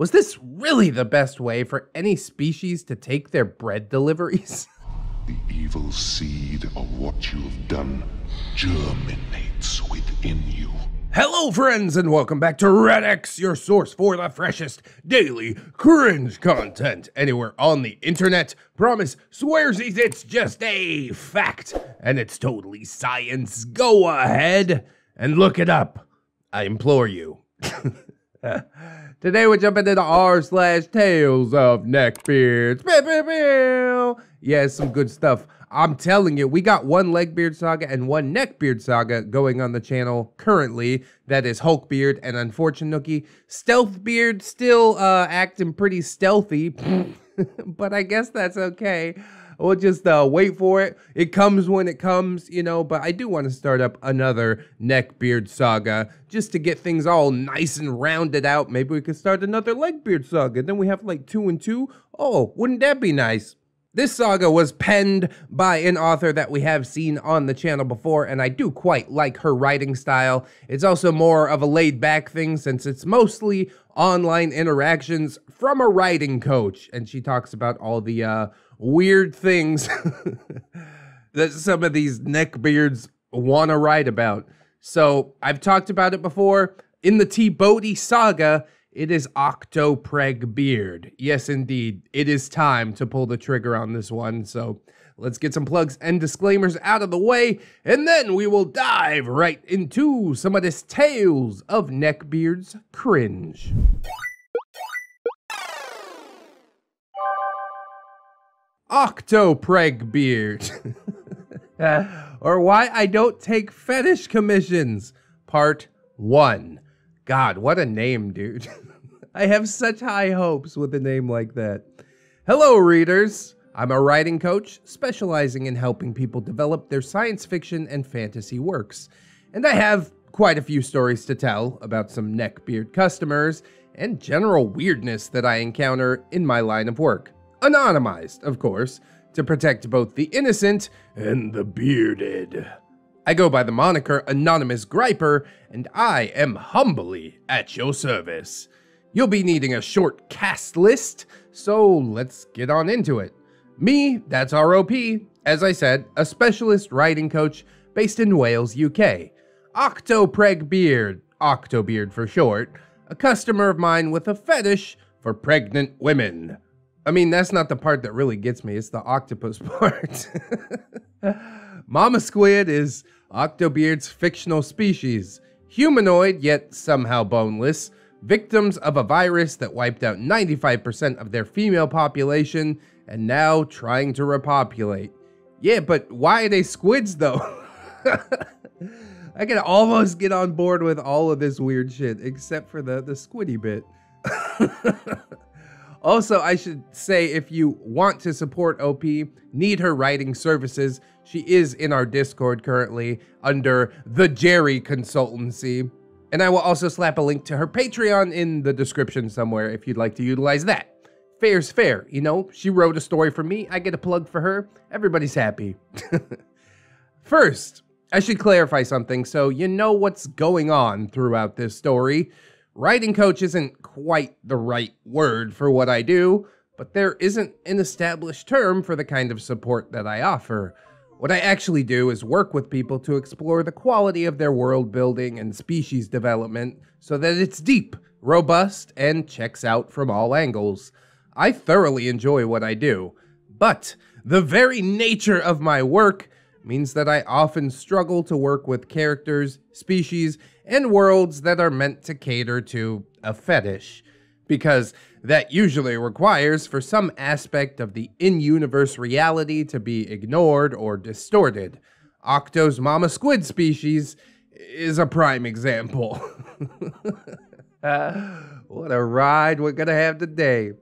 Was this really the best way for any species to take their bread deliveries? The evil seed of what you have done germinates within you. Hello, friends, and welcome back to ReddX, your source for the freshest daily cringe content anywhere on the internet. Promise, swearsies, it's just a fact, and it's totally science. Go ahead and look it up. I implore you. Today we're jumping into r slash tales of neckbeards. Yeah, some good stuff. I'm telling you, we got one Legbeard saga and one Neckbeard saga going on the channel currently. That is Hulkbeard and unfortunately, Stealthbeard still uh, acting pretty stealthy, but I guess that's okay. We'll just uh, wait for it. It comes when it comes, you know, but I do want to start up another Neckbeard saga just to get things all nice and rounded out. Maybe we could start another Legbeard saga. Then we have like two and two. Oh, wouldn't that be nice? This saga was penned by an author that we have seen on the channel before, and I do quite like her writing style. It's also more of a laid back thing since it's mostly online interactions from a writing coach, and she talks about all the uh, weird things that some of these neckbeards want to write about. So I've talked about it before. In the TBOATI saga, it is Octopreg Beard. Yes, indeed. It is time to pull the trigger on this one. So let's get some plugs and disclaimers out of the way, and then we will dive right into some of this tales of Neckbeard's cringe. Octopreg Beard. or why I don't take fetish commissions. Part 1. God, what a name, dude. I have such high hopes with a name like that. Hello, readers. I'm a writing coach specializing in helping people develop their science fiction and fantasy works. And I have quite a few stories to tell about some neckbeard customers and general weirdness that I encounter in my line of work. Anonymized, of course, to protect both the innocent and the bearded. I go by the moniker Anonymous Griper, and I am humbly at your service. You'll be needing a short cast list, so let's get on into it. Me, that's ROP, as I said, a specialist writing coach based in Wales, UK. Octopreg Beard, Octobeard for short, a customer of mine with a fetish for pregnant women. I mean, that's not the part that really gets me, it's the octopus part. Mama Squid is Octobeard's fictional species, humanoid yet somehow boneless, victims of a virus that wiped out 95% of their female population and now trying to repopulate. Yeah, but why are they squids though? I can almost get on board with all of this weird shit, except for the, the squiddy bit. also, I should say if you want to support OP, need her writing services, she is in our Discord currently under the Jerry Consultancy. And I will also slap a link to her Patreon in the description somewhere if you'd like to utilize that. Fair's fair, you know? She wrote a story for me, I get a plug for her, everybody's happy. First, I should clarify something so you know what's going on throughout this story. Writing coach isn't quite the right word for what I do, but there isn't an established term for the kind of support that I offer. What I actually do is work with people to explore the quality of their world building and species development so that it's deep, robust, and checks out from all angles. I thoroughly enjoy what I do, but the very nature of my work means that I often struggle to work with characters, species, and worlds that are meant to cater to a fetish. Because that usually requires for some aspect of the in universe reality to be ignored or distorted. Octo's mama squid species is a prime example. Uh. what a ride we're gonna have today.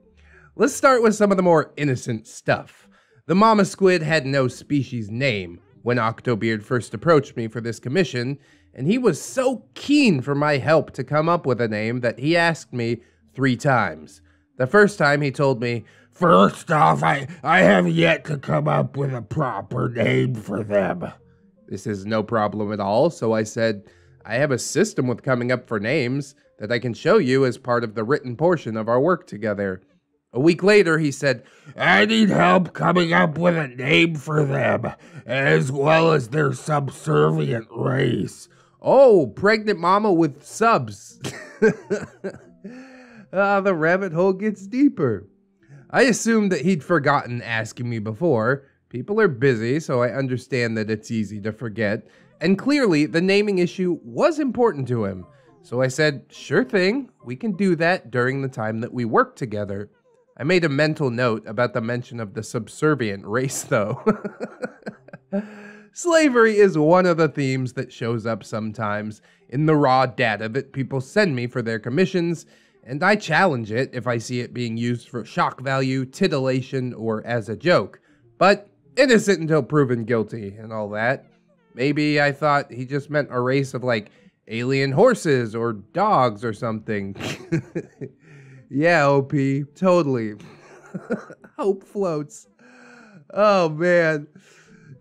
Let's start with some of the more innocent stuff. The mama squid had no species name when Octobeard first approached me for this commission, and he was so keen for my help to come up with a name that he asked me three times. The first time he told me, First off, I, I have yet to come up with a proper name for them. This is no problem at all, so I said, I have a system with coming up for names that I can show you as part of the written portion of our work together. A week later, he said, I need help coming up with a name for them, as well as their subservient race. Oh, pregnant mama with subs. ah, the rabbit hole gets deeper. I assumed that he'd forgotten asking me before. People are busy, so I understand that it's easy to forget. And clearly, the naming issue was important to him. So I said, sure thing, we can do that during the time that we work together. I made a mental note about the mention of the subservient race, though. Slavery is one of the themes that shows up sometimes in the raw data that people send me for their commissions, and I challenge it if I see it being used for shock value, titillation, or as a joke. But innocent until proven guilty and all that. Maybe I thought he just meant a race of like alien horses or dogs or something. Yeah, OP, totally. Hope floats. Oh man.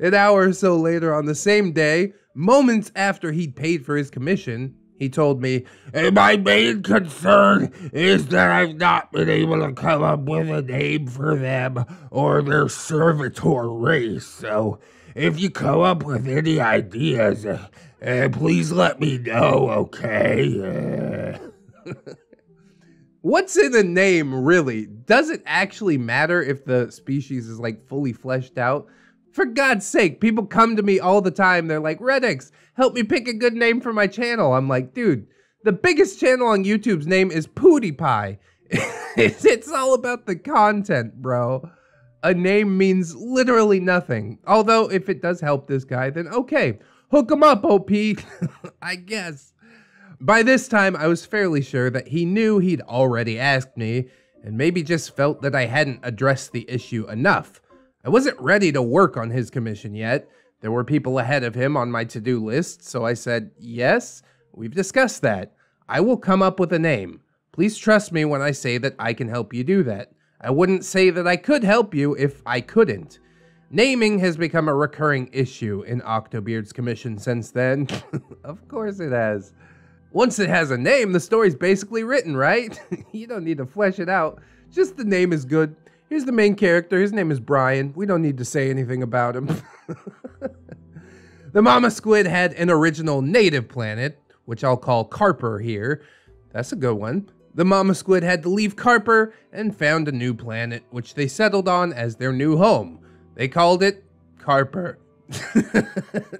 An hour or so later on the same day, moments after he'd paid for his commission, he told me, "And My main concern is that I've not been able to come up with a name for them or their servitor race. So if you come up with any ideas, uh, please let me know, okay? Uh. What's in a name, really? Does it actually matter if the species is like fully fleshed out? For God's sake, people come to me all the time. They're like, ReddX, help me pick a good name for my channel. I'm like, dude, the biggest channel on YouTube's name is PewDiePie. it's, it's all about the content, bro. A name means literally nothing. Although, if it does help this guy, then okay, hook him up, OP. I guess. By this time, I was fairly sure that he knew he'd already asked me, and maybe just felt that I hadn't addressed the issue enough. I wasn't ready to work on his commission yet. There were people ahead of him on my to do list, so I said, Yes, we've discussed that. I will come up with a name. Please trust me when I say that I can help you do that. I wouldn't say that I could help you if I couldn't. Naming has become a recurring issue in Octobeard's commission since then. of course it has. Once it has a name, the story's basically written, right? you don't need to flesh it out. Just the name is good. Here's the main character. His name is Brian. We don't need to say anything about him. the Mama Squid had an original native planet, which I'll call Carper here. That's a good one. The Mama Squid had to leave Carper and found a new planet, which they settled on as their new home. They called it Carper.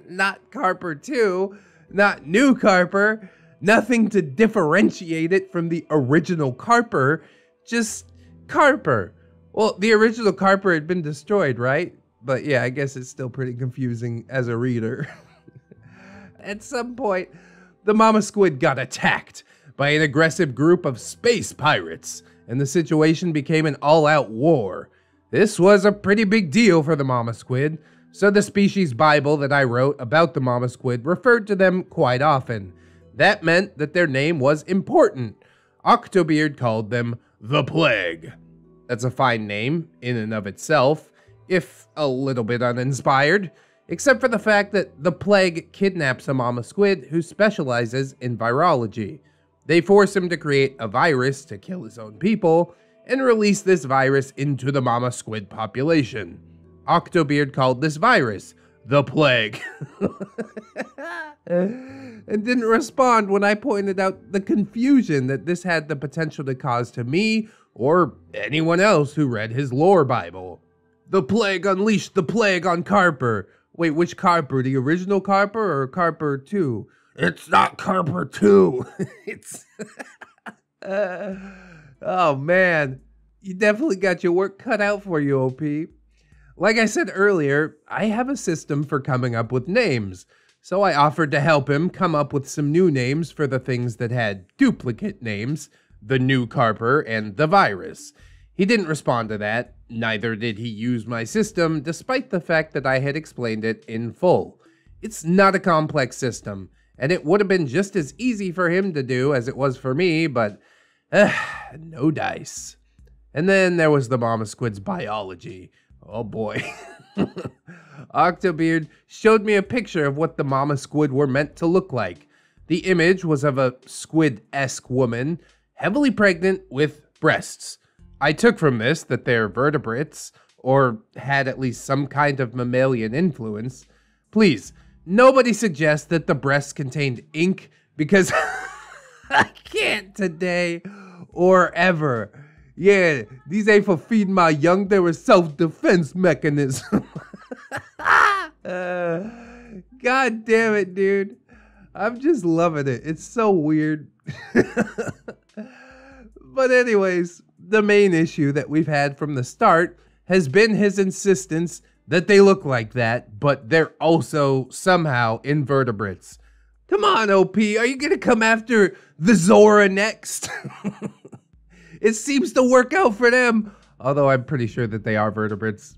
not Carper 2, not New Carper nothing to differentiate it from the original Carper, just Carper. Well, the original Carper had been destroyed, right? But yeah, I guess it's still pretty confusing as a reader. At some point, the Mama Squid got attacked by an aggressive group of space pirates, and the situation became an all out war. This was a pretty big deal for the Mama Squid, so the species Bible that I wrote about the Mama Squid referred to them quite often. That meant that their name was important. Octobeard called them the Plague. That's a fine name in and of itself, if a little bit uninspired, except for the fact that the Plague kidnaps a mama squid who specializes in virology. They force him to create a virus to kill his own people and release this virus into the mama squid population. Octobeard called this virus the plague. and didn't respond when I pointed out the confusion that this had the potential to cause to me or anyone else who read his lore Bible. The plague unleashed the plague on Carper. Wait, which Carper? The original Carper or Carper 2? It's not Carper 2. it's. uh, oh, man. You definitely got your work cut out for you, OP. Like I said earlier, I have a system for coming up with names, so I offered to help him come up with some new names for the things that had duplicate names the new Carper and the virus. He didn't respond to that, neither did he use my system, despite the fact that I had explained it in full. It's not a complex system, and it would have been just as easy for him to do as it was for me, but uh, no dice. And then there was the Mama Squid's biology, Oh boy. Octobeard showed me a picture of what the mama squid were meant to look like. The image was of a squid esque woman, heavily pregnant with breasts. I took from this that they're vertebrates, or had at least some kind of mammalian influence. Please, nobody suggest that the breasts contained ink because I can't today or ever. Yeah, these ain't for feeding my young, they were self defense mechanism. uh, God damn it, dude. I'm just loving it. It's so weird. but, anyways, the main issue that we've had from the start has been his insistence that they look like that, but they're also somehow invertebrates. Come on, OP, are you gonna come after the Zora next? it seems to work out for them, although I'm pretty sure that they are vertebrates.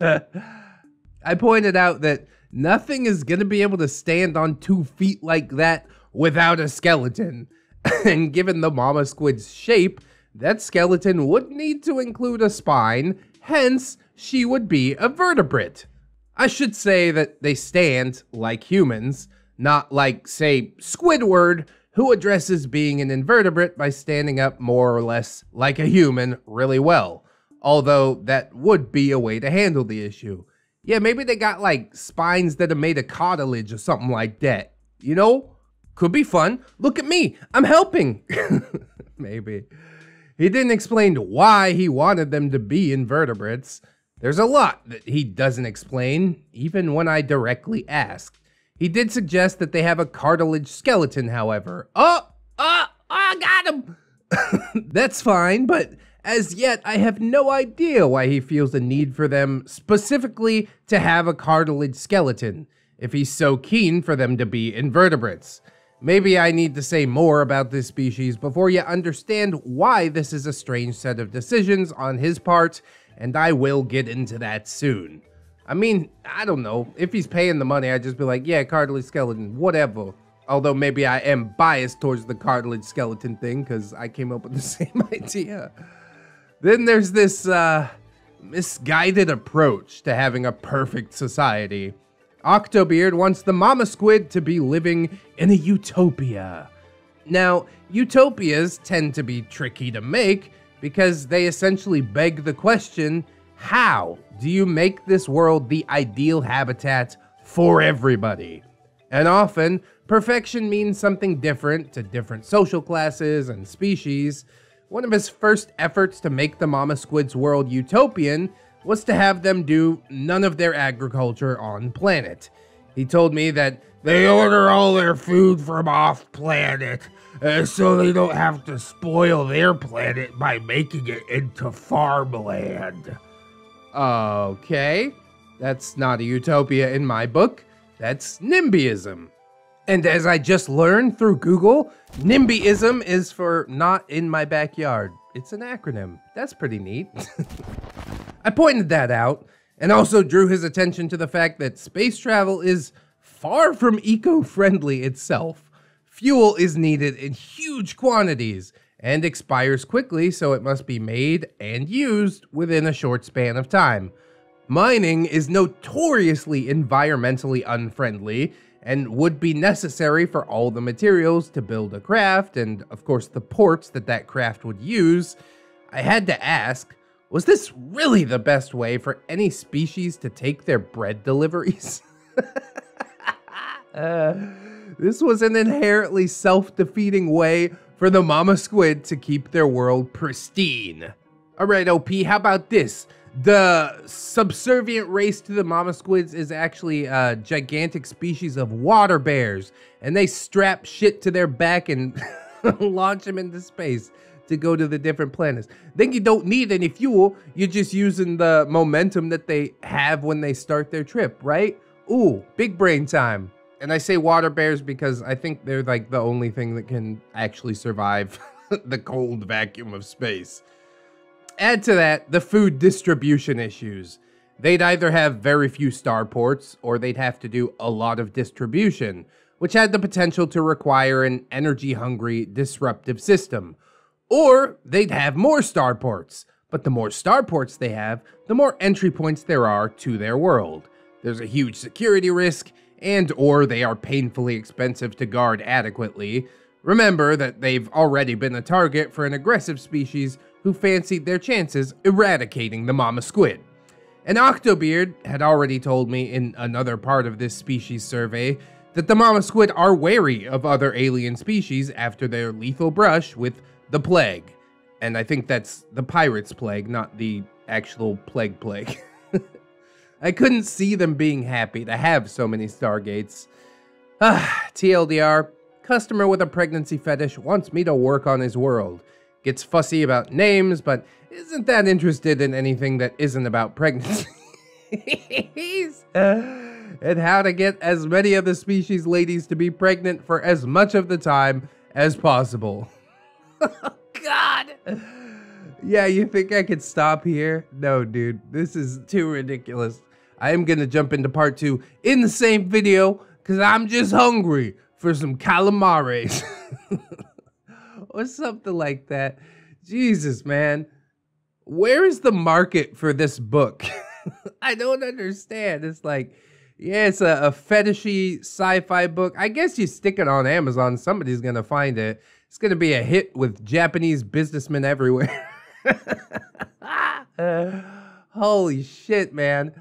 I pointed out that nothing is gonna be able to stand on two feet like that without a skeleton. and given the mama squid's shape, that skeleton would need to include a spine, hence, she would be a vertebrate. I should say that they stand like humans, not like, say, Squidward, who addresses being an invertebrate by standing up more or less like a human really well. Although that would be a way to handle the issue. Yeah, maybe they got like spines that are made of cartilage or something like that. You know? Could be fun. Look at me. I'm helping. maybe. He didn't explain why he wanted them to be invertebrates. There's a lot that he doesn't explain, even when I directly asked. He did suggest that they have a cartilage skeleton, however. Oh, oh, oh I got him! That's fine, but as yet, I have no idea why he feels the need for them specifically to have a cartilage skeleton, if he's so keen for them to be invertebrates. Maybe I need to say more about this species before you understand why this is a strange set of decisions on his part, and I will get into that soon. I mean, I don't know. If he's paying the money, I'd just be like, yeah, cartilage skeleton, whatever. Although maybe I am biased towards the cartilage skeleton thing because I came up with the same idea. Then there's this uh, misguided approach to having a perfect society. Octobeard wants the mama squid to be living in a utopia. Now, utopias tend to be tricky to make because they essentially beg the question how do you make this world the ideal habitat for everybody? And often, perfection means something different to different social classes and species. One of his first efforts to make the Mama Squid's world utopian was to have them do none of their agriculture on planet. He told me that they order all their food from off planet uh, so they don't have to spoil their planet by making it into farmland. Okay, that's not a utopia in my book. That's NIMBYism. And as I just learned through Google, NIMBYism is for not in my backyard. It's an acronym. That's pretty neat. I pointed that out and also drew his attention to the fact that space travel is far from eco friendly itself. Fuel is needed in huge quantities and expires quickly, so it must be made and used within a short span of time. Mining is notoriously environmentally unfriendly and would be necessary for all the materials to build a craft and, of course, the ports that that craft would use. I had to ask, was this really the best way for any species to take their bread deliveries? uh, this was an inherently self defeating way for the mama squid to keep their world pristine. Alright, OP, how about this? The subservient race to the mama squids is actually a gigantic species of water bears, and they strap shit to their back and launch them into space to go to the different planets. Then you don't need any fuel. You're just using the momentum that they have when they start their trip, right? Ooh, big brain time. And I say water bears because I think they're like the only thing that can actually survive the cold vacuum of space. Add to that the food distribution issues. They'd either have very few starports or they'd have to do a lot of distribution, which had the potential to require an energy hungry, disruptive system. Or they'd have more starports, but the more starports they have, the more entry points there are to their world. There's a huge security risk, and or they are painfully expensive to guard adequately. Remember that they've already been a target for an aggressive species who fancied their chances eradicating the mama squid. An Octobeard had already told me in another part of this species survey that the mama squid are wary of other alien species after their lethal brush with the plague. And I think that's the pirate's plague, not the actual plague plague. I couldn't see them being happy to have so many Stargates. Ah, TLDR, customer with a pregnancy fetish wants me to work on his world. Gets fussy about names, but isn't that interested in anything that isn't about pregnancy. and how to get as many of the species ladies to be pregnant for as much of the time as possible. God! Yeah, you think I could stop here? No, dude, this is too ridiculous. I am gonna jump into part two in the same video because I'm just hungry for some calamares or something like that. Jesus, man. Where is the market for this book? I don't understand. It's like, yeah, it's a, a fetishy sci fi book. I guess you stick it on Amazon, somebody's gonna find it. It's gonna be a hit with Japanese businessmen everywhere. holy shit, man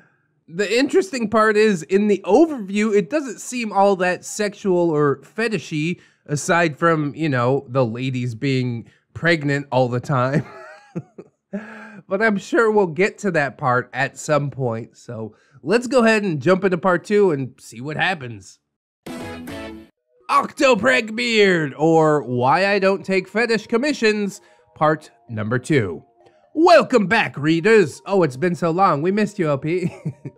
the interesting part is in the overview, it doesn't seem all that sexual or fetishy, aside from, you know, the ladies being pregnant all the time. but I'm sure we'll get to that part at some point. So let's go ahead and jump into part two and see what happens. Octopreg Beard, or Why I Don't Take Fetish Commissions, part number two. Welcome back, readers! Oh, it's been so long. We missed you, LP.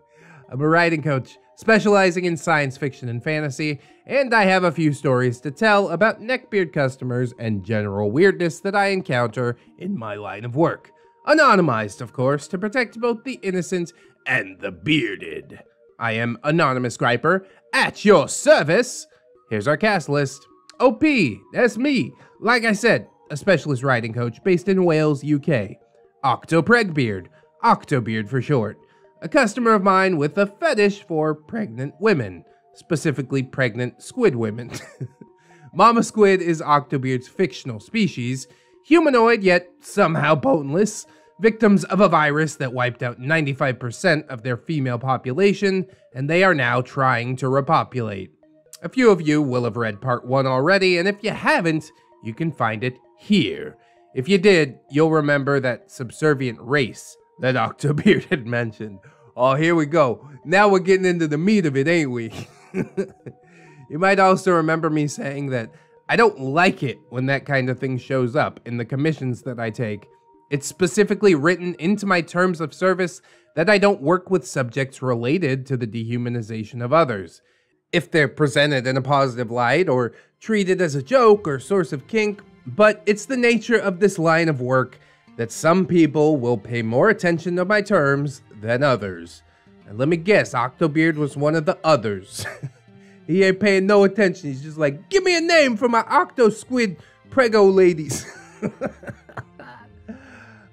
I'm a writing coach specializing in science fiction and fantasy, and I have a few stories to tell about neckbeard customers and general weirdness that I encounter in my line of work. Anonymized, of course, to protect both the innocent and the bearded. I am Anonymous Griper, at your service. Here's our cast list. OP, that's me. Like I said, a specialist riding coach based in Wales, UK. Octopregbeard, Octobeard for short. A customer of mine with a fetish for pregnant women, specifically pregnant squid women. Mama squid is Octobeard's fictional species, humanoid yet somehow boneless, victims of a virus that wiped out 95% of their female population, and they are now trying to repopulate. A few of you will have read part 1 already, and if you haven't, you can find it here. If you did, you'll remember that subservient race that Octobeard had mentioned. Oh, here we go. Now we're getting into the meat of it, ain't we? you might also remember me saying that I don't like it when that kind of thing shows up in the commissions that I take. It's specifically written into my terms of service that I don't work with subjects related to the dehumanization of others. If they're presented in a positive light or treated as a joke or source of kink, but it's the nature of this line of work that some people will pay more attention to my terms than others. And let me guess, Octobeard was one of the others. he ain't paying no attention. He's just like, give me a name for my Octo Squid Prego ladies.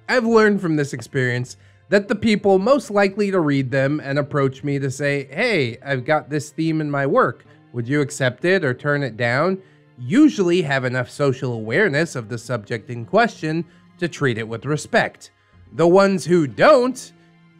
I've learned from this experience that the people most likely to read them and approach me to say, hey, I've got this theme in my work. Would you accept it or turn it down? Usually have enough social awareness of the subject in question to treat it with respect. The ones who don't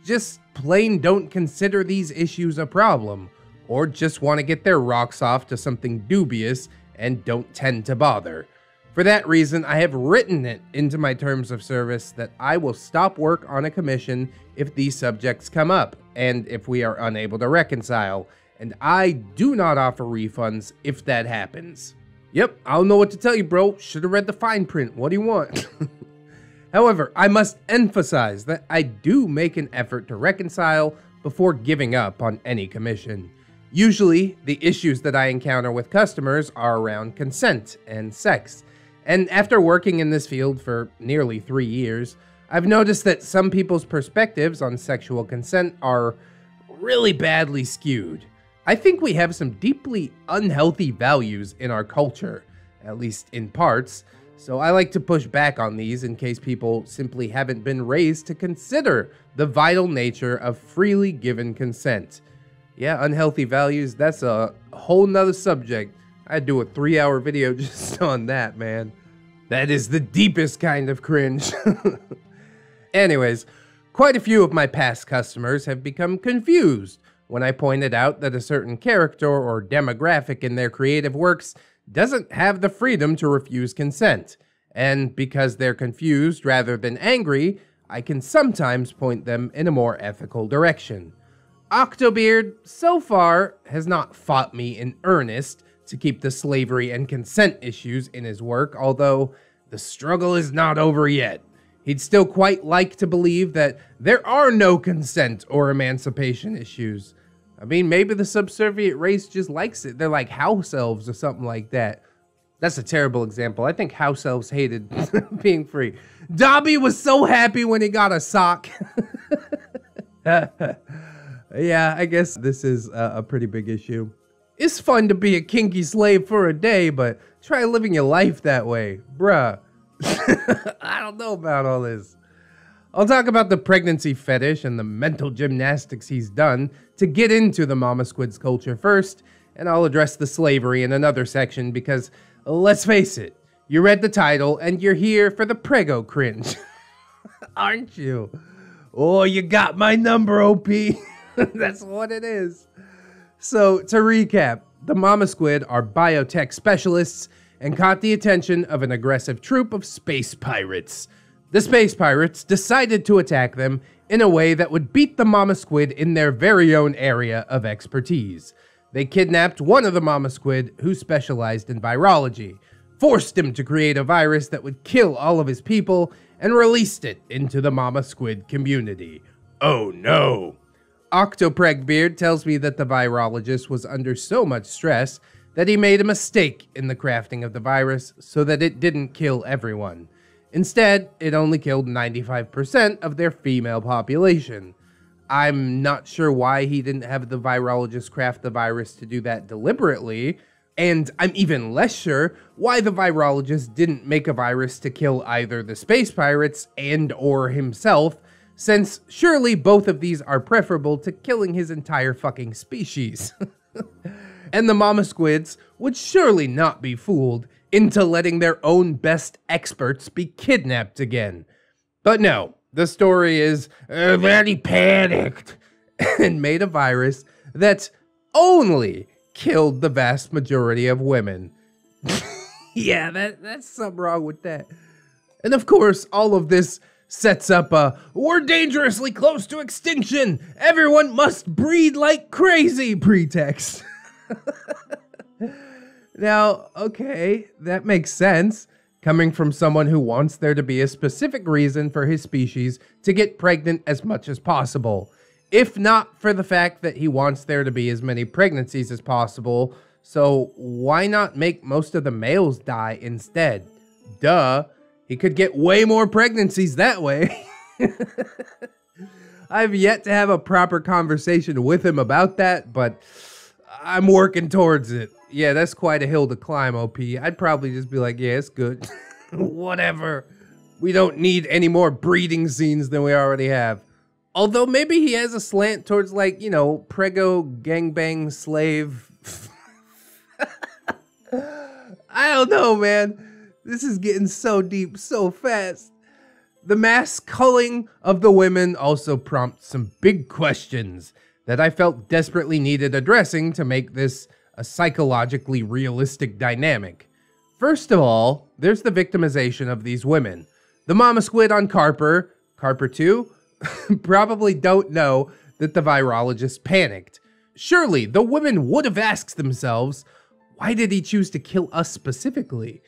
just plain don't consider these issues a problem, or just want to get their rocks off to something dubious and don't tend to bother. For that reason, I have written it into my terms of service that I will stop work on a commission if these subjects come up, and if we are unable to reconcile, and I do not offer refunds if that happens. Yep, I don't know what to tell you, bro. Should have read the fine print. What do you want? However, I must emphasize that I do make an effort to reconcile before giving up on any commission. Usually, the issues that I encounter with customers are around consent and sex. And after working in this field for nearly three years, I've noticed that some people's perspectives on sexual consent are really badly skewed. I think we have some deeply unhealthy values in our culture, at least in parts, so I like to push back on these in case people simply haven't been raised to consider the vital nature of freely given consent. Yeah, unhealthy values, that's a whole nother subject. I'd do a three hour video just on that, man. That is the deepest kind of cringe. Anyways, quite a few of my past customers have become confused when I pointed out that a certain character or demographic in their creative works doesn't have the freedom to refuse consent. And because they're confused rather than angry, I can sometimes point them in a more ethical direction. Octobeard, so far, has not fought me in earnest to keep the slavery and consent issues in his work, although the struggle is not over yet. He'd still quite like to believe that there are no consent or emancipation issues. I mean, maybe the subservient race just likes it. They're like house elves or something like that. That's a terrible example. I think house elves hated being free. Dobby was so happy when he got a sock. yeah, I guess this is a, pretty big issue. It's fun to be a kinky slave for a day, but try living your life that way. Bruh. I don't know about all this. I'll talk about the pregnancy fetish and the mental gymnastics he's done to get into the Mama Squid's culture first, and I'll address the slavery in another section because, let's face it, you read the title and you're here for the prego cringe. Aren't you? Oh, you got my number, OP. That's what it is. So, to recap, the Mama Squid are biotech specialists and caught the attention of an aggressive troop of space pirates. The space pirates decided to attack them in a way that would beat the Mama Squid in their very own area of expertise. They kidnapped one of the Mama Squid who specialized in virology, forced him to create a virus that would kill all of his people, and released it into the Mama Squid community. Oh no! Octopregbeard tells me that the virologist was under so much stress that he made a mistake in the crafting of the virus so that it didn't kill everyone. Instead, it only killed 95% of their female population. I'm not sure why he didn't have the virologist craft the virus to do that deliberately, and I'm even less sure why the virologist didn't make a virus to kill either the space pirates and or himself since surely both of these are preferable to killing his entire fucking species. and the mama squids would surely not be fooled into letting their own best experts be kidnapped again. But no, the story is uh, that he panicked and made a virus that only killed the vast majority of women. yeah, that, that's something wrong with that. And of course, all of this sets up a we're dangerously close to extinction. Everyone must breed like crazy pretext. now, okay, that makes sense. Coming from someone who wants there to be a specific reason for his species to get pregnant as much as possible. If not for the fact that he wants there to be as many pregnancies as possible, so why not make most of the males die instead? Duh. He could get way more pregnancies that way. I've yet to have a proper conversation with him about that, but I'm working towards it. Yeah, that's quite a hill to climb, OP. I'd probably just be like, yeah, it's good. Whatever. We don't need any more breeding scenes than we already have. Although maybe he has a slant towards like, you know, prego gangbang slave. I don't know, man. This is getting so deep so fast. The mass culling of the women also prompts some big questions that I felt desperately needed addressing to make this a psychologically realistic dynamic. First of all, there's the victimization of these women. The mama squid on Carper, Carper 2, probably don't know that the virologist panicked. Surely the women would have asked themselves, why did he choose to kill us specifically?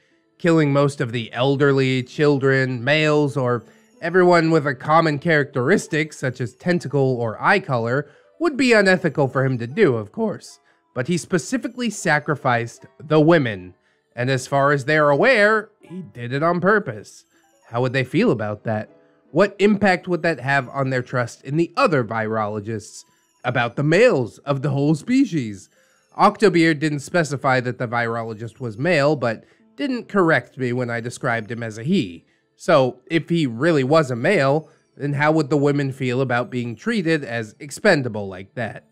Killing most of the elderly, children, males, or everyone with a common characteristic such as tentacle or eye color would be unethical for him to do, of course. But he specifically sacrificed the women, and as far as they're aware, he did it on purpose. How would they feel about that? What impact would that have on their trust in the other virologists? About the males of the whole species? Octobeard didn't specify that the virologist was male, but didn't correct me when I described him as a he. So, if he really was a male, then how would the women feel about being treated as expendable like that?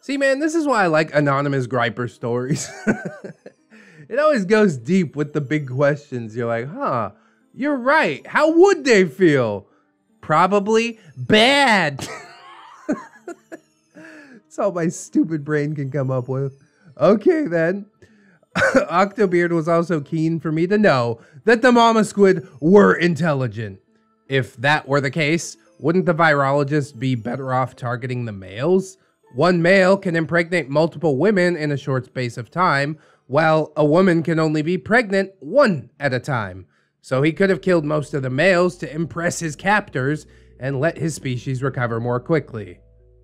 See, man, this is why I like anonymous griper stories. it always goes deep with the big questions. You're like, huh, you're right. How would they feel? Probably bad. That's all my stupid brain can come up with. Okay, then. Octobeard was also keen for me to know that the mama squid were intelligent. If that were the case, wouldn't the virologist be better off targeting the males? One male can impregnate multiple women in a short space of time, while a woman can only be pregnant one at a time. So he could have killed most of the males to impress his captors and let his species recover more quickly.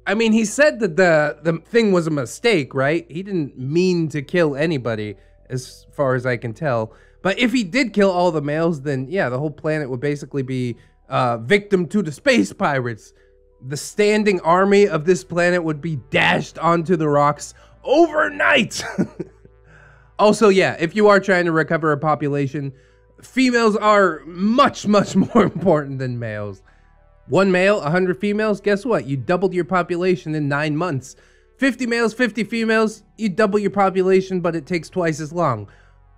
I mean, he said that the the thing was a mistake, right? He didn't mean to kill anybody, as far as I can tell. But if he did kill all the males, then yeah, the whole planet would basically be uh, victim to the space pirates. The standing army of this planet would be dashed onto the rocks overnight. also, yeah, if you are trying to recover a population, females are much, much more important than males. One male, 100 females, guess what? You doubled your population in nine months. 50 males, 50 females, you double your population, but it takes twice as long.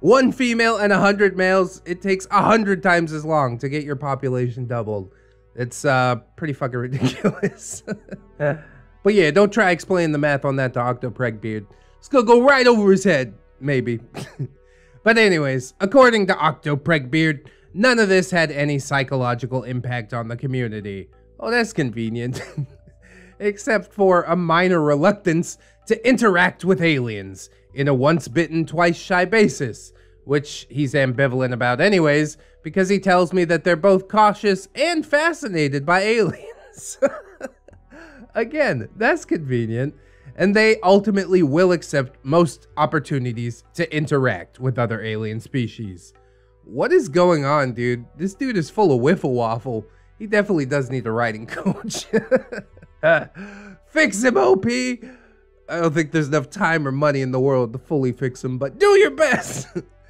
One female and 100 males, it takes 100 times as long to get your population doubled. It's uh, pretty fucking ridiculous. but yeah, don't try explaining the math on that to Octopregbeard. It's gonna go right over his head, maybe. but anyways, according to Octopregbeard, None of this had any psychological impact on the community. Oh, that's convenient. Except for a minor reluctance to interact with aliens in a once bitten, twice shy basis, which he's ambivalent about anyways, because he tells me that they're both cautious and fascinated by aliens. Again, that's convenient. And they ultimately will accept most opportunities to interact with other alien species. What is going on, dude? This dude is full of wiffle waffle. He definitely does need a riding coach. fix him, OP! I don't think there's enough time or money in the world to fully fix him, but do your best!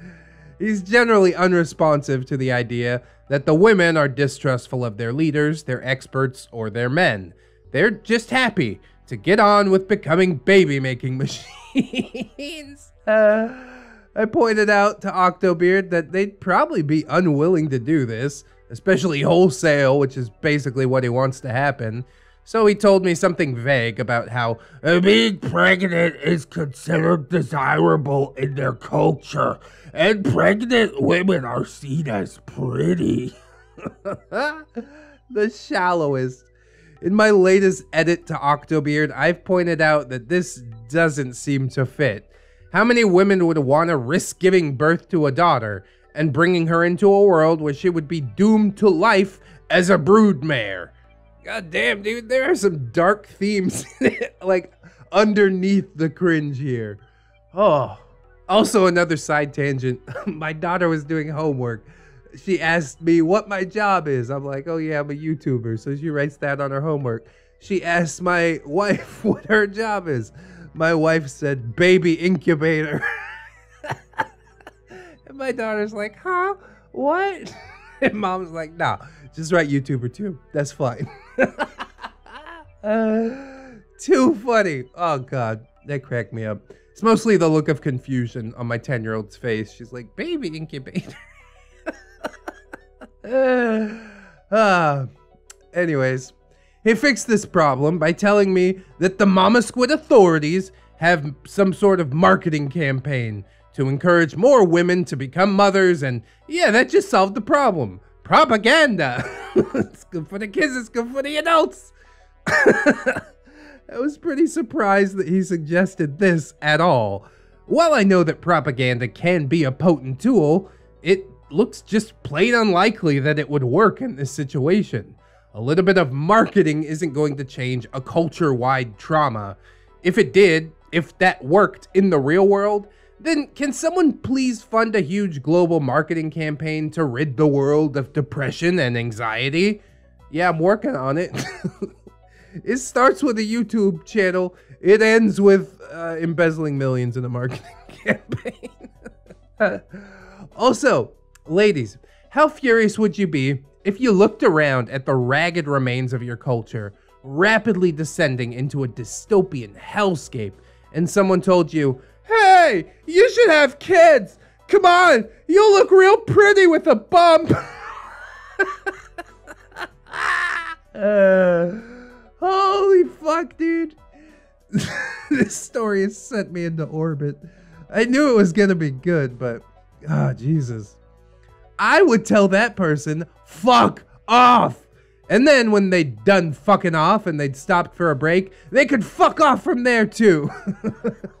He's generally unresponsive to the idea that the women are distrustful of their leaders, their experts, or their men. They're just happy to get on with becoming baby making machines. Uh, I pointed out to Octobeard that they'd probably be unwilling to do this, especially wholesale, which is basically what he wants to happen. So he told me something vague about how uh, being pregnant is considered desirable in their culture, and pregnant women are seen as pretty. the shallowest. In my latest edit to Octobeard, I've pointed out that this doesn't seem to fit. How many women would want to risk giving birth to a daughter and bringing her into a world where she would be doomed to life as a broodmare? God damn, dude, there are some dark themes like underneath the cringe here. Oh. Also, another side tangent. my daughter was doing homework. She asked me what my job is. I'm like, oh yeah, I'm a YouTuber. So she writes that on her homework. She asked my wife what her job is my wife said baby incubator. and my daughter's like, huh? What? And mom's like, nah, just write YouTuber too. That's fine. uh, too funny. Oh, God. That cracked me up. It's mostly the look of confusion on my 10 year old's face. She's like, baby incubator. uh, anyways, he fixed this problem by telling me that the Mama Squid authorities have some sort of marketing campaign to encourage more women to become mothers, and yeah, that just solved the problem. Propaganda! it's good for the kids, it's good for the adults! I was pretty surprised that he suggested this at all. While I know that propaganda can be a potent tool, it looks just plain unlikely that it would work in this situation. A little bit of marketing isn't going to change a culture wide trauma. If it did, if that worked in the real world, then can someone please fund a huge global marketing campaign to rid the world of depression and anxiety? Yeah, I'm working on it. it starts with a YouTube channel, it ends with uh, embezzling millions in a marketing campaign. also, ladies, how furious would you be if you looked around at the ragged remains of your culture, rapidly descending into a dystopian hellscape, and someone told you, Hey, you should have kids! Come on, you'll look real pretty with a bump! uh, holy fuck, dude. this story has sent me into orbit. I knew it was gonna be good, but ah, oh, Jesus. I would tell that person, fuck off. And then when they'd done fucking off and they'd stopped for a break, they could fuck off from there too.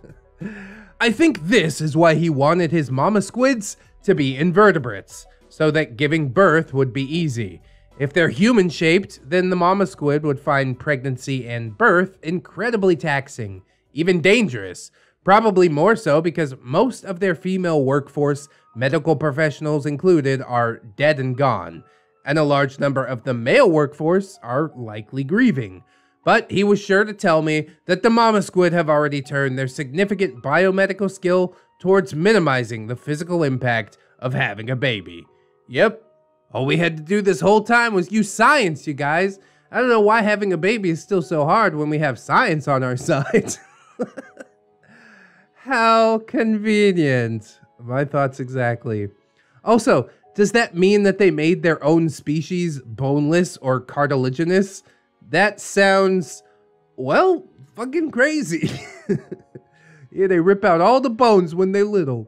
I think this is why he wanted his mama squids to be invertebrates, so that giving birth would be easy. If they're human shaped, then the mama squid would find pregnancy and birth incredibly taxing, even dangerous. Probably more so because most of their female workforce, medical professionals included, are dead and gone, and a large number of the male workforce are likely grieving. But he was sure to tell me that the mama squid have already turned their significant biomedical skill towards minimizing the physical impact of having a baby. Yep, all we had to do this whole time was use science, you guys. I don't know why having a baby is still so hard when we have science on our side. How convenient. My thoughts exactly. Also, does that mean that they made their own species boneless or cartilaginous? That sounds, well, fucking crazy. yeah, they rip out all the bones when they're little.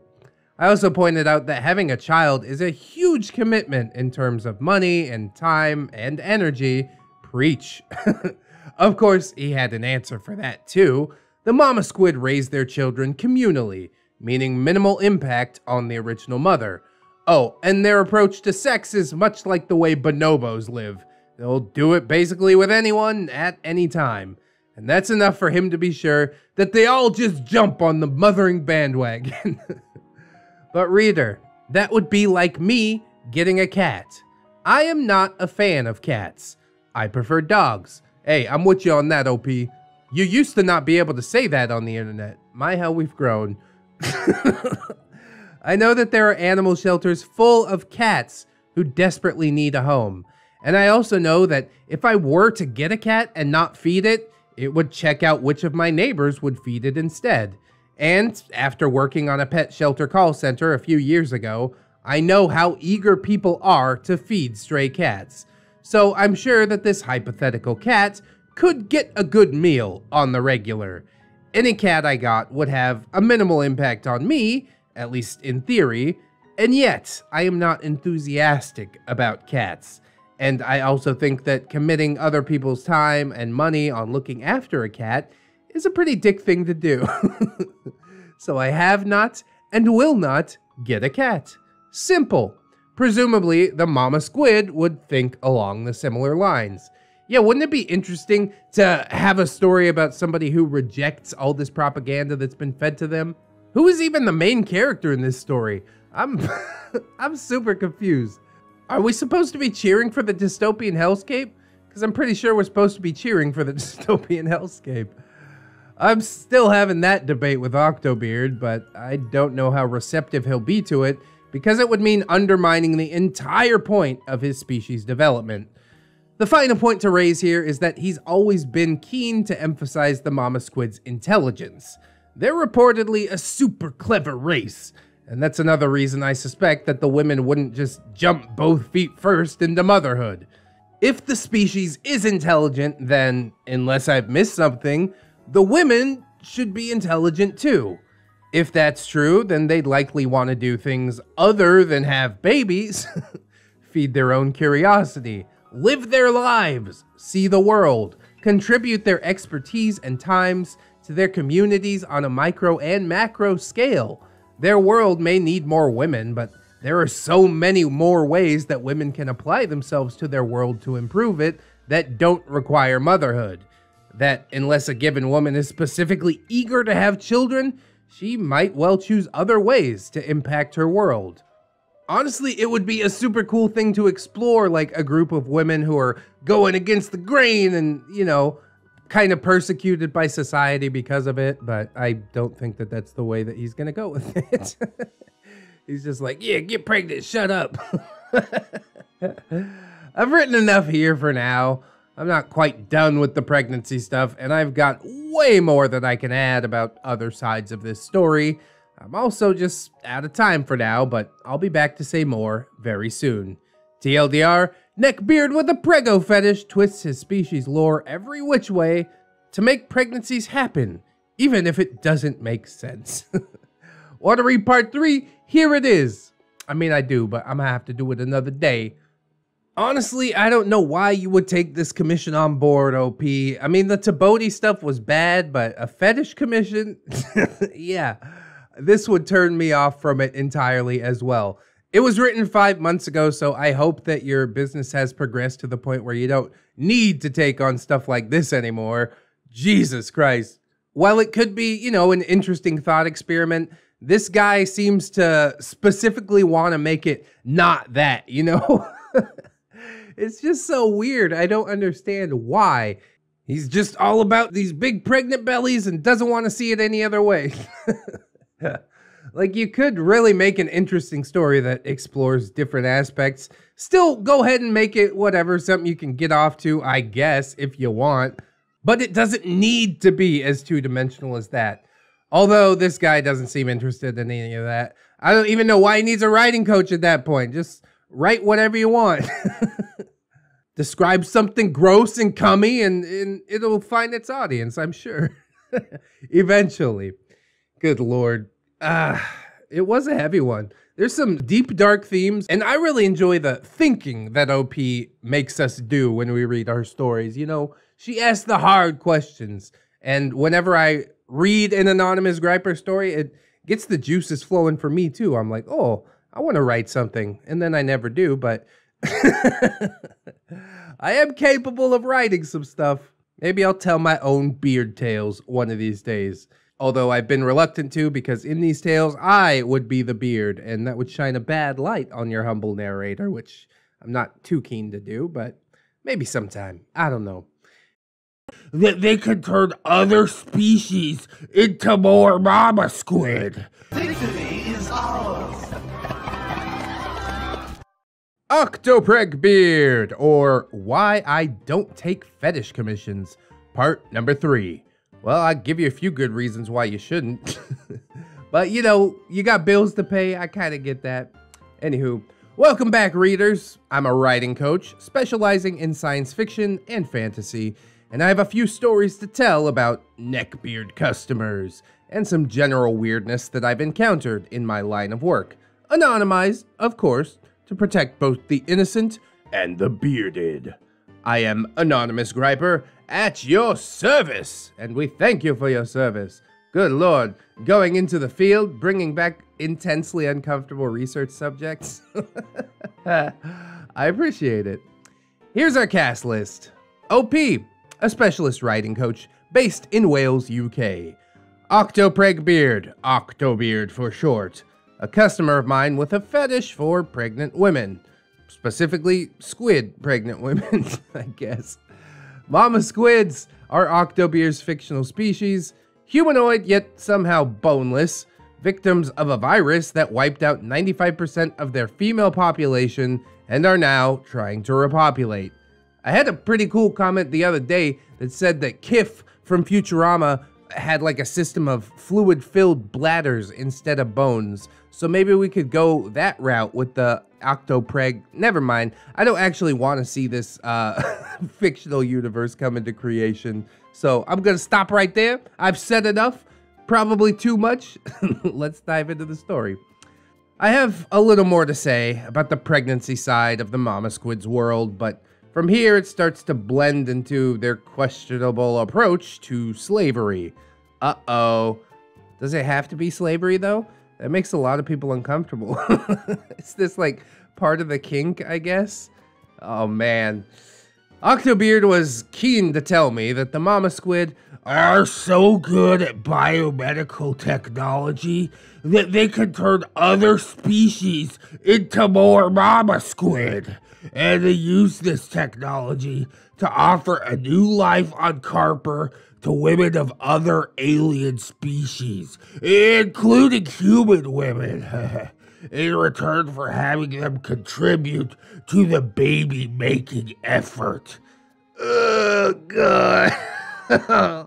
I also pointed out that having a child is a huge commitment in terms of money and time and energy. Preach. of course, he had an answer for that too. The mama squid raised their children communally, meaning minimal impact on the original mother. Oh, and their approach to sex is much like the way bonobos live. They'll do it basically with anyone at any time. And that's enough for him to be sure that they all just jump on the mothering bandwagon. But reader, that would be like me getting a cat. I am not a fan of cats. I prefer dogs. Hey, I'm with you on that, OP. You used to not be able to say that on the internet. My, how we've grown. I know that there are animal shelters full of cats who desperately need a home. And I also know that if I were to get a cat and not feed it, it would check out which of my neighbors would feed it instead. And after working on a pet shelter call center a few years ago, I know how eager people are to feed stray cats. So I'm sure that this hypothetical cat could get a good meal on the regular. Any cat I got would have a minimal impact on me, at least in theory, and yet I am not enthusiastic about cats. And I also think that committing other people's time and money on looking after a cat is a pretty dick thing to do. so I have not and will not get a cat. Simple. Presumably, the mama squid would think along the similar lines. Yeah, wouldn't it be interesting to have a story about somebody who rejects all this propaganda that's been fed to them? Who is even the main character in this story? I'm I'm super confused. Are we supposed to be cheering for the dystopian hellscape? Because I'm pretty sure we're supposed to be cheering for the dystopian hellscape. I'm still having that debate with Octobeard, but I don't know how receptive he'll be to it because it would mean undermining the entire point of his species development. The final point to raise here is that he's always been keen to emphasize the mama squid's intelligence. They're reportedly a super clever race, and that's another reason I suspect that the women wouldn't just jump both feet first into motherhood. If the species is intelligent, then, unless I've missed something, the women should be intelligent too. If that's true, then they'd likely want to do things other than have babies, feed their own curiosity, live their lives, see the world, contribute their expertise and times to their communities on a micro and macro scale. Their world may need more women, but there are so many more ways that women can apply themselves to their world to improve it that don't require motherhood that unless a given woman is specifically eager to have children, she might well choose other ways to impact her world. Honestly, it would be a super cool thing to explore, like a group of women who are going against the grain and, you know, kind of persecuted by society because of it, but I don't think that that's the way that he's going to go with it. he's just like, yeah, get pregnant, shut up. I've written enough here for now. I'm not quite done with the pregnancy stuff, and I've got way more that I can add about other sides of this story. I'm also just out of time for now, but I'll be back to say more very soon. TLDR, Neckbeard with a prego fetish twists his species lore every which way to make pregnancies happen, even if it doesn't make sense. Want to read part three? Here it is. I mean, I do, but I'm gonna have to do it another day. Honestly, I don't know why you would take this commission on board, OP. I mean, the TBOATI stuff was bad, but a fetish commission? yeah, this would turn me off from it entirely as well. It was written five months ago, so I hope that your business has progressed to the point where you don't need to take on stuff like this anymore. Jesus Christ. While it could be, you know, an interesting thought experiment, this guy seems to specifically want to make it not that, you know? It's just so weird. I don't understand why. He's just all about these big pregnant bellies and doesn't want to see it any other way. like, you could really make an interesting story that explores different aspects. Still, go ahead and make it whatever, something you can get off to, I guess, if you want. But it doesn't need to be as two dimensional as that. Although this guy doesn't seem interested in any of that. I don't even know why he needs a writing coach at that point. Just write whatever you want. Describe something gross and cummy, and, and it'll find its audience, I'm sure. Eventually. Good lord. Ah, it was a heavy one. There's some deep, dark themes, and I really enjoy the thinking that OP makes us do when we read our stories. You know, she asks the hard questions, and whenever I read an anonymous griper story, it gets the juices flowing for me too. I'm like, oh, I want to write something, and then I never do, but I am capable of writing some stuff. Maybe I'll tell my own beard tales one of these days. Although I've been reluctant to because in these tales I would be the beard, and that would shine a bad light on your humble narrator, which I'm not too keen to do, but maybe sometime. I don't know. That they could turn other species into more mama squid. Victory is ours. Octopreg Beard, or Why I Don't Take Fetish Commissions, part number three. Well, I'll give you a few good reasons why you shouldn't. but you know, you got bills to pay, I kind of get that. Anywho, welcome back, readers. I'm a writing coach specializing in science fiction and fantasy, and I have a few stories to tell about neckbeard customers and some general weirdness that I've encountered in my line of work. Anonymized, of course to protect both the innocent and the bearded. I am Anonymous Griper at your service, and we thank you for your service. Good lord, going into the field, bringing back intensely uncomfortable research subjects. I appreciate it. Here's our cast list OP, a specialist writing coach based in Wales, UK. Octopreg Beard, Octobeard for short a customer of mine with a fetish for pregnant women. Specifically, squid pregnant women, I guess. Mama squids are Octobeard's fictional species, humanoid yet somehow boneless, victims of a virus that wiped out 95% of their female population and are now trying to repopulate. I had a pretty cool comment the other day that said that Kif from Futurama had like a system of fluid filled bladders instead of bones. So maybe we could go that route with the Octopreg. Never mind. I don't actually want to see this uh, fictional universe come into creation. So I'm going to stop right there. I've said enough, probably too much. Let's dive into the story. I have a little more to say about the pregnancy side of the Mama Squid's world, but from here, it starts to blend into their questionable approach to slavery. Uh oh. Does it have to be slavery, though? That makes a lot of people uncomfortable. Is this like part of the kink, I guess? Oh man. Octobeard was keen to tell me that the mama squid are so good at biomedical technology that they can turn other species into more mama squid and they use this technology to offer a new life on Carper to women of other alien species, including human women, in return for having them contribute to the baby making effort. Oh, God. I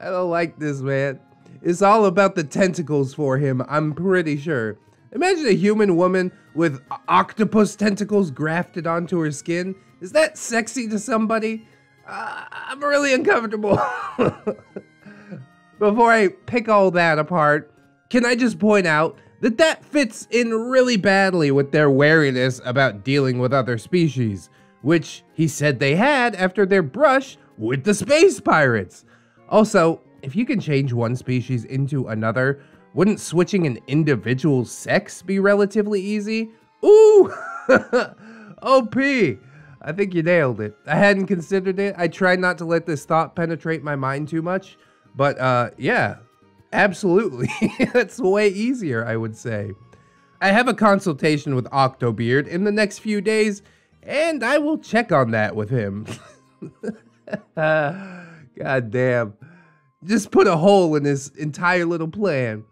don't like this, man. It's all about the tentacles for him, I'm pretty sure. Imagine a human woman with octopus tentacles grafted onto her skin. Is that sexy to somebody? Uh, I'm really uncomfortable. Before I pick all that apart, can I just point out that that fits in really badly with their wariness about dealing with other species, which he said they had after their brush with the space pirates. Also, if you can change one species into another, wouldn't switching an individual's sex be relatively easy? Ooh! OP! I think you nailed it. I hadn't considered it. I tried not to let this thought penetrate my mind too much. But uh, yeah, absolutely. That's way easier, I would say. I have a consultation with Octobeard in the next few days, and I will check on that with him. God damn. Just put a hole in his entire little plan.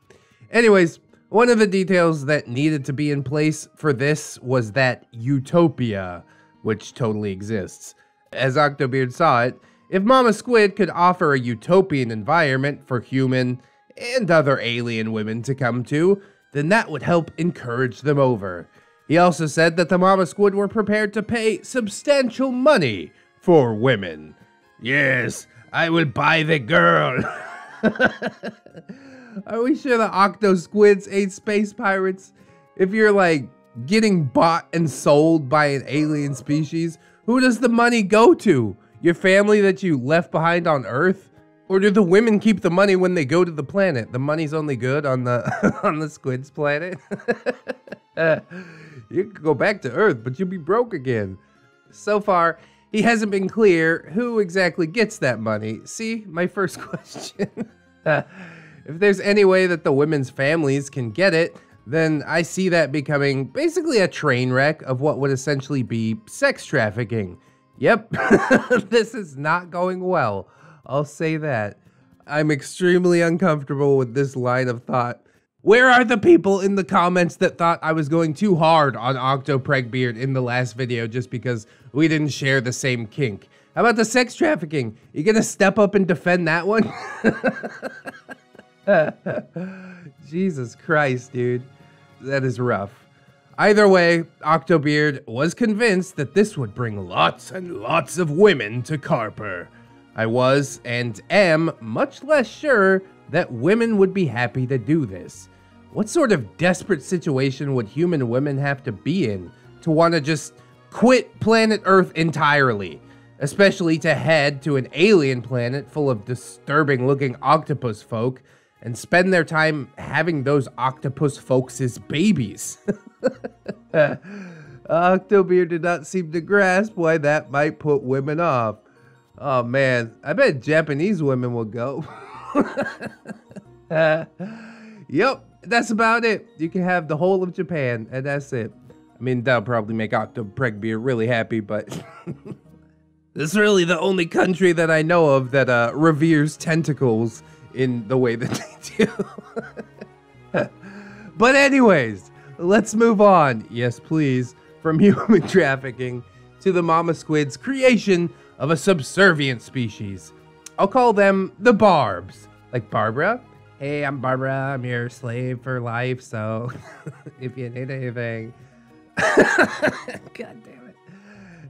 Anyways, one of the details that needed to be in place for this was that utopia, which totally exists. As Octobeard saw it, if Mama Squid could offer a utopian environment for human and other alien women to come to, then that would help encourage them over. He also said that the Mama Squid were prepared to pay substantial money for women. Yes, I will buy the girl. Are we sure the Octo Squids ate space pirates? If you're like getting bought and sold by an alien species, who does the money go to? Your family that you left behind on Earth? Or do the women keep the money when they go to the planet? The money's only good on the on the squid's planet. you could go back to Earth, but you'll be broke again. So far, he hasn't been clear who exactly gets that money. See, my first question. uh, if there's any way that the women's families can get it, then I see that becoming basically a train wreck of what would essentially be sex trafficking. Yep, this is not going well. I'll say that. I'm extremely uncomfortable with this line of thought. Where are the people in the comments that thought I was going too hard on Octopregbeard in the last video just because we didn't share the same kink? How about the sex trafficking? You gonna step up and defend that one? Jesus Christ, dude. That is rough. Either way, Octobeard was convinced that this would bring lots and lots of women to Carper. I was and am much less sure that women would be happy to do this. What sort of desperate situation would human women have to be in to want to just quit planet Earth entirely? Especially to head to an alien planet full of disturbing looking octopus folk and spend their time having those octopus folks babies. Octobeard did not seem to grasp why that might put women off. Oh man, I bet Japanese women will go. yep, that's about it. You can have the whole of Japan, and that's it. I mean, that'll probably make Octopregbeard really happy, but this is really the only country that I know of that uh, reveres tentacles in the way that they do. but anyways, let's move on. Yes, please. From human trafficking to the mama squid's creation of a subservient species. I'll call them the Barbs. Like Barbara. Hey, I'm Barbara. I'm your slave for life. So if you need anything. God damn it.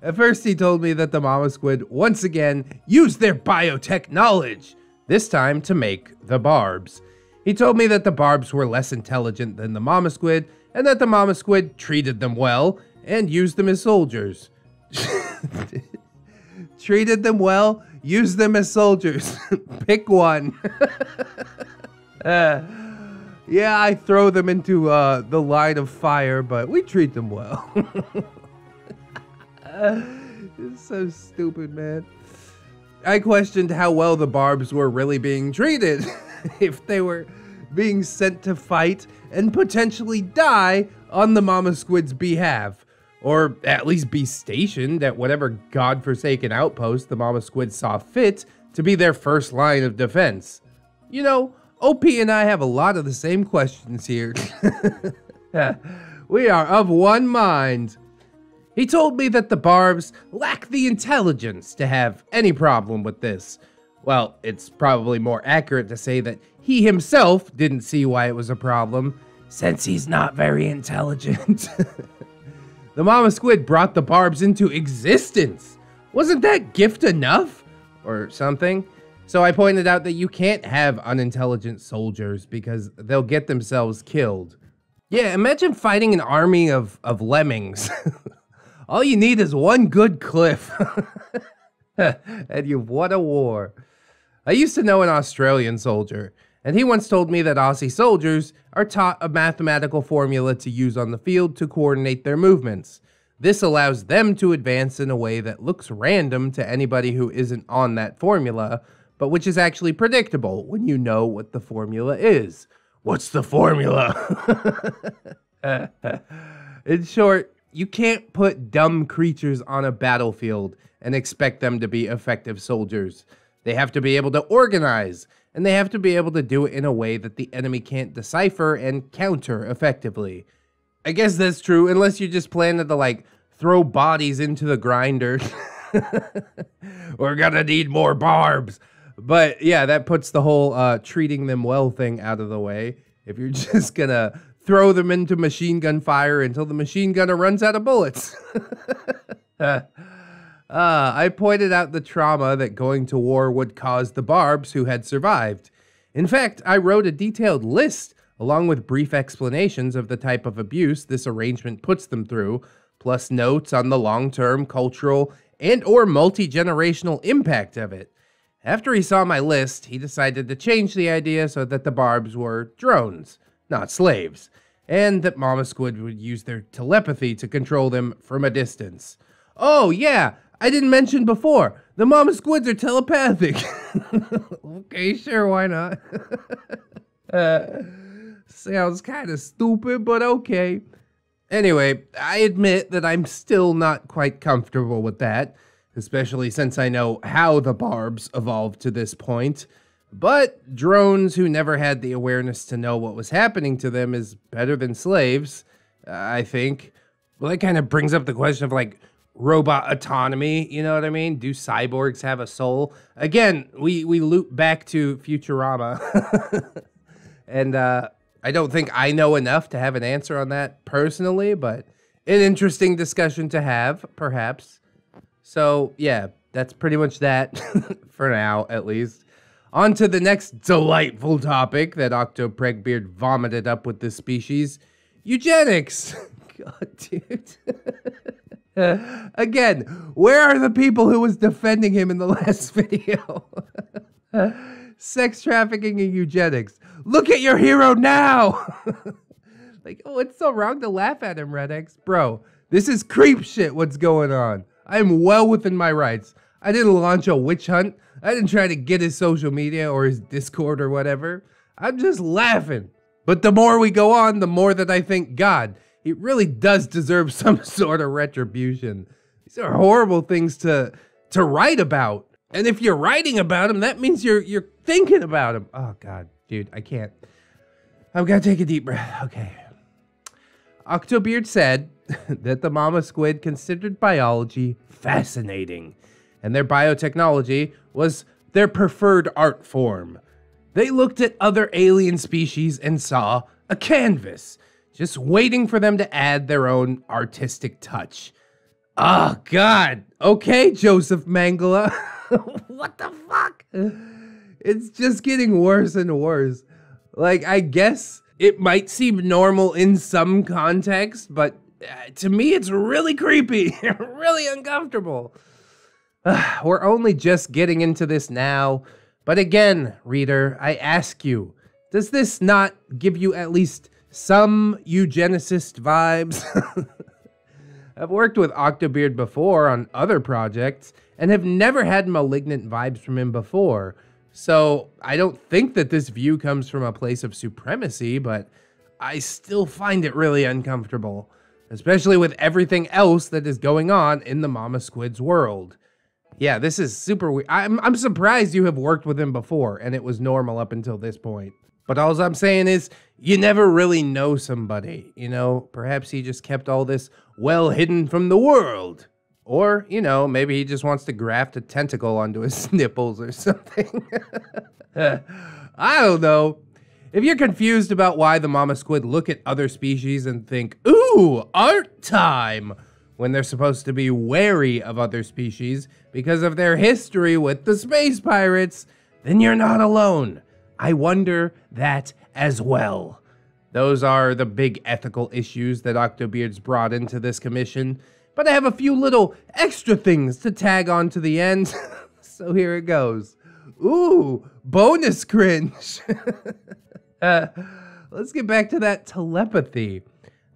At first, he told me that the mama squid once again used their biotech knowledge this time to make the barbs. He told me that the barbs were less intelligent than the mama squid, and that the mama squid treated them well and used them as soldiers. treated them well, used them as soldiers. Pick one. uh, yeah, I throw them into uh, the line of fire, but we treat them well. it's so stupid, man. I questioned how well the Barbs were really being treated. if they were being sent to fight and potentially die on the Mama Squid's behalf. Or at least be stationed at whatever godforsaken outpost the Mama Squid saw fit to be their first line of defense. You know, OP and I have a lot of the same questions here. we are of one mind. He told me that the Barbs lack the intelligence to have any problem with this. Well, it's probably more accurate to say that he himself didn't see why it was a problem, since he's not very intelligent. the Mama Squid brought the Barbs into existence. Wasn't that gift enough? Or something? So I pointed out that you can't have unintelligent soldiers because they'll get themselves killed. Yeah, imagine fighting an army of, of lemmings. All you need is one good cliff. and you've won a war. I used to know an Australian soldier, and he once told me that Aussie soldiers are taught a mathematical formula to use on the field to coordinate their movements. This allows them to advance in a way that looks random to anybody who isn't on that formula, but which is actually predictable when you know what the formula is. What's the formula? in short, you can't put dumb creatures on a battlefield and expect them to be effective soldiers. They have to be able to organize, and they have to be able to do it in a way that the enemy can't decipher and counter effectively. I guess that's true, unless you just plan to like throw bodies into the grinder. We're gonna need more barbs. But yeah, that puts the whole uh, treating them well thing out of the way. If you're just gonna throw them into machine gun fire until the machine gunner runs out of bullets. uh, I pointed out the trauma that going to war would cause the Barbs who had survived. In fact, I wrote a detailed list along with brief explanations of the type of abuse this arrangement puts them through, plus notes on the long-term cultural and or multi-generational impact of it. After he saw my list, he decided to change the idea so that the barbs were drones, not slaves, and that Mama Squid would use their telepathy to control them from a distance. Oh, yeah, I didn't mention before. The Mama Squids are telepathic. okay, sure, why not? uh, sounds kind of stupid, but okay. Anyway, I admit that I'm still not quite comfortable with that especially since I know how the barbs evolved to this point. But drones who never had the awareness to know what was happening to them is better than slaves, I think. Well, that kind of brings up the question of like robot autonomy. You know what I mean? Do cyborgs have a soul? Again, we we loop back to Futurama, and uh, I don't think I know enough to have an answer on that personally, but an interesting discussion to have, perhaps. So, yeah, that's pretty much that for now, at least. On to the next delightful topic that Octopregbeard vomited up with this species eugenics. God, dude. Again, where are the people who was defending him in the last video? Sex trafficking and eugenics. Look at your hero now. like, oh, it's so wrong to laugh at him, ReddX. Bro, this is creep shit. What's going on? I am well within my rights. I didn't launch a witch hunt. I didn't try to get his social media or his Discord or whatever. I'm just laughing. But the more we go on, the more that I think, God, he really does deserve some sort of retribution. These are horrible things to to write about. And if you're writing about him, that means you're you're thinking about him. Oh God, dude, I can't. I've got to take a deep breath. Okay. Octobeard said that the mama squid considered biology fascinating, and their biotechnology was their preferred art form. They looked at other alien species and saw a canvas, just waiting for them to add their own artistic touch. Oh, God. Okay, Josef Mengele. what the fuck? It's just getting worse and worse. Like, I guess it might seem normal in some context, but uh, to me, it's really creepy, really uncomfortable. we're only just getting into this now. But again, reader, I ask you, does this not give you at least some eugenicist vibes? I've worked with Octobeard before on other projects and have never had malignant vibes from him before. So I don't think that this view comes from a place of supremacy, but I still find it really uncomfortable, especially with everything else that is going on in the Mama Squid's world. Yeah, this is super weird. I'm, I'm surprised you have worked with him before and it was normal up until this point. But all I'm saying is, you never really know somebody. You know, perhaps he just kept all this well hidden from the world. Or, you know, maybe he just wants to graft a tentacle onto his nipples or something. I don't know. If you're confused about why the mama squid look at other species and think, ooh, art time, when they're supposed to be wary of other species because of their history with the space pirates, then you're not alone. I wonder that as well. Those are the big ethical issues that Octobeard's brought into this commission, but I have a few little extra things to tag on to the end. so here it goes. Ooh, bonus cringe. uh, let's get back to that telepathy.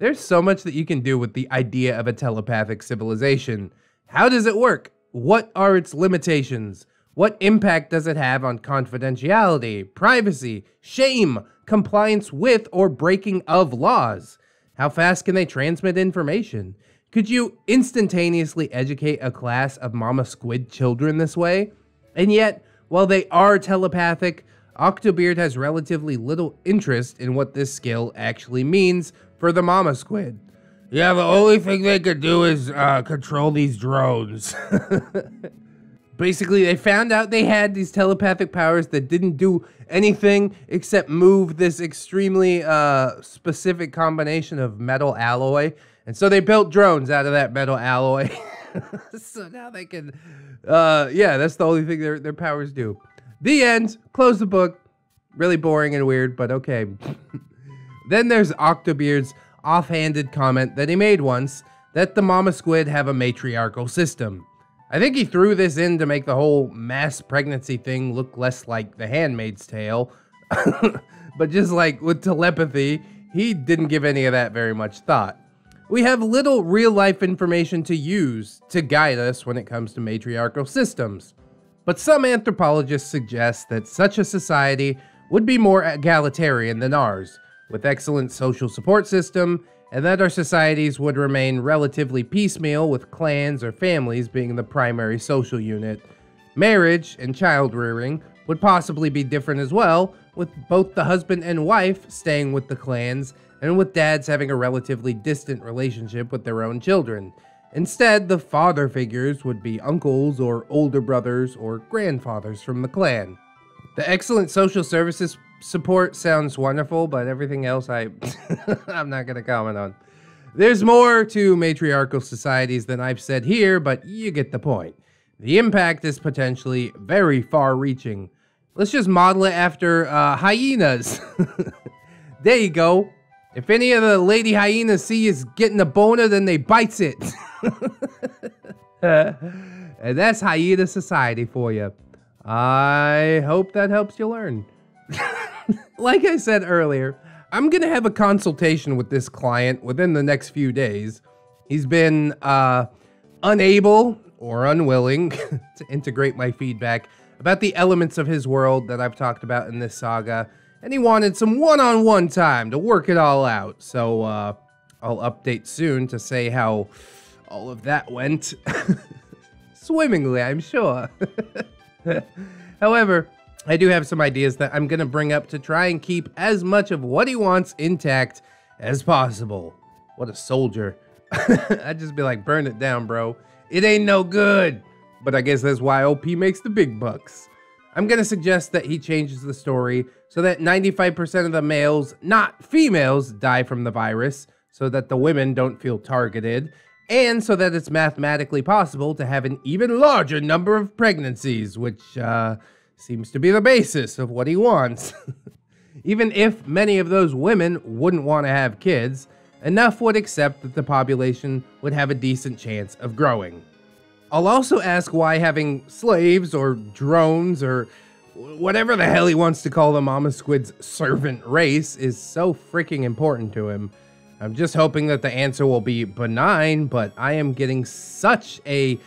There's so much that you can do with the idea of a telepathic civilization. How does it work? What are its limitations? What impact does it have on confidentiality, privacy, shame, compliance with or breaking of laws? How fast can they transmit information? Could you instantaneously educate a class of mama squid children this way? And yet, while they are telepathic, Octobeard has relatively little interest in what this skill actually means for the mama squid. Yeah, the only thing they could do is uh, control these drones. Basically, they found out they had these telepathic powers that didn't do anything except move this extremely uh, specific combination of metal alloy. And so they built drones out of that metal alloy. so now they can, uh, yeah, that's the only thing their, their powers do. The end. Close the book. Really boring and weird, but okay. then there's Octobeard's offhanded comment that he made once that the mama squid have a matriarchal system. I think he threw this in to make the whole mass pregnancy thing look less like The Handmaid's Tale. but just like with telepathy, he didn't give any of that very much thought. We have little real life information to use to guide us when it comes to matriarchal systems. But some anthropologists suggest that such a society would be more egalitarian than ours, with excellent social support system, and that our societies would remain relatively piecemeal with clans or families being the primary social unit. Marriage and child rearing would possibly be different as well, with both the husband and wife staying with the clans and with dads having a relatively distant relationship with their own children. Instead, the father figures would be uncles or older brothers or grandfathers from the clan. The excellent social services support sounds wonderful, but everything else I I'm not going to comment on. There's more to matriarchal societies than I've said here, but you get the point. The impact is potentially very far reaching. Let's just model it after uh, hyenas. there you go. If any of the lady hyenas see you getting a boner, then they bites it. and that's hyena society for you. I hope that helps you learn. like I said earlier, I'm going to have a consultation with this client within the next few days. He's been uh, unable or unwilling to integrate my feedback about the elements of his world that I've talked about in this saga, and he wanted some one on one time to work it all out. So uh, I'll update soon to say how all of that went. Swimmingly, I'm sure. However, I do have some ideas that I'm going to bring up to try and keep as much of what he wants intact as possible. What a soldier. I'd just be like, burn it down, bro. It ain't no good. But I guess that's why OP makes the big bucks. I'm going to suggest that he changes the story so that 95% of the males, not females, die from the virus, so that the women don't feel targeted, and so that it's mathematically possible to have an even larger number of pregnancies, which, uh, seems to be the basis of what he wants. Even if many of those women wouldn't want to have kids, enough would accept that the population would have a decent chance of growing. I'll also ask why having slaves or drones or whatever the hell he wants to call the Mama Squid's servant race is so freaking important to him. I'm just hoping that the answer will be benign, but I am getting such a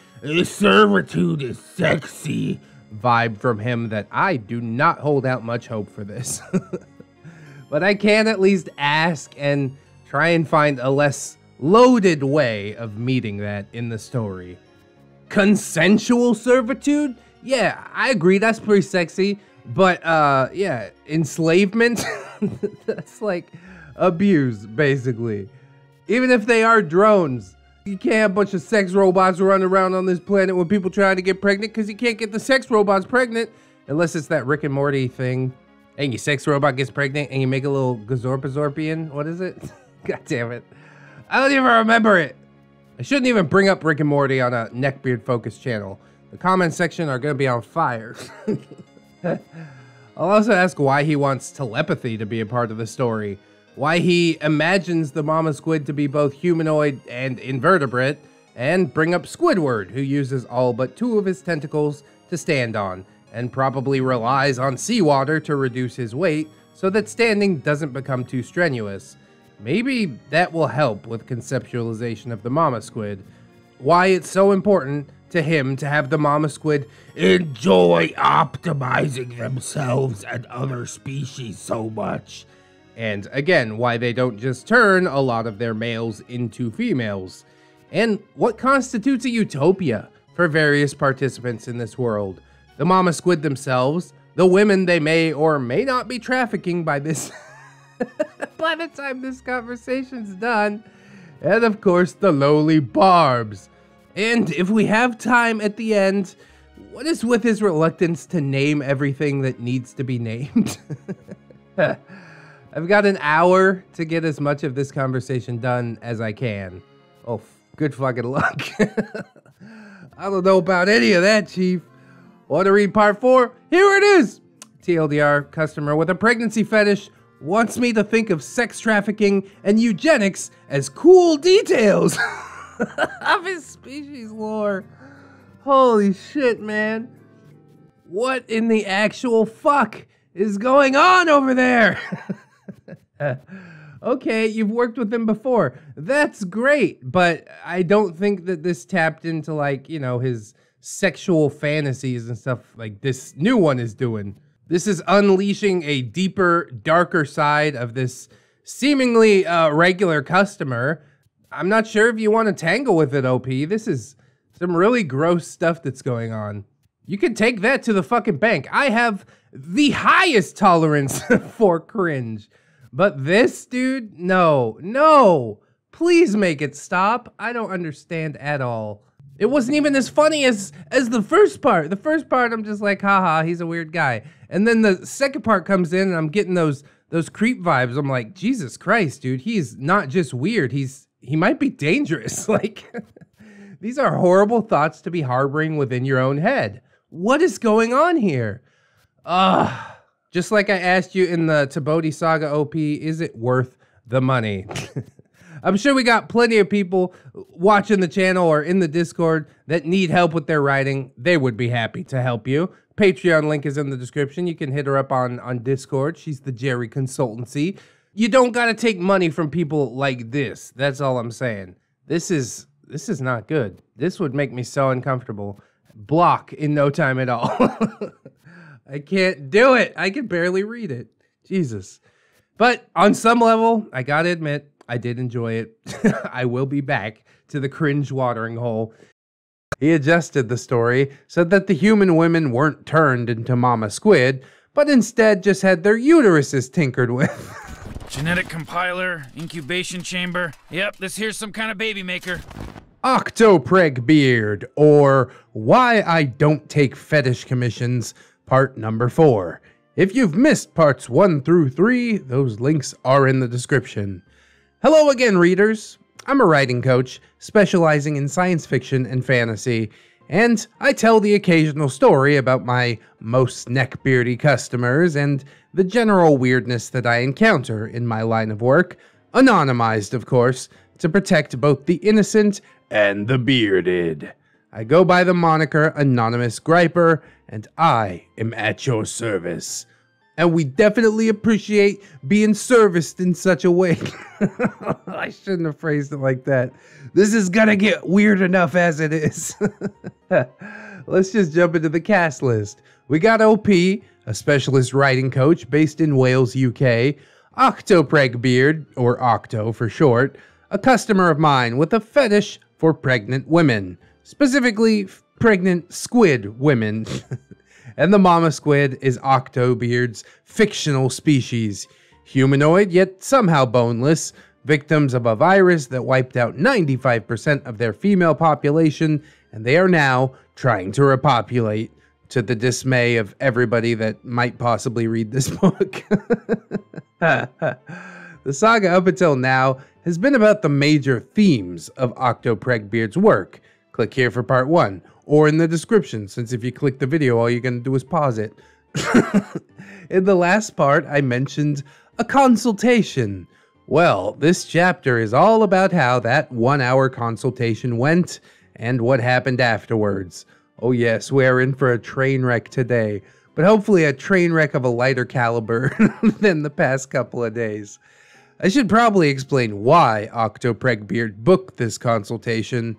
servitude is sexy vibe from him that I do not hold out much hope for this. but I can at least ask and try and find a less loaded way of meeting that in the story. Consensual servitude? Yeah, I agree, that's pretty sexy. But uh yeah, enslavement that's like abuse basically. Even if they are drones, You can't have a bunch of sex robots running around on this planet when people trying to get pregnant because you can't get the sex robots pregnant unless it's that Rick and Morty thing. And your sex robot gets pregnant and you make a little Gazorpazorpian. What is it? God damn it. I don't even remember it. I shouldn't even bring up Rick and Morty on a neckbeard focused channel. The comment section are going to be on fire. I'll also ask why he wants telepathy to be a part of the story, why he imagines the mama squid to be both humanoid and invertebrate, and bring up Squidward, who uses all but two of his tentacles to stand on, and probably relies on seawater to reduce his weight so that standing doesn't become too strenuous. Maybe that will help with conceptualization of the mama squid. Why it's so important to him to have the mama squid enjoy optimizing themselves and other species so much. And again, why they don't just turn a lot of their males into females. And what constitutes a utopia for various participants in this world. The mama squid themselves, the women they may or may not be trafficking by this by the time this conversation's done. And of course, the lowly Barbs. And if we have time at the end, what is with his reluctance to name everything that needs to be named? I've got an hour to get as much of this conversation done as I can. Oh, good fucking luck. I don't know about any of that, Chief. Want to read part four? Here it is! TLDR customer with a pregnancy fetish wants me to think of sex trafficking and eugenics as cool details of his species lore. Holy shit, man. What in the actual fuck is going on over there? okay, you've worked with him before. That's great, but I don't think that this tapped into like, you know, his sexual fantasies and stuff like this new one is doing. This is unleashing a deeper, darker side of this seemingly uh, regular customer. I'm not sure if you want to tangle with it, OP. This is some really gross stuff that's going on. You can take that to the fucking bank. I have the highest tolerance for cringe. But this dude, no, no. Please make it stop. I don't understand at all. It wasn't even as funny as as the first part. The first part, I'm just like, haha, he's a weird guy. And then the second part comes in, and I'm getting those those creep vibes. I'm like, Jesus Christ, dude, he's not just weird. He's he might be dangerous. Like, these are horrible thoughts to be harboring within your own head. What is going on here? Ah, just like I asked you in the TBOATI Saga OP, is it worth the money? I'm sure we got plenty of people watching the channel or in the Discord that need help with their writing. They would be happy to help you. Patreon link is in the description. You can hit her up on, on Discord. She's the Character Consultancy. You don't got to take money from people like this. That's all I'm saying. This is this is not good. This would make me so uncomfortable. Block in no time at all. I can't do it. I can barely read it. Jesus. But on some level, I got to admit, I did enjoy it. I will be back to the cringe watering hole. He adjusted the story so that the human women weren't turned into mama squid, but instead just had their uteruses tinkered with. Genetic compiler, incubation chamber. Yep, this here's some kind of baby maker. Octopreg Beard, or Why I Don't Take Fetish Commissions, part number four. If you've missed parts one through three, those links are in the description. Hello again, readers. I'm a writing coach specializing in science fiction and fantasy, and I tell the occasional story about my most neckbeardy customers and the general weirdness that I encounter in my line of work, anonymized, of course, to protect both the innocent and the bearded. I go by the moniker Anonymous Griper, and I am at your service and we definitely appreciate being serviced in such a way. I shouldn't have phrased it like that. This is gonna get weird enough as it is. Let's just jump into the cast list. We got OP, a specialist writing coach based in Wales, UK, Octopreg Beard, or Octo for short, a customer of mine with a fetish for pregnant women, specifically pregnant squid women. and the mama squid is Octobeard's fictional species. Humanoid, yet somehow boneless, victims of a virus that wiped out 95% of their female population, and they are now trying to repopulate to the dismay of everybody that might possibly read this book. the saga up until now has been about the major themes of Octopregbeard's work. Click here for part one, or in the description, since if you click the video, all you're going to do is pause it. in the last part, I mentioned a consultation. Well, this chapter is all about how that one hour consultation went and what happened afterwards. Oh, yes, we are in for a train wreck today, but hopefully a train wreck of a lighter caliber than the past couple of days. I should probably explain why Octopregbeard booked this consultation.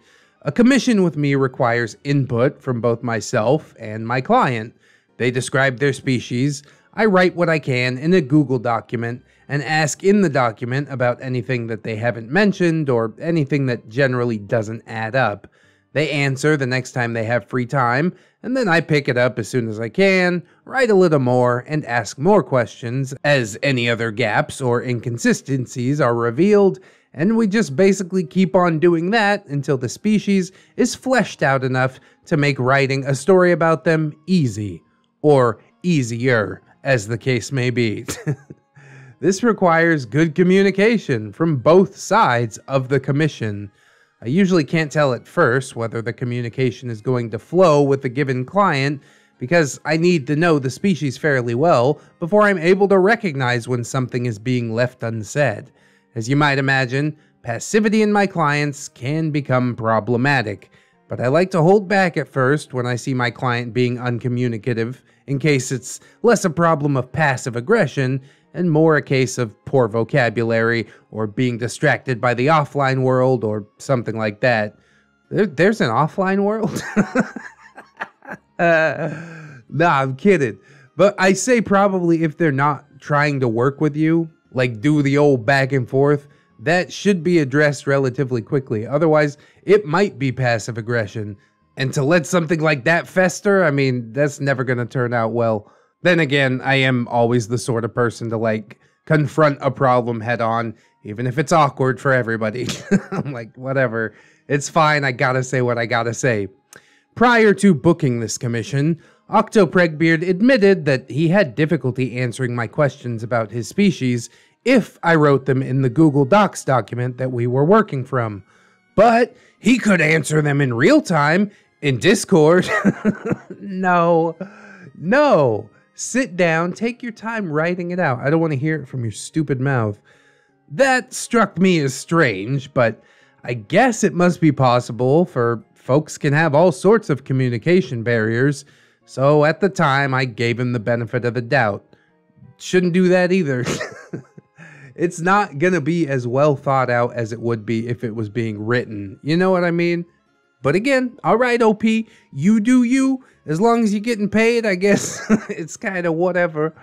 A commission with me requires input from both myself and my client. They describe their species. I write what I can in a Google document and ask in the document about anything that they haven't mentioned or anything that generally doesn't add up. They answer the next time they have free time, and then I pick it up as soon as I can, write a little more, and ask more questions as any other gaps or inconsistencies are revealed, and we just basically keep on doing that until the species is fleshed out enough to make writing a story about them easy, or easier, as the case may be. this requires good communication from both sides of the commission. I usually can't tell at first whether the communication is going to flow with a given client because I need to know the species fairly well before I'm able to recognize when something is being left unsaid. As you might imagine, passivity in my clients can become problematic, but I like to hold back at first when I see my client being uncommunicative in case it's less a problem of passive aggression and more a case of poor vocabulary or being distracted by the offline world or something like that. There, there's an offline world? uh, nah, I'm kidding. But I say probably if they're not trying to work with you, like do the old back and forth, that should be addressed relatively quickly. Otherwise, it might be passive aggression. And to let something like that fester, I mean, that's never going to turn out well. Then again, I am always the sort of person to like confront a problem head on, even if it's awkward for everybody. I'm like, whatever, it's fine. I gotta say what I gotta say. Prior to booking this commission, Octopregbeard admitted that he had difficulty answering my questions about his species if I wrote them in the Google Docs document that we were working from. But he could answer them in real time in Discord. no, no. Sit down, take your time writing it out. I don't want to hear it from your stupid mouth. That struck me as strange, but I guess it must be possible for folks can have all sorts of communication barriers. So at the time, I gave him the benefit of the doubt. Shouldn't do that either. it's not gonna be as well thought out as it would be if it was being written. You know what I mean? But again, all right, OP, you do you. As long as you're getting paid, I guess it's kind of whatever.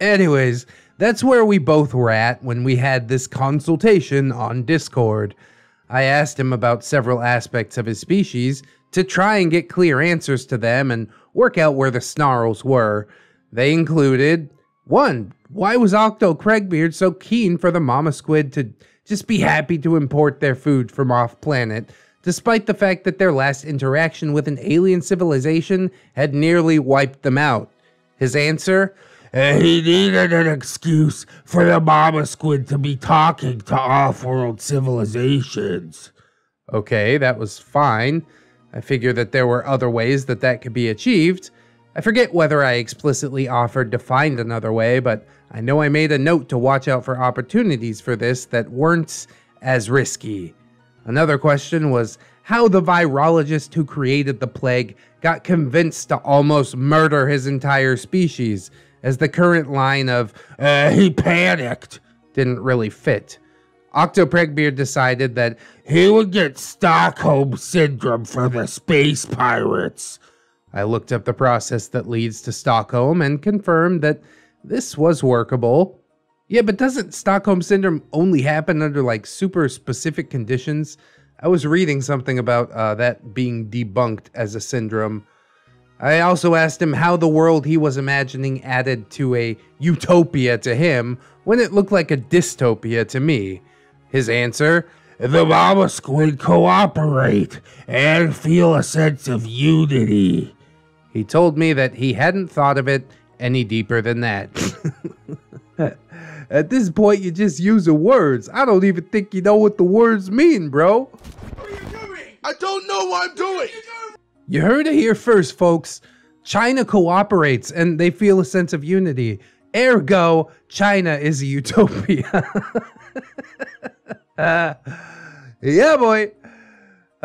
Anyways, that's where we both were at when we had this consultation on Discord. I asked him about several aspects of his species to try and get clear answers to them and work out where the snarls were. They included 1. Why was Octo Pregbeard so keen for the mama squid to just be happy to import their food from off planet? despite the fact that their last interaction with an alien civilization had nearly wiped them out. His answer? Uh, he needed an excuse for the mama squid to be talking to off-world civilizations. Okay, that was fine. I figure that there were other ways that that could be achieved. I forget whether I explicitly offered to find another way, but I know I made a note to watch out for opportunities for this that weren't as risky. Another question was how the virologist who created the plague got convinced to almost murder his entire species, as the current line of, uh, he panicked, didn't really fit. Octopregbeard decided that he would get Stockholm Syndrome for the space pirates. I looked up the process that leads to Stockholm and confirmed that this was workable. Yeah, but doesn't Stockholm Syndrome only happen under like super specific conditions? I was reading something about uh, that being debunked as a syndrome. I also asked him how the world he was imagining added to a utopia to him when it looked like a dystopia to me. His answer The mama squid cooperate and feel a sense of unity. He told me that he hadn't thought of it any deeper than that. At this point, you're just use the words. I don't even think you know what the words mean, bro. What are you doing? I don't know what I'm doing! You heard it here first, folks. China cooperates and they feel a sense of unity. Ergo, China is a utopia. Uh, yeah, boy.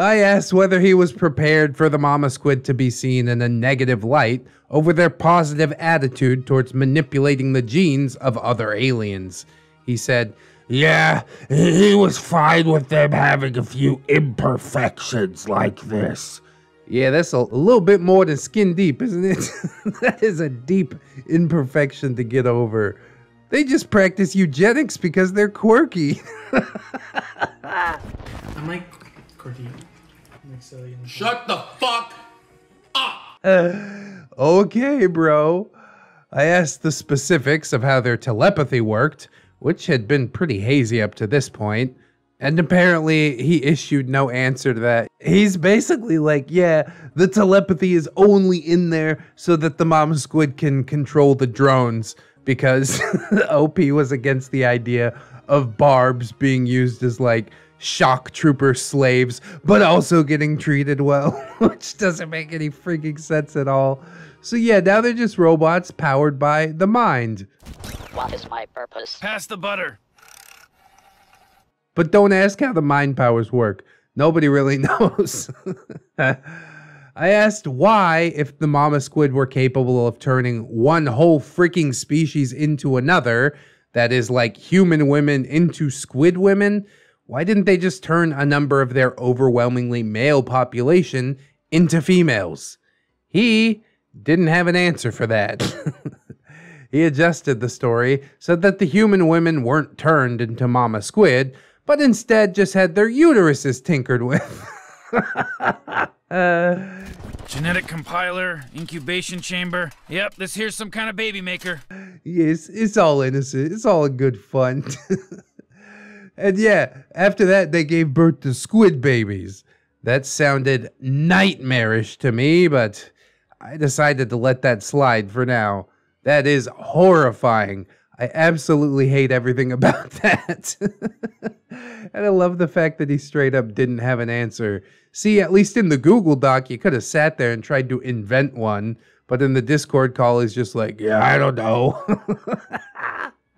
I asked whether he was prepared for the mama squid to be seen in a negative light over their positive attitude towards manipulating the genes of other aliens. He said, Yeah, he was fine with them having a few imperfections like this. Yeah, that's a, little bit more than skin deep, isn't it? that is a deep imperfection to get over. They just practice eugenics because they're quirky. I'm like quirky. I'm like silly. and- Shut the fuck up! okay, bro. I asked the specifics of how their telepathy worked, which had been pretty hazy up to this point, and apparently he issued no answer to that. He's basically like, yeah, the telepathy is only in there so that the mama squid can control the drones because OP was against the idea of barbs being used as like shock trooper slaves, but also getting treated well, which doesn't make any freaking sense at all. So yeah, now they're just robots powered by the mind. What is my purpose? Pass the butter. But don't ask how the mind powers work. Nobody really knows. I asked why, if the mama squid were capable of turning one whole freaking species into another, that is like human women into squid women, why didn't they just turn a number of their overwhelmingly male population into females? He didn't have an answer for that. he adjusted the story so that the human women weren't turned into mama squid, but instead just had their uteruses tinkered with. uh, Genetic compiler, incubation chamber. Yep, this here's some kind of baby maker. yes, it's all innocent. It's all good fun. and yeah, after that, they gave birth to squid babies. That sounded nightmarish to me, but I decided to let that slide for now. That is horrifying. I absolutely hate everything about that. and I love the fact that he straight up didn't have an answer. See, at least in the Google Doc, you could have sat there and tried to invent one, but in the Discord call, he's just like, yeah, I don't know.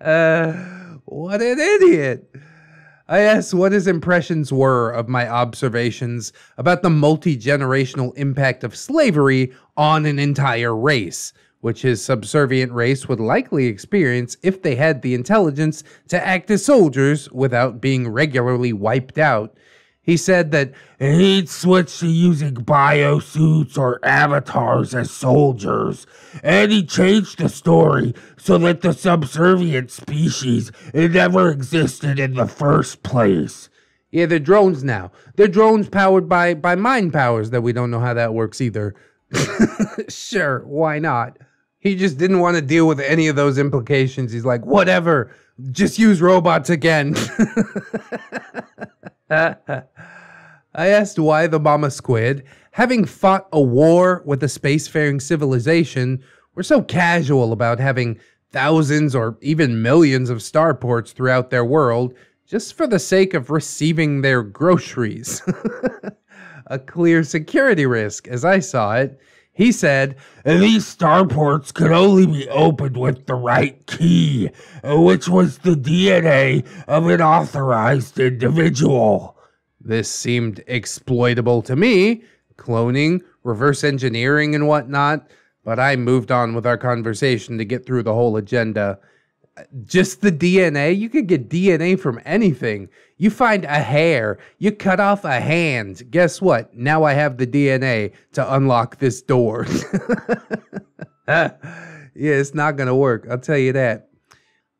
uh, what an idiot. I asked what his impressions were of my observations about the multi generational impact of slavery on an entire race, which his subservient race would likely experience if they had the intelligence to act as soldiers without being regularly wiped out. He said that He'd switch to using biosuits or avatars as soldiers, and he changed the story so that the subservient species never existed in the first place. Yeah, they're drones now. They're drones powered by by mind powers that we don't know how that works either. sure, why not? He just didn't want to deal with any of those implications. He's like, whatever, just use robots again. I asked why the mama squid, having fought a war with a spacefaring civilization, were so casual about having thousands or even millions of starports throughout their world just for the sake of receiving their groceries. a clear security risk, as I saw it. He said, these starports could only be opened with the right key, which was the DNA of an authorized individual. This seemed exploitable to me, cloning, reverse engineering, and whatnot, but I moved on with our conversation to get through the whole agenda. Just the DNA? You could get DNA from anything. You find a hair, you cut off a hand. Guess what? Now I have the DNA to unlock this door. yeah, it's not going to work. I'll tell you that.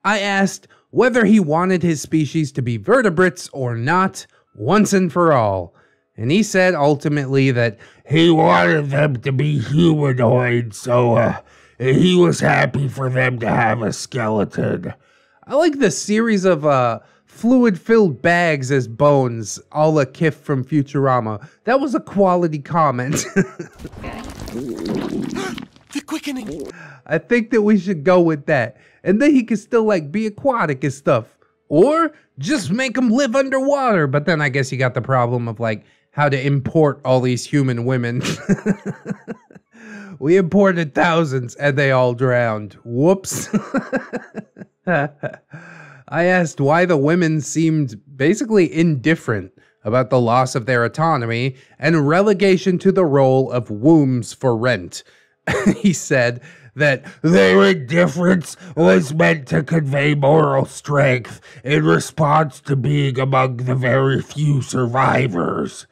I asked whether he wanted his species to be vertebrates or not once and for all. And he said ultimately that He wanted them to be humanoid, so uh, he was happy for them to have a skeleton. I like the series of uh, fluid filled bags as bones, all a la Kif from Futurama. That was a quality comment. The quickening. I think that we should go with that. And then he could still like be aquatic and stuff. Or just make them live underwater. But then I guess you got the problem of like how to import all these human women. we imported thousands and they all drowned. Whoops. I asked why the women seemed basically indifferent about the loss of their autonomy and relegation to the role of wombs for rent. he said that Their indifference was meant to convey moral strength in response to being among the very few survivors.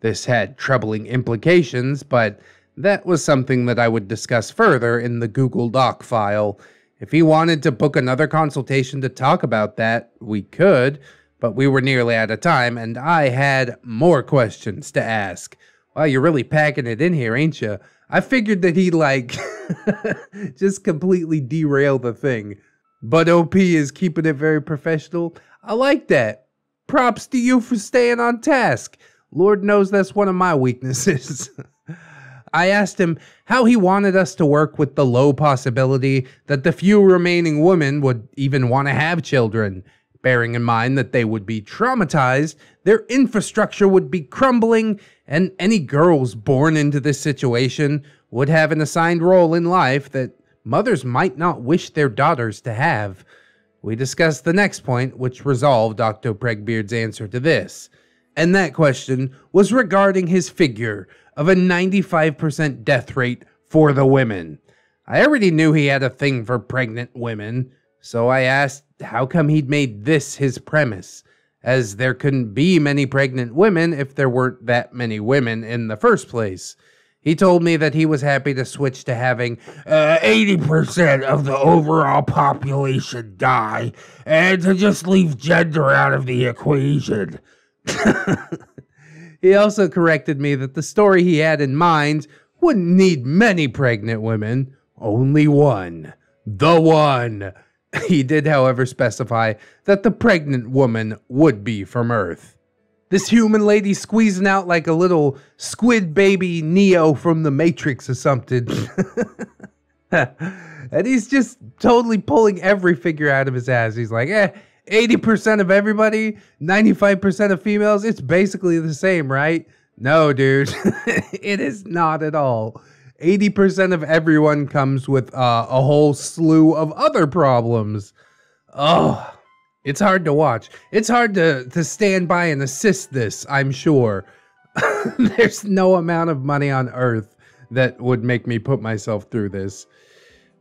this had troubling implications, but that was something that I would discuss further in the Google Doc file. If he wanted to book another consultation to talk about that, we could, but we were nearly out of time and I had more questions to ask. Well, you're really packing it in here, ain't you? I figured that he'd like just completely derail the thing. But OP is keeping it very professional. I like that. Props to you for staying on task. Lord knows that's one of my weaknesses. I asked him how he wanted us to work with the low possibility that the few remaining women would even want to have children, bearing in mind that they would be traumatized, their infrastructure would be crumbling, and any girls born into this situation would have an assigned role in life that mothers might not wish their daughters to have. We discussed the next point, which resolved Octo Pregbeard's answer to this. And that question was regarding his figure of a 95% death rate for the women. I already knew he had a thing for pregnant women, so I asked how come he'd made this his premise, as there couldn't be many pregnant women if there weren't that many women in the first place. He told me that he was happy to switch to having Uh, 80% of the overall population die, and to just leave gender out of the equation. He also corrected me that the story he had in mind wouldn't need many pregnant women, only one. The one. He did, however, specify that the pregnant woman would be from Earth. This human lady squeezing out like a little squid baby Neo from the Matrix or something. and he's just totally pulling every figure out of his ass. He's like, eh, 80% of everybody, 95% of females, it's basically the same, right? No, dude, it is not at all. 80% of everyone comes with uh, a whole slew of other problems. Oh, it's hard to watch. It's hard to, to stand by and assist this, I'm sure. There's no amount of money on earth that would make me put myself through this.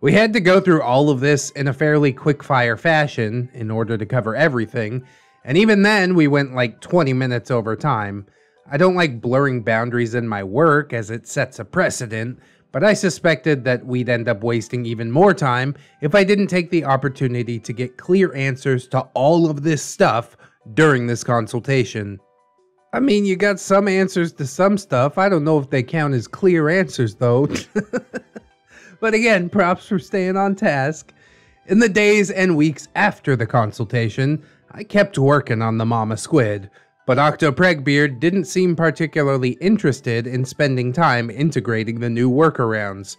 We had to go through all of this in a fairly quick fire fashion in order to cover everything, and even then we went like 20 minutes over time. I don't like blurring boundaries in my work as it sets a precedent, but I suspected that we'd end up wasting even more time if I didn't take the opportunity to get clear answers to all of this stuff during this consultation. I mean, you got some answers to some stuff. I don't know if they count as clear answers, though. but again, props for staying on task. In the days and weeks after the consultation, I kept working on the mama squid, but Octo Pregbeard didn't seem particularly interested in spending time integrating the new workarounds.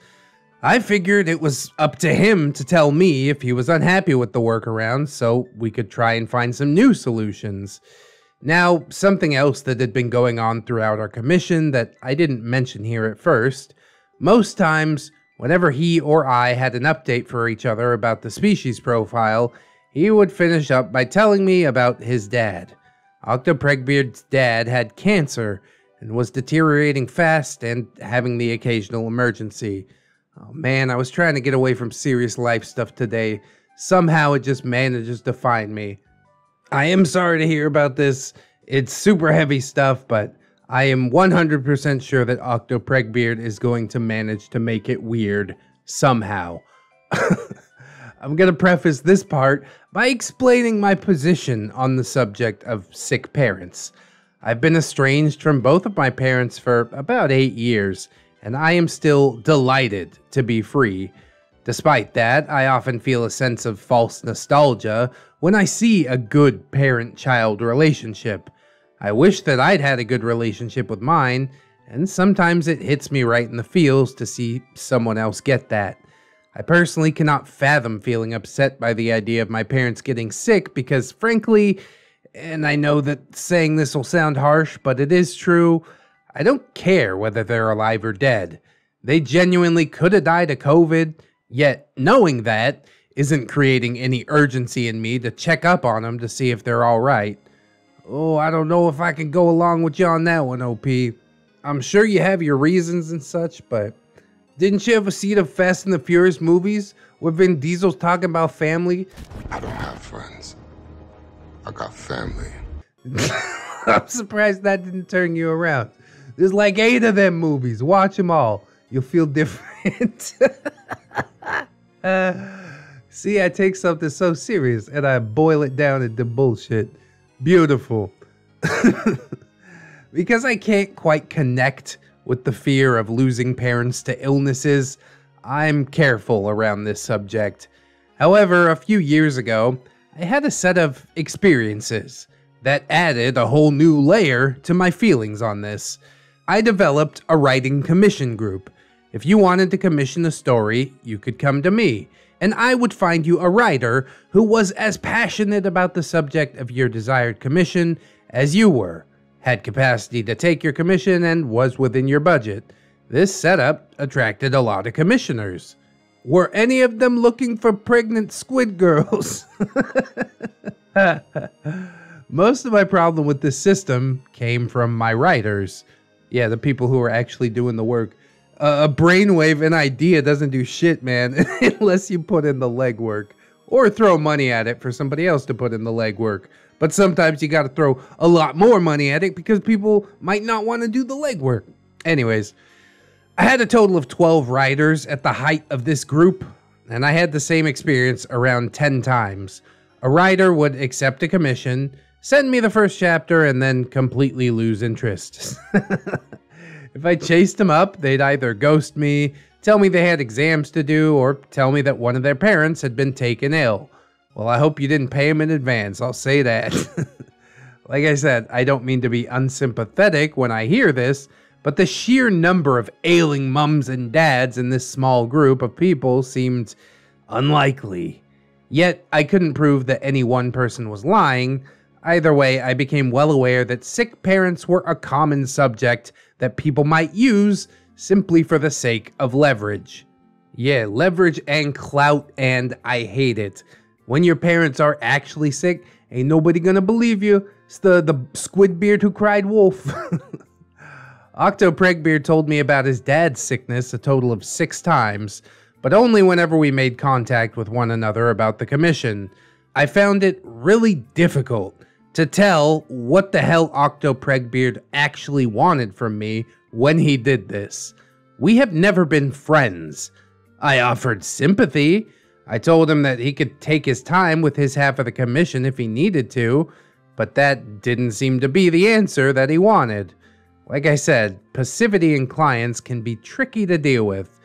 I figured it was up to him to tell me if he was unhappy with the workarounds so we could try and find some new solutions. Now, something else that had been going on throughout our commission that I didn't mention here at first. Most times, whenever he or I had an update for each other about the species profile, he would finish up by telling me about his dad. Octopregbeard's dad had cancer and was deteriorating fast and having the occasional emergency. Oh man, I was trying to get away from serious life stuff today. Somehow it just manages to find me. I am sorry to hear about this. It's super heavy stuff, but I am 100% sure that Octopregbeard is going to manage to make it weird somehow. I'm going to preface this part by explaining my position on the subject of sick parents. I've been estranged from both of my parents for about eight years, and I am still delighted to be free. Despite that, I often feel a sense of false nostalgia when I see a good parent child relationship. I wish that I'd had a good relationship with mine, and sometimes it hits me right in the feels to see someone else get that. I personally cannot fathom feeling upset by the idea of my parents getting sick because, frankly, and I know that saying this will sound harsh, but it is true, I don't care whether they're alive or dead. They genuinely could have died of COVID, yet knowing that isn't creating any urgency in me to check up on them to see if they're all right. Oh, I don't know if I can go along with you on that one, OP. I'm sure you have your reasons and such, but didn't you ever see the Fast and the Furious movies where Vin Diesel's talking about family? I don't have friends. I got family. I'm surprised that didn't turn you around. There's like eight of them movies. Watch them all. You'll feel different. Uh, see, I take something so serious and I boil it down into bullshit. Beautiful. because I can't quite connect with the fear of losing parents to illnesses, I'm careful around this subject. However, a few years ago, I had a set of experiences that added a whole new layer to my feelings on this. I developed a writing commission group. If you wanted to commission a story, you could come to me, and I would find you a writer who was as passionate about the subject of your desired commission as you were, had capacity to take your commission, and was within your budget. This setup attracted a lot of commissioners. Were any of them looking for pregnant squid girls? Most of my problem with this system came from my writers. Yeah, the people who are actually doing the work. Uh, a brainwave, an idea doesn't do shit, man, unless you put in the legwork or throw money at it for somebody else to put in the legwork. But sometimes you got to throw a lot more money at it because people might not want to do the legwork. Anyways, I had a total of 12 writers at the height of this group, and I had the same experience around 10 times. A writer would accept a commission, send me the first chapter, and then completely lose interest. if I chased them up, they'd either ghost me, tell me they had exams to do, or tell me that one of their parents had been taken ill. Well, I hope you didn't pay him in advance, I'll say that. like I said, I don't mean to be unsympathetic when I hear this, but the sheer number of ailing mums and dads in this small group of people seemed unlikely. Yet, I couldn't prove that any one person was lying. Either way, I became well aware that sick parents were a common subject that people might use simply for the sake of leverage. Yeah, leverage and clout, and I hate it. When your parents are actually sick, ain't nobody gonna believe you. It's the, the squid beard who cried wolf. Octo Pregbeard told me about his dad's sickness a total of six times, but only whenever we made contact with one another about the commission. I found it really difficult to tell what the hell Octo Pregbeard actually wanted from me when he did this. We have never been friends. I offered sympathy. I told him that he could take his time with his half of the commission if he needed to, but that didn't seem to be the answer that he wanted. Like I said, passivity in clients can be tricky to deal with.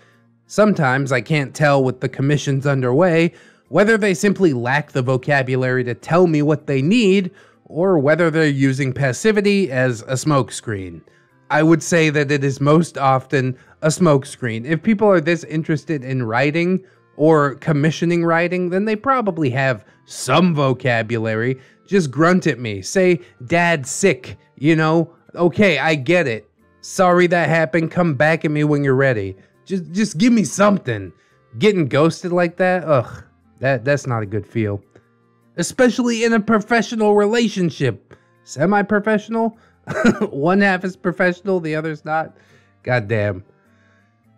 Sometimes I can't tell with the commissions underway whether they simply lack the vocabulary to tell me what they need or whether they're using passivity as a smokescreen. I would say that it is most often a smokescreen. If people are this interested in writing or commissioning writing, then they probably have some vocabulary. Just grunt at me. Say, Dad's sick, you know? Okay, I get it. Sorry that happened. Come back at me when you're ready. Just just give me something. Getting ghosted like that? Ugh. That that's not a good feel. Especially in a professional relationship. Semi-professional? One half is professional, the other's not. Goddamn.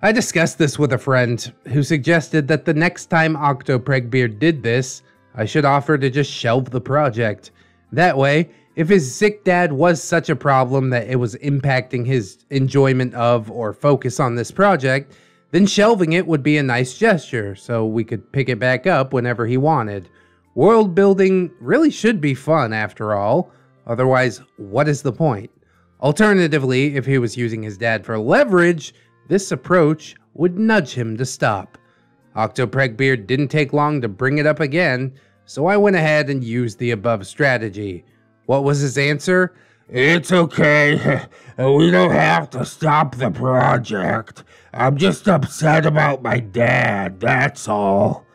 I discussed this with a friend who suggested that the next time Octopregbeard did this, I should offer to just shelve the project. That way, if his sick dad was such a problem that it was impacting his enjoyment of or focus on this project, then shelving it would be a nice gesture so we could pick it back up whenever he wanted. World building really should be fun after all, otherwise, what is the point? Alternatively, if he was using his dad for leverage, this approach would nudge him to stop. Octopregbeard didn't take long to bring it up again, so I went ahead and used the above strategy. What was his answer? It's okay. We don't have to stop the project. I'm just upset about my dad, that's all.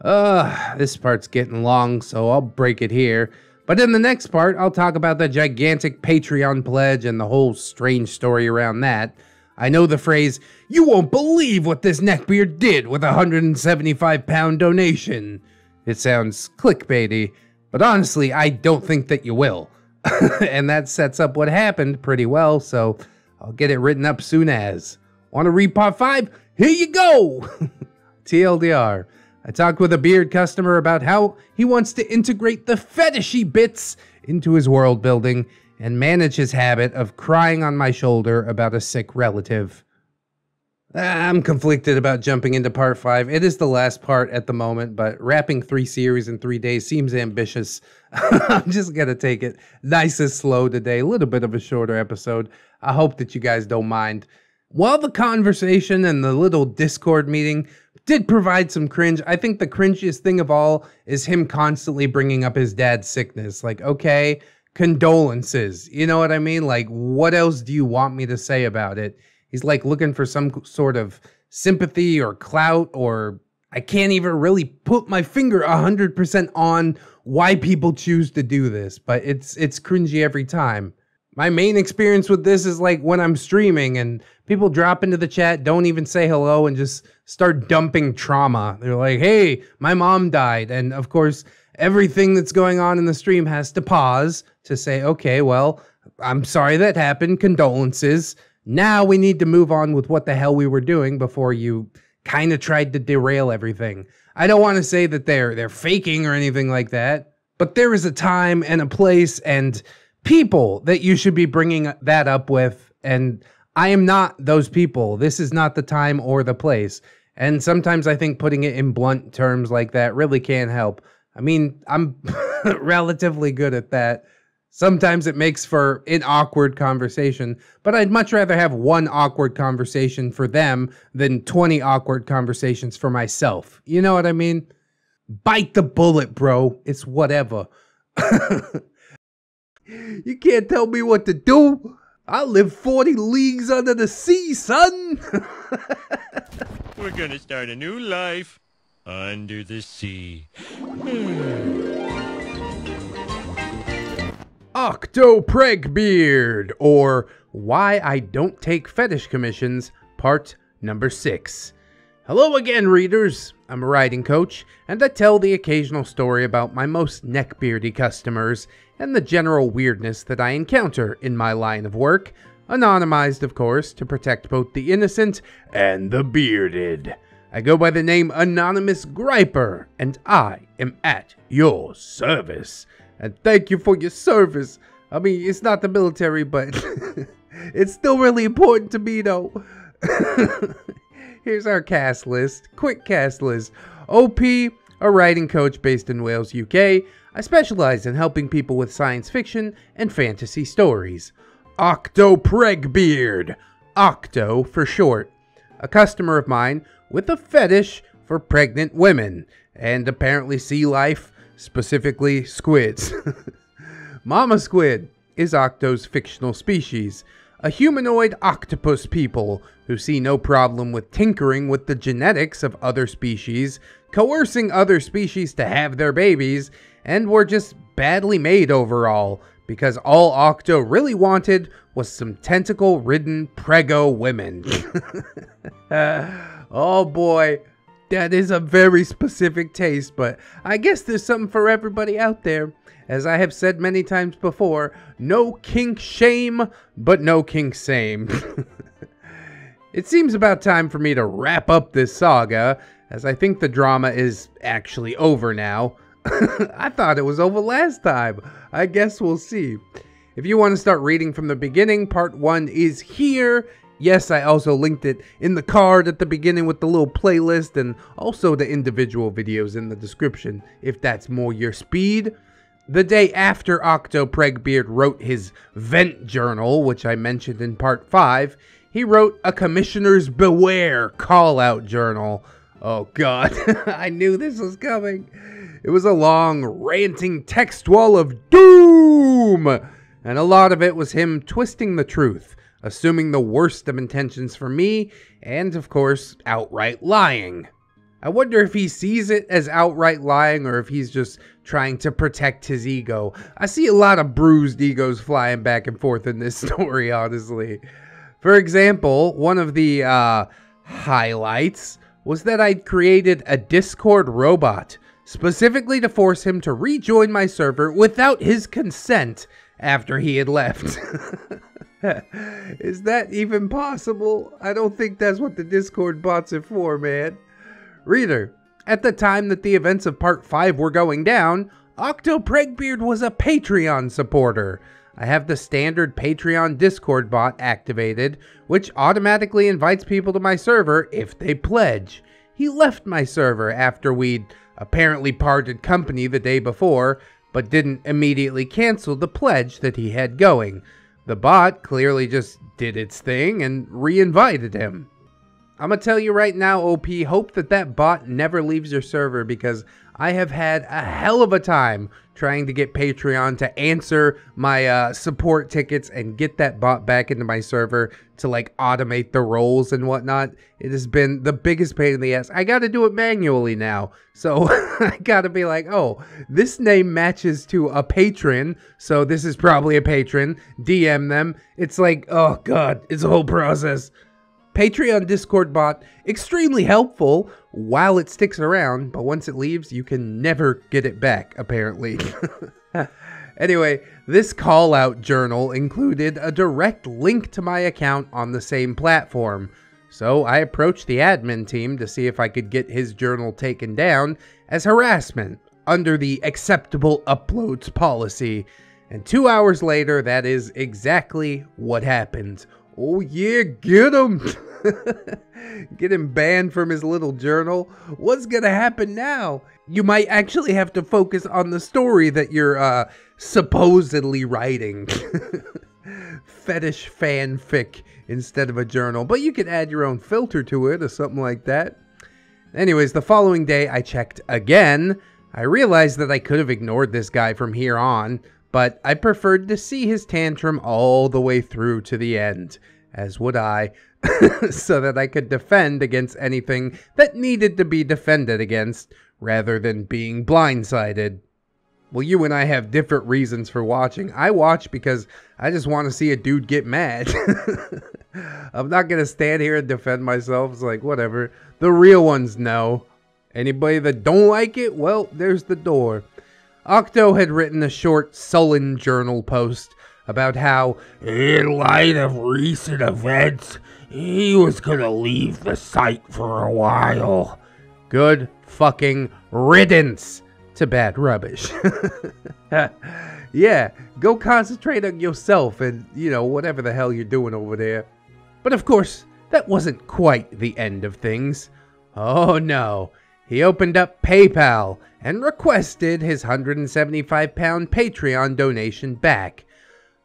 Uh, this part's getting long, so I'll break it here. But in the next part, I'll talk about the gigantic Patreon pledge and the whole strange story around that. I know the phrase, you won't believe what this neckbeard did with a 175 pound donation. It sounds clickbaity, but honestly, I don't think that you will. and that sets up what happened pretty well, so I'll get it written up soon as. Want to read part 5? Here you go! TLDR. I talked with a beard customer about how he wants to integrate the fetishy bits into his world building and manage his habit of crying on my shoulder about a sick relative. I'm conflicted about jumping into part 5. It is the last part at the moment, but wrapping three series in three days seems ambitious. I'm just going to take it nice and slow today, a little bit of a shorter episode. I hope that you guys don't mind. While the conversation and the little Discord meeting did provide some cringe, I think the cringiest thing of all is him constantly bringing up his dad's sickness. Like, okay, condolences. You know what I mean? Like, what else do you want me to say about it? He's like looking for some sort of sympathy or clout, or I can't even really put my finger 100% on why people choose to do this, but it's it's cringy every time. My main experience with this is like when I'm streaming and people drop into the chat, don't even say hello, and just start dumping trauma. They're like, hey, my mom died. And of course, everything that's going on in the stream has to pause to say, okay, well, I'm sorry that happened. Condolences. Now we need to move on with what the hell we were doing before you kind of tried to derail everything. I don't want to say that they're they're faking or anything like that, but there is a time and a place and people that you should be bringing that up with and I am not those people. This is not the time or the place. And sometimes I think putting it in blunt terms like that really can't help. I mean, I'm relatively good at that. Sometimes it makes for an awkward conversation, but I'd much rather have one awkward conversation for them than 20 awkward conversations for myself. You know what I mean? Bite the bullet, bro. It's whatever. you can't tell me what to do. I live 40 leagues under the sea, son. We're gonna start a new life under the sea. Octopregbeard, or Why I Don't Take Fetish Commissions, part number 6. Hello again, readers. I'm a writing coach, and I tell the occasional story about my most neckbeardy customers and the general weirdness that I encounter in my line of work, anonymized, of course, to protect both the innocent and the bearded. I go by the name Anonymous Griper, and I am at your service. And thank you for your service. I mean, it's not the military, but it's still really important to me, though. Here's our cast list. Quick cast list. OP, a writing coach based in Wales, UK. I specialize in helping people with science fiction and fantasy stories. Octo Octopregbeard, Octo for short. A customer of mine with a fetish for pregnant women and apparently sea life, specifically squids. Mama Squid is Octo's fictional species, a humanoid octopus people who see no problem with tinkering with the genetics of other species, coercing other species to have their babies, and were just badly made overall because all Octo really wanted was some tentacle ridden prego women. oh boy, that is a very specific taste, but I guess there's something for everybody out there. As I have said many times before, no kink shame, but no kink same. it seems about time for me to wrap up this saga, as I think the drama is actually over now. I thought it was over last time. I guess we'll see. If you want to start reading from the beginning, part one is here. Yes, I also linked it in the card at the beginning with the little playlist and also the individual videos in the description if that's more your speed. The day after Octo Octopregbeard wrote his vent journal, which I mentioned in part 5, he wrote a Commissioner's Beware call out journal. Oh god, I knew this was coming. It was a long, ranting text wall of doom, and a lot of it was him twisting the truth, assuming the worst of intentions for me, and of course, outright lying. I wonder if he sees it as outright lying or if he's just trying to protect his ego. I see a lot of bruised egos flying back and forth in this story, honestly. For example, one of the uh, highlights was that I'd created a Discord robot specifically to force him to rejoin my server without his consent after he had left. Is that even possible? I don't think that's what the Discord bots are for, man. Reader, at the time that the events of Part 5 were going down, Octo Pregbeard was a Patreon supporter. I have the standard Patreon Discord bot activated, which automatically invites people to my server if they pledge. He left my server after we'd apparently parted company the day before, but didn't immediately cancel the pledge that he had going. The bot clearly just did its thing and re-invited him. I'm gonna tell you right now, OP, hope that that bot never leaves your server because I have had a hell of a time trying to get Patreon to answer my uh, support tickets and get that bot back into my server to like automate the roles and whatnot. It has been the biggest pain in the ass. I got to do it manually now. So I got to be like, oh, this name matches to a patron. So this is probably a patron. DM them. It's like, oh God, it's a whole process. Patreon Discord bot, extremely helpful while it sticks around, but once it leaves, you can never get it back, apparently. anyway, this call out journal included a direct link to my account on the same platform. So I approached the admin team to see if I could get his journal taken down as harassment under the acceptable uploads policy. And two hours later, that is exactly what happened. Oh yeah, get him! get him banned from his little journal. What's gonna happen now? You might actually have to focus on the story that you're uh, supposedly writing. Fetish fanfic instead of a journal, but you could add your own filter to it or something like that. Anyways, the following day I checked again. I realized that I could have ignored this guy from here on, but I preferred to see his tantrum all the way through to the end, as would I, so that I could defend against anything that needed to be defended against, rather than being blindsided. Well, you and I have different reasons for watching. I watch because I just want to see a dude get mad. I'm not going to stand here and defend myself. It's like, whatever. The real ones know. Anybody that don't like it, well, there's the door. Octo had written a short, sullen journal post about how, in light of recent events, he was gonna leave the site for a while. Good fucking riddance to bad rubbish. yeah, go concentrate on yourself and, you know, whatever the hell you're doing over there. But of course, that wasn't quite the end of things. Oh no, he opened up PayPal and requested his 175 pound Patreon donation back.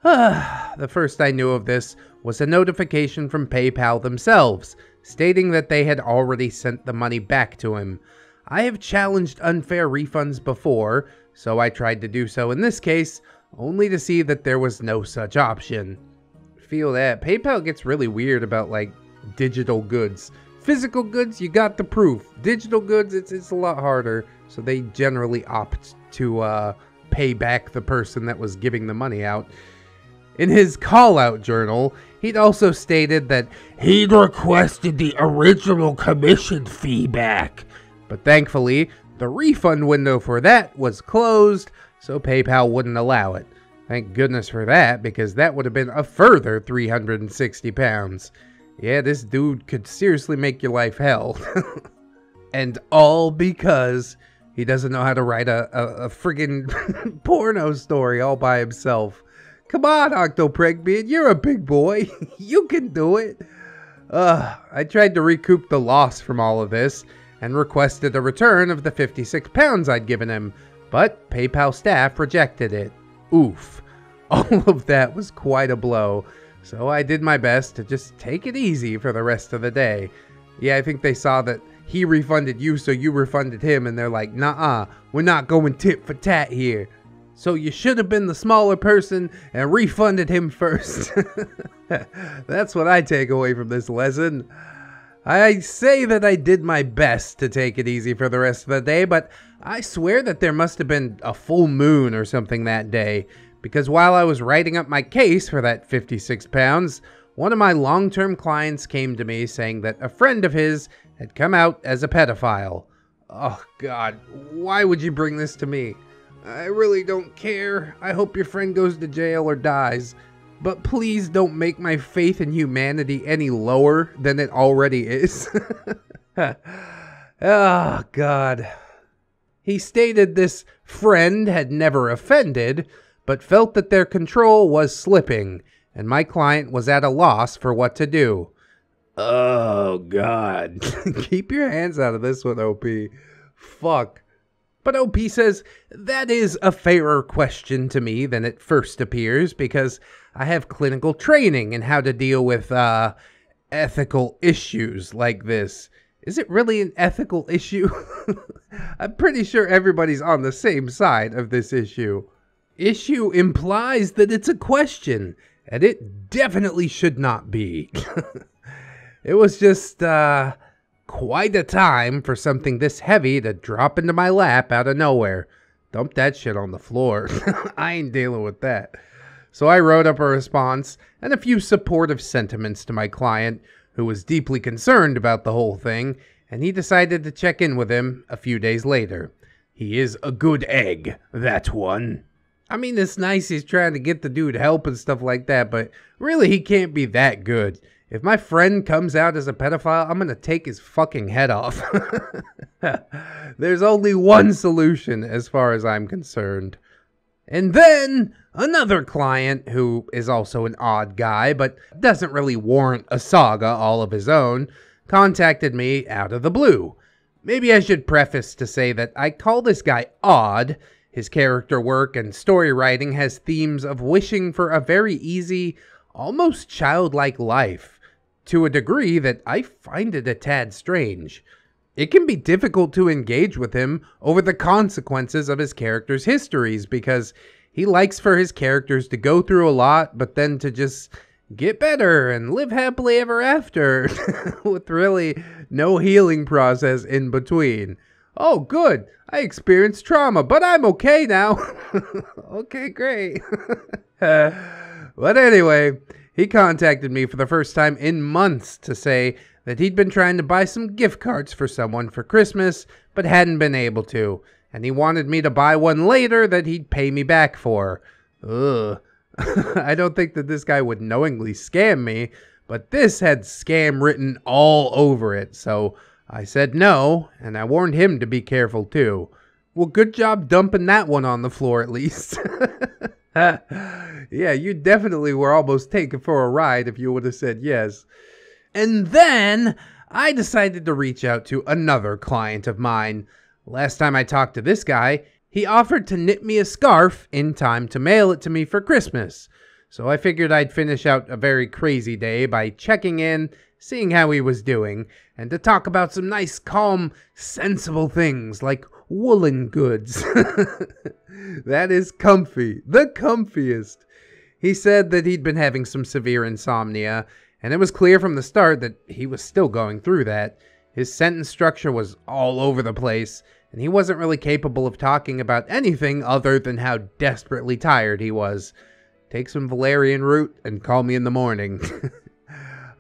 Ah, the first I knew of this was a notification from PayPal themselves, stating that they had already sent the money back to him. I have challenged unfair refunds before, so I tried to do so in this case, only to see that there was no such option. Feel that. PayPal gets really weird about like digital goods. Physical goods, you got the proof. Digital goods, it's, it's a lot harder, so they generally opt to uh, pay back the person that was giving the money out. In his call out journal, he'd also stated that he'd requested the original commission fee back. But thankfully, the refund window for that was closed, so PayPal wouldn't allow it. Thank goodness for that, because that would have been a further 360 pounds. Yeah, this dude could seriously make your life hell. and all because he doesn't know how to write a, a, a friggin' porno story all by himself. Come on, Octopregbeard, you're a big boy. you can do it. Uh, I tried to recoup the loss from all of this and requested a return of the 56 pounds I'd given him, but PayPal staff rejected it. Oof. All of that was quite a blow, so I did my best to just take it easy for the rest of the day. Yeah, I think they saw that he refunded you, so you refunded him, and they're like, nah, we're not going tit for tat here. So you should have been the smaller person and refunded him first. That's what I take away from this lesson. I say that I did my best to take it easy for the rest of the day, but I swear that there must have been a full moon or something that day, because while I was writing up my case for that 56 pounds, one of my long term clients came to me saying that a friend of his had come out as a pedophile. Oh, God, why would you bring this to me? I really don't care. I hope your friend goes to jail or dies. But please don't make my faith in humanity any lower than it already is. oh, God. He stated this friend had never offended, but felt that their control was slipping, and my client was at a loss for what to do. Oh, God. Keep your hands out of this one, OP. Fuck. But OP says that is a fairer question to me than it first appears because I have clinical training in how to deal with uh, ethical issues like this. Is it really an ethical issue? I'm pretty sure everybody's on the same side of this issue. Issue implies that it's a question, and it definitely should not be. it was just, uh, quite a time for something this heavy to drop into my lap out of nowhere. Dump that shit on the floor. I ain't dealing with that. So I wrote up a response and a few supportive sentiments to my client, who was deeply concerned about the whole thing, and he decided to check in with him a few days later. He is a good egg, that one. I mean, it's nice he's trying to get the dude help and stuff like that, but really he can't be that good. If my friend comes out as a pedophile, I'm gonna take his fucking head off. There's only one solution as far as I'm concerned. And then another client, who is also an odd guy but doesn't really warrant a saga all of his own, contacted me out of the blue. Maybe I should preface to say that I call this guy odd. His character work and story writing has themes of wishing for a very easy, almost childlike life to a degree that I find it a tad strange. It can be difficult to engage with him over the consequences of his character's histories because he likes for his characters to go through a lot, but then to just get better and live happily ever after with really no healing process in between. Oh, good. I experienced trauma, but I'm okay now. okay, great. but anyway, he contacted me for the first time in months to say that he'd been trying to buy some gift cards for someone for Christmas, but hadn't been able to, and he wanted me to buy one later that he'd pay me back for. Ugh. I don't think that this guy would knowingly scam me, but this had scam written all over it, so I said no, and I warned him to be careful too. Well, good job dumping that one on the floor at least. yeah, you definitely were almost taken for a ride if you would have said yes. And then I decided to reach out to another client of mine. Last time I talked to this guy, he offered to knit me a scarf in time to mail it to me for Christmas. So I figured I'd finish out a very crazy day by checking in, seeing how he was doing, and to talk about some nice, calm, sensible things like woolen goods. that is comfy, the comfiest. He said that he'd been having some severe insomnia, and it was clear from the start that he was still going through that. His sentence structure was all over the place, and he wasn't really capable of talking about anything other than how desperately tired he was. Take some valerian root and call me in the morning.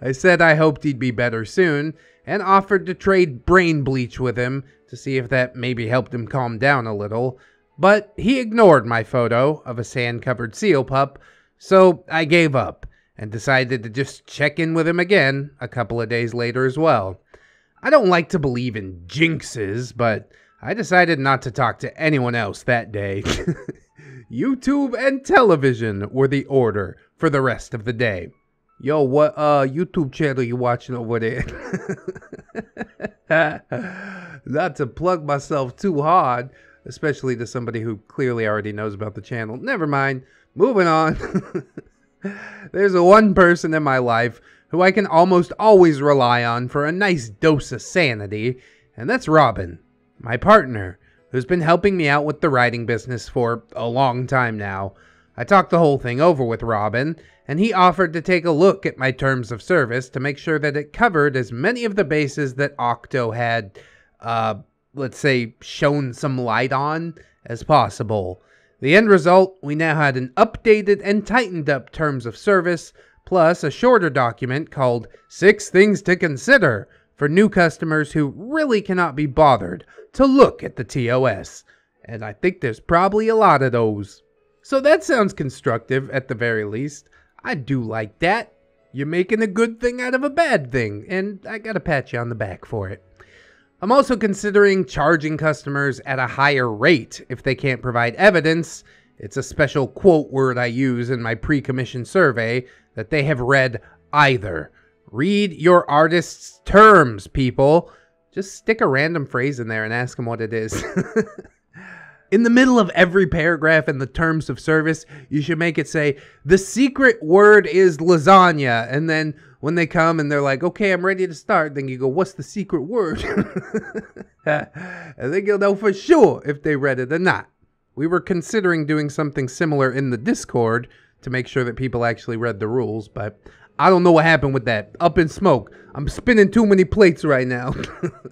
I said I hoped he'd be better soon, and offered to trade brain bleach with him to see if that maybe helped him calm down a little, but he ignored my photo of a sand covered seal pup, so I gave up and decided to just check in with him again a couple of days later as well. I don't like to believe in jinxes, but I decided not to talk to anyone else that day. YouTube and television were the order for the rest of the day. Yo, what uh YouTube channel you watching over there? Not to plug myself too hard, especially to somebody who clearly already knows about the channel. Never mind. Moving on. There's one person in my life who I can almost always rely on for a nice dose of sanity, and that's Robin, my partner, who's been helping me out with the writing business for a long time now. I talked the whole thing over with Robin, and he offered to take a look at my terms of service to make sure that it covered as many of the bases that Octo had, uh, let's say, shown some light on as possible. The end result, we now had an updated and tightened up terms of service, plus a shorter document called Six Things to Consider for new customers who really cannot be bothered to look at the TOS. And I think there's probably a lot of those. So that sounds constructive at the very least. I do like that. You're making a good thing out of a bad thing, and I gotta pat you on the back for it. I'm also considering charging customers at a higher rate if they can't provide evidence. It's a special quote word I use in my pre commission survey that they have read either. Read your artist's terms, people. Just stick a random phrase in there and ask them what it is. in the middle of every paragraph in the terms of service, you should make it say, the secret word is lasagna. And then when they come and they're like, okay, I'm ready to start, then you go, what's the secret word? I think you'll know for sure if they read it or not. We were considering doing something similar in the Discord to make sure that people actually read the rules, but I don't know what happened with that. Up in smoke. I'm spinning too many plates right now.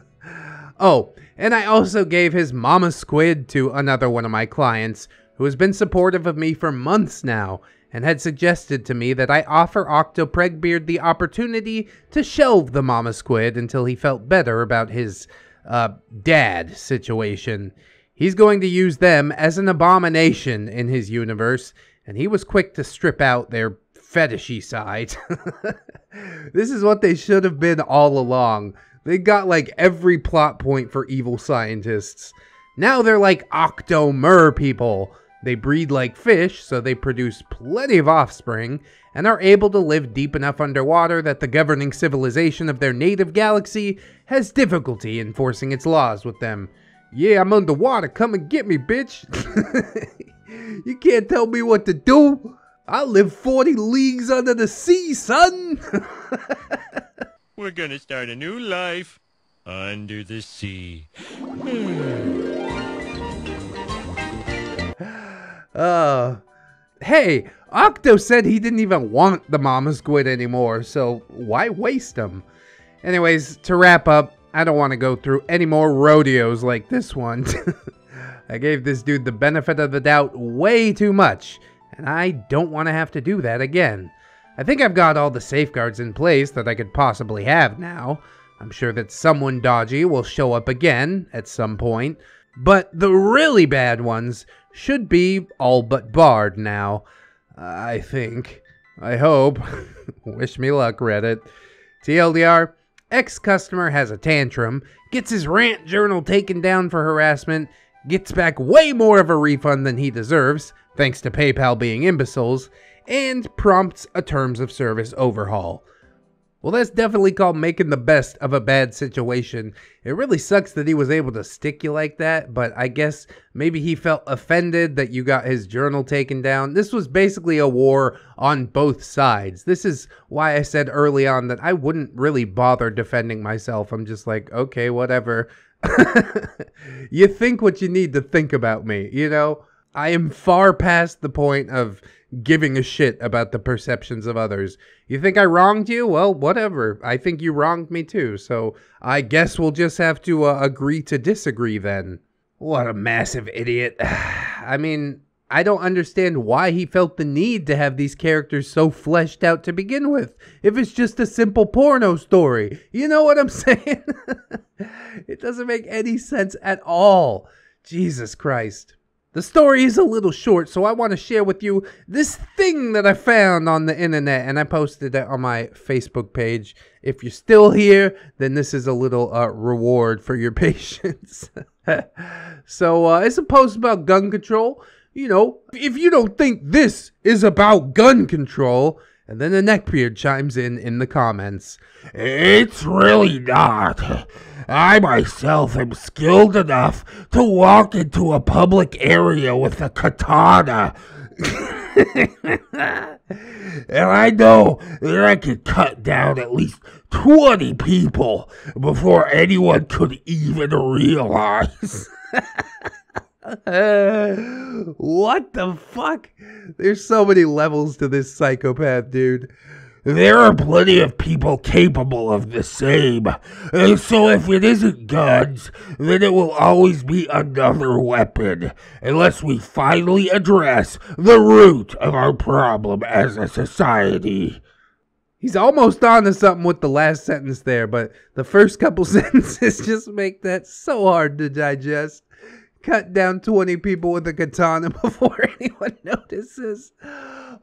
oh, and I also gave his mama squid to another one of my clients who has been supportive of me for months now and had suggested to me that I offer Octopregbeard the opportunity to shelve the mama squid until he felt better about his uh, dad situation. He's going to use them as an abomination in his universe, and he was quick to strip out their fetishy side. this is what they should have been all along. They got like every plot point for evil scientists. Now they're like octomer people. They breed like fish, so they produce plenty of offspring, and are able to live deep enough underwater that the governing civilization of their native galaxy has difficulty enforcing its laws with them. Yeah, I'm underwater, come and get me, bitch! you can't tell me what to do! I live 40 leagues under the sea, son! We're gonna start a new life under the sea. Uh, hey, Octo said he didn't even want the mama squid anymore, so why waste them? Anyways, to wrap up, I don't want to go through any more rodeos like this one. I gave this dude the benefit of the doubt way too much, and I don't want to have to do that again. I think I've got all the safeguards in place that I could possibly have now. I'm sure that someone dodgy will show up again at some point, but the really bad ones should be all but barred now. I think. I hope. Wish me luck, Reddit. TLDR, ex customer has a tantrum, gets his rant journal taken down for harassment, gets back way more of a refund than he deserves, thanks to PayPal being imbeciles, and prompts a terms of service overhaul. Well, that's definitely called making the best of a bad situation. It really sucks that he was able to stick you like that, but I guess maybe he felt offended that you got his journal taken down. This was basically a war on both sides. This is why I said early on that I wouldn't really bother defending myself. I'm just like, okay, whatever. you think what you need to think about me, you know? I am far past the point of giving a shit about the perceptions of others. You think I wronged you? Well, whatever. I think you wronged me too. So I guess we'll just have to uh, agree to disagree then. What a massive idiot. I mean, I don't understand why he felt the need to have these characters so fleshed out to begin with. If it's just a simple porno story. You know what I'm saying? it doesn't make any sense at all. Jesus Christ. The story is a little short, so I want to share with you this thing that I found on the internet, and I posted it on my Facebook page. If you're still here, then this is a little uh, reward for your patience. so uh, it's a post about gun control. You know, if you don't think this is about gun control, and then the neckbeard chimes in in the comments. It's really not. I myself am skilled enough to walk into a public area with a katana. and I know that I could cut down at least 20 people before anyone could even realize. what the fuck? There's so many levels to this psychopath, dude. There are plenty of people capable of the same. And so if it isn't guns, then it will always be another weapon, unless we finally address the root of our problem as a society. He's almost on to something with the last sentence there, but the first couple sentences just make that so hard to digest. Cut down 20 people with a katana before anyone notices.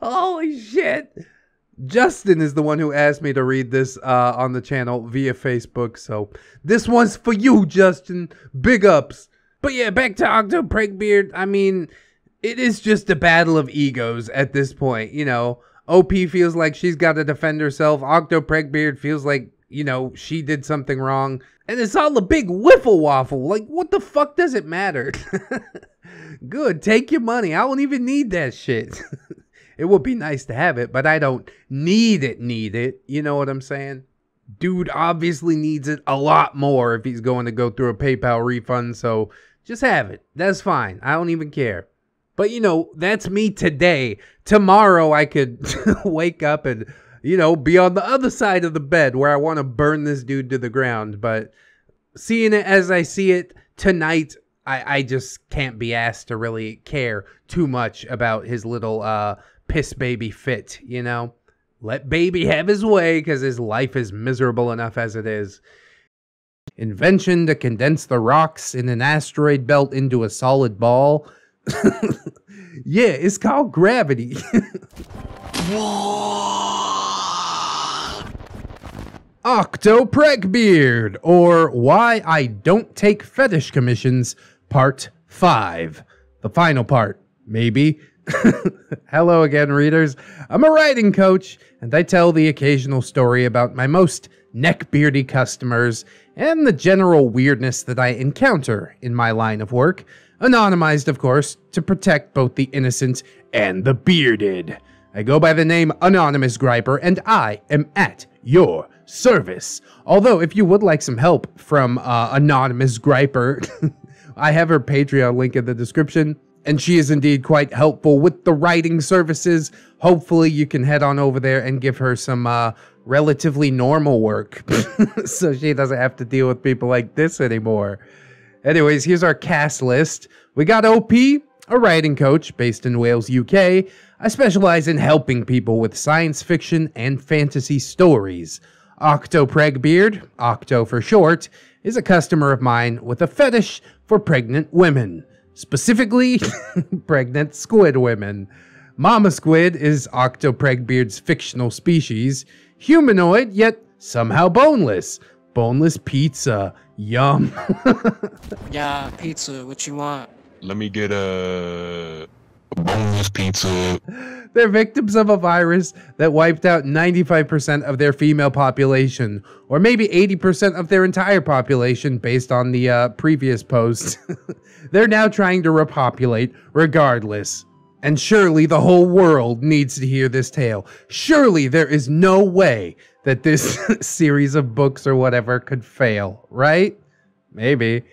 Holy shit. Justin is the one who asked me to read this uh, on the channel via Facebook, so this one's for you, Justin. Big ups. But yeah, back to Octo Pregbeard. I mean, it is just a battle of egos at this point. You know, OP feels like she's got to defend herself. Octo Pregbeard feels like, you know, she did something wrong. And it's all a big whiffle waffle. Like, what the fuck does it matter? Good, take your money. I don't even need that shit. It would be nice to have it, but I don't need it, need it. You know what I'm saying? Dude obviously needs it a lot more if he's going to go through a PayPal refund, so just have it. That's fine. I don't even care. But you know, that's me today. Tomorrow I could wake up and, you know, be on the other side of the bed where I want to burn this dude to the ground. But seeing it as I see it tonight, I, I just can't be asked to really care too much about his little uh piss baby fit, you know? Let baby have his way because his life is miserable enough as it is. Invention to condense the rocks in an asteroid belt into a solid ball. yeah, it's called gravity. Octo Pregbeard, or Why I Don't Take Fetish Commissions, Part 5. The final part, maybe. Hello again, readers. I'm a writing coach, and I tell the occasional story about my most neckbeardy customers and the general weirdness that I encounter in my line of work, anonymized, of course, to protect both the innocent and the bearded. I go by the name Anonymous Griper, and I am at your service. Although, if you would like some help from uh, Anonymous Griper, I have her Patreon link in the description and she is indeed quite helpful with the writing services. Hopefully, you can head on over there and give her some uh, relatively normal work so she doesn't have to deal with people like this anymore. Anyways, here's our cast list. We got OP, a writing coach based in Wales, UK. I specialize in helping people with science fiction and fantasy stories. Octo Pregbeard, Octo for short, is a customer of mine with a fetish for pregnant women specifically pregnant squid women. Mama Squid is Octopregbeard's fictional species, humanoid yet somehow boneless. Boneless pizza. Yum. yeah, pizza. What you want? Let me get a, a boneless pizza. They're victims of a virus that wiped out 95% of their female population, or maybe 80% of their entire population based on the uh, previous post. They're now trying to repopulate regardless. And surely the whole world needs to hear this tale. Surely there is no way that this series of books or whatever could fail, right? Maybe.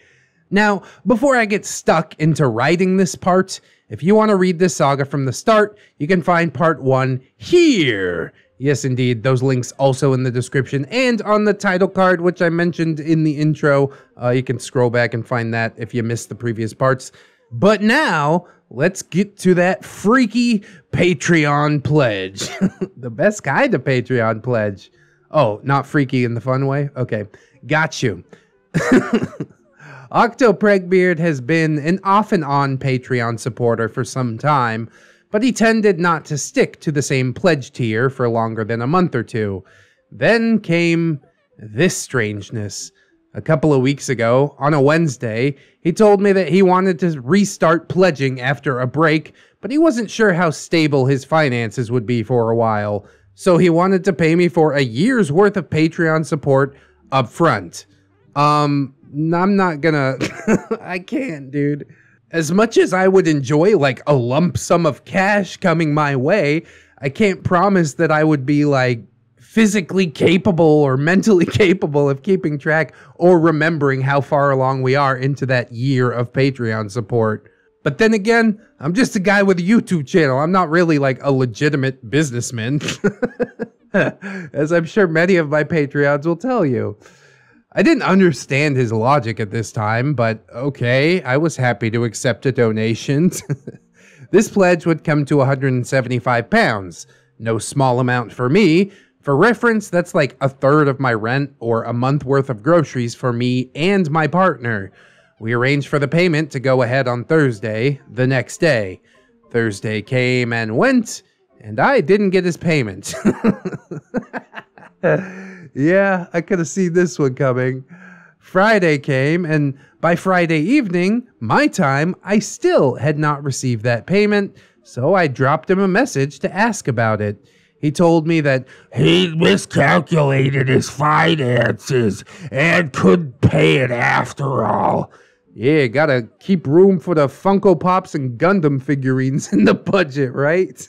Now, before I get stuck into writing this part, if you want to read this saga from the start, you can find part one here. Yes, indeed. Those links also in the description and on the title card, which I mentioned in the intro. Uh, you can scroll back and find that if you missed the previous parts. But now, let's get to that freaky Patreon pledge. the best kind of Patreon pledge. Oh, not freaky in the fun way? Okay, got you. Octo Pregbeard has been an off and on Patreon supporter for some time, but he tended not to stick to the same pledge tier for longer than a month or two. Then came this strangeness. A couple of weeks ago, on a Wednesday, he told me that he wanted to restart pledging after a break, but he wasn't sure how stable his finances would be for a while, so he wanted to pay me for a year's worth of Patreon support up front. Um, I'm not gonna. I can't, dude. As much as I would enjoy like a lump sum of cash coming my way, I can't promise that I would be like physically capable or mentally capable of keeping track or remembering how far along we are into that year of Patreon support. But then again, I'm just a guy with a YouTube channel. I'm not really like a legitimate businessman. As I'm sure many of my Patreons will tell you. I didn't understand his logic at this time, but okay, I was happy to accept a donation. this pledge would come to 175 pounds. No small amount for me. For reference, that's like a third of my rent or a month worth of groceries for me and my partner. We arranged for the payment to go ahead on Thursday, the next day. Thursday came and went, and I didn't get his payment. yeah, I could have seen this one coming. Friday came, and by Friday evening, my time, I still had not received that payment, so I dropped him a message to ask about it. He told me that he miscalculated his finances and couldn't pay it after all. Yeah, gotta keep room for the Funko Pops and Gundam figurines in the budget, right?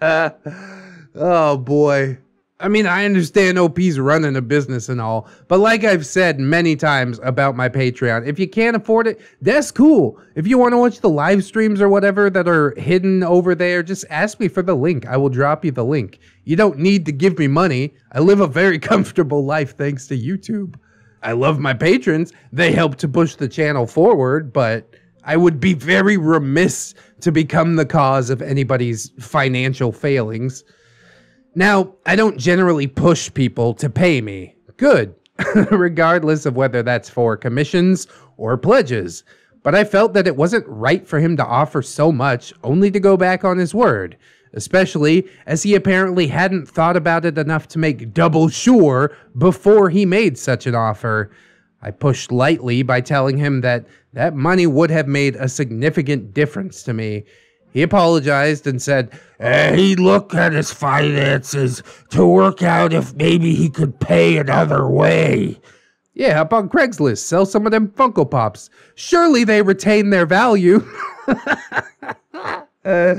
oh boy. I mean, I understand OP's running a business and all, but like I've said many times about my Patreon, if you can't afford it, that's cool. If you want to watch the live streams or whatever that are hidden over there, just ask me for the link. I will drop you the link. You don't need to give me money. I live a very comfortable life thanks to YouTube. I love my patrons. They help to push the channel forward, but I would be very remiss to become the cause of anybody's financial failings. Now, I don't generally push people to pay me. Good. Regardless of whether that's for commissions or pledges. But I felt that it wasn't right for him to offer so much only to go back on his word especially as he apparently hadn't thought about it enough to make double sure before he made such an offer. I pushed lightly by telling him that that money would have made a significant difference to me. He apologized and said uh, he'd look at his finances to work out if maybe he could pay another way. Yeah, up on Craigslist, sell some of them Funko Pops. Surely they retain their value. uh,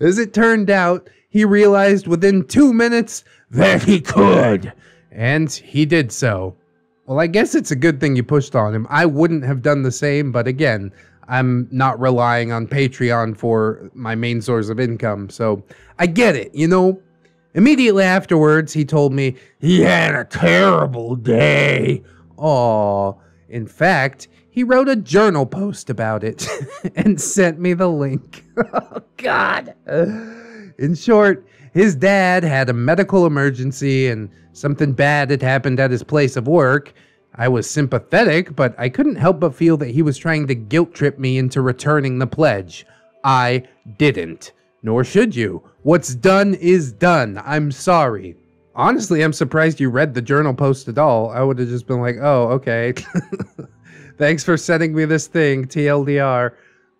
as it turned out, he realized within two minutes that he could. And he did so. Well, I guess it's a good thing you pushed on him. I wouldn't have done the same, but again, I'm not relying on Patreon for my main source of income, so I get it, you know? Immediately afterwards, he told me he had a terrible day. Aw. In fact, he wrote a journal post about it and sent me the link. oh, God. In short, his dad had a medical emergency and something bad had happened at his place of work. I was sympathetic, but I couldn't help but feel that he was trying to guilt trip me into returning the pledge. I didn't. Nor should you. What's done is done. I'm sorry. Honestly, I'm surprised you read the journal post at all. I would have just been like, oh, okay. Thanks for sending me this thing, TLDR.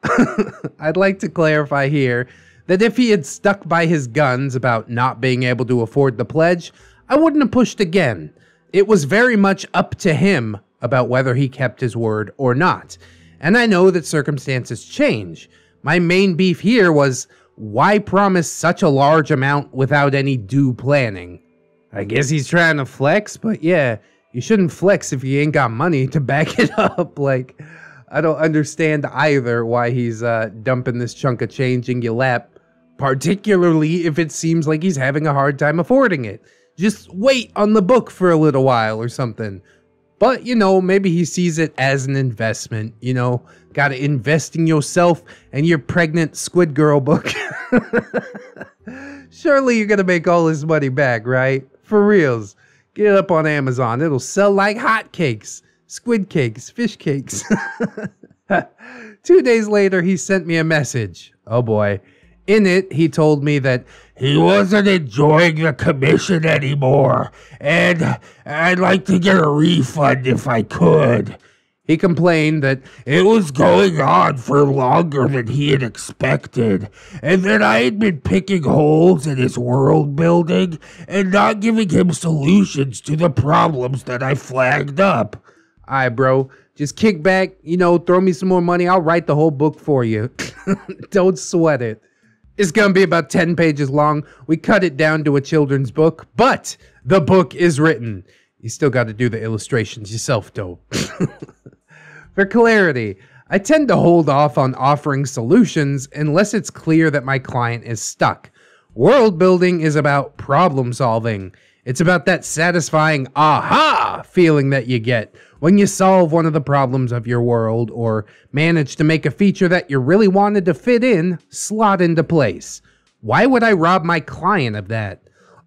I'd like to clarify here that if he had stuck by his guns about not being able to afford the pledge, I wouldn't have pushed again. It was very much up to him about whether he kept his word or not. And I know that circumstances change. My main beef here was why promise such a large amount without any due planning? I guess he's trying to flex, but yeah, you shouldn't flex if you ain't got money to back it up. Like, I don't understand either why he's uh, dumping this chunk of change in your lap, particularly if it seems like he's having a hard time affording it. Just wait on the book for a little while or something. But, you know, maybe he sees it as an investment, you know, gotta invest in yourself and your pregnant Squid Girl book. Surely you're gonna make all his money back, right? For reals. Get it up on Amazon. It'll sell like hotcakes. Squid cakes, fish cakes. Two days later, he sent me a message. Oh boy. In it, he told me that he wasn't enjoying the commission anymore, and I'd like to get a refund if I could. He complained that it was going on for longer than he had expected, and that I had been picking holes in his world building and not giving him solutions to the problems that I flagged up. Aye, bro, Just kick back, you know, throw me some more money. I'll write the whole book for you. Don't sweat it. It's going to be about 10 pages long. We cut it down to a children's book, but the book is written. You still got to do the illustrations yourself, though. For clarity, I tend to hold off on offering solutions unless it's clear that my client is stuck. World building is about problem solving. It's about that satisfying aha feeling that you get when you solve one of the problems of your world or manage to make a feature that you really wanted to fit in slot into place. Why would I rob my client of that?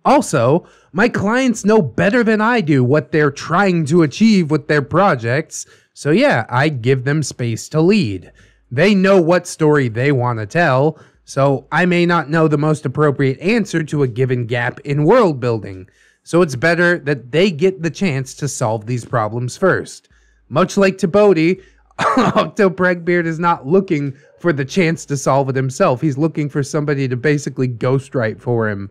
Also, my clients know better than I do what they're trying to achieve with their projects, so yeah, I give them space to lead. They know what story they want to tell, so I may not know the most appropriate answer to a given gap in world building. So it's better that they get the chance to solve these problems first. Much like TBOATI, Octo Pregbeard is not looking for the chance to solve it himself. He's looking for somebody to basically ghostwrite for him.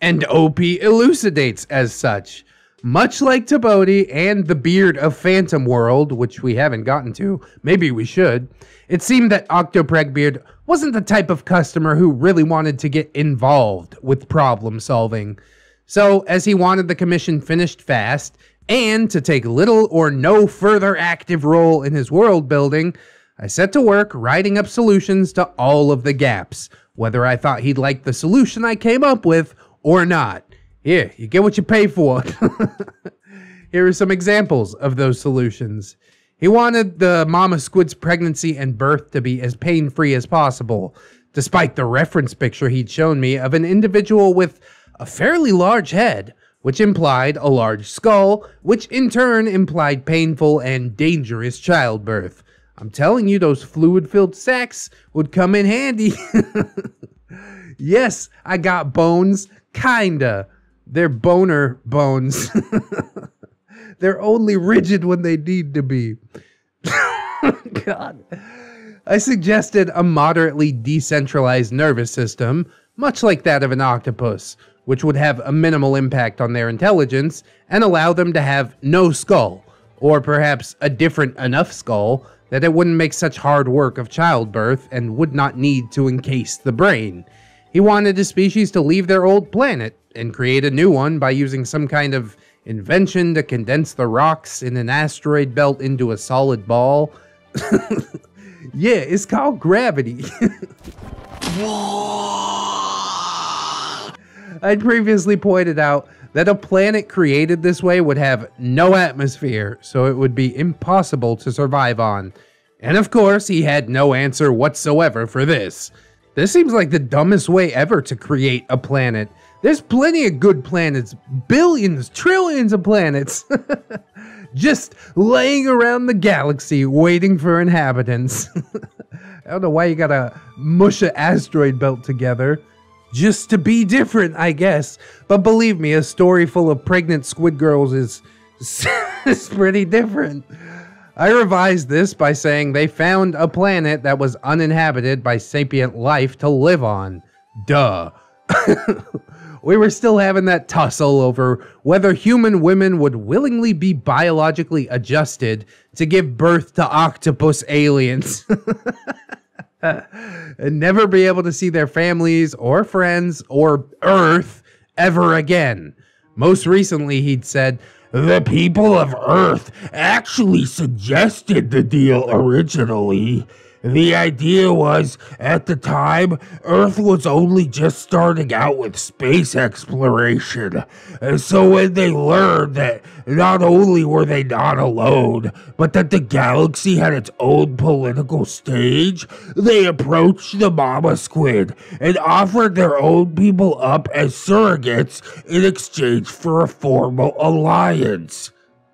And OP elucidates as such. Much like TBOATI and the Beard of Phantom World, which we haven't gotten to, maybe we should, it seemed that Octopregbeard wasn't the type of customer who really wanted to get involved with problem solving. So, as he wanted the commission finished fast, and to take little or no further active role in his world building, I set to work writing up solutions to all of the gaps, whether I thought he'd like the solution I came up with or not. Here, you get what you pay for. Here are some examples of those solutions. He wanted the mama squid's pregnancy and birth to be as pain free as possible, despite the reference picture he'd shown me of an individual with a fairly large head, which implied a large skull, which in turn implied painful and dangerous childbirth. I'm telling you, those fluid filled sacks would come in handy. yes, I got bones, kinda. They're boner bones. They're only rigid when they need to be. God. I suggested a moderately decentralized nervous system, much like that of an octopus, which would have a minimal impact on their intelligence and allow them to have no skull, or perhaps a different enough skull that it wouldn't make such hard work of childbirth and would not need to encase the brain. He wanted the species to leave their old planet and create a new one by using some kind of invention to condense the rocks in an asteroid belt into a solid ball. yeah, it's called gravity. I'd previously pointed out that a planet created this way would have no atmosphere, so it would be impossible to survive on. And of course, he had no answer whatsoever for this. This seems like the dumbest way ever to create a planet. There's plenty of good planets, billions, trillions of planets, just laying around the galaxy waiting for inhabitants. I don't know why you gotta mush an asteroid belt together. Just to be different, I guess. But believe me, a story full of pregnant squid girls is, is pretty different. I revised this by saying they found a planet that was uninhabited by sapient life to live on. Duh. We were still having that tussle over whether human women would willingly be biologically adjusted to give birth to octopus aliens. and never be able to see their families or friends or Earth ever again. Most recently, he'd said, The people of Earth actually suggested the deal originally. The idea was, at the time, Earth was only just starting out with space exploration. And so when they learned that not only were they not alone, but that the galaxy had its own political stage, they approached the Mama Squid and offered their own people up as surrogates in exchange for a formal alliance.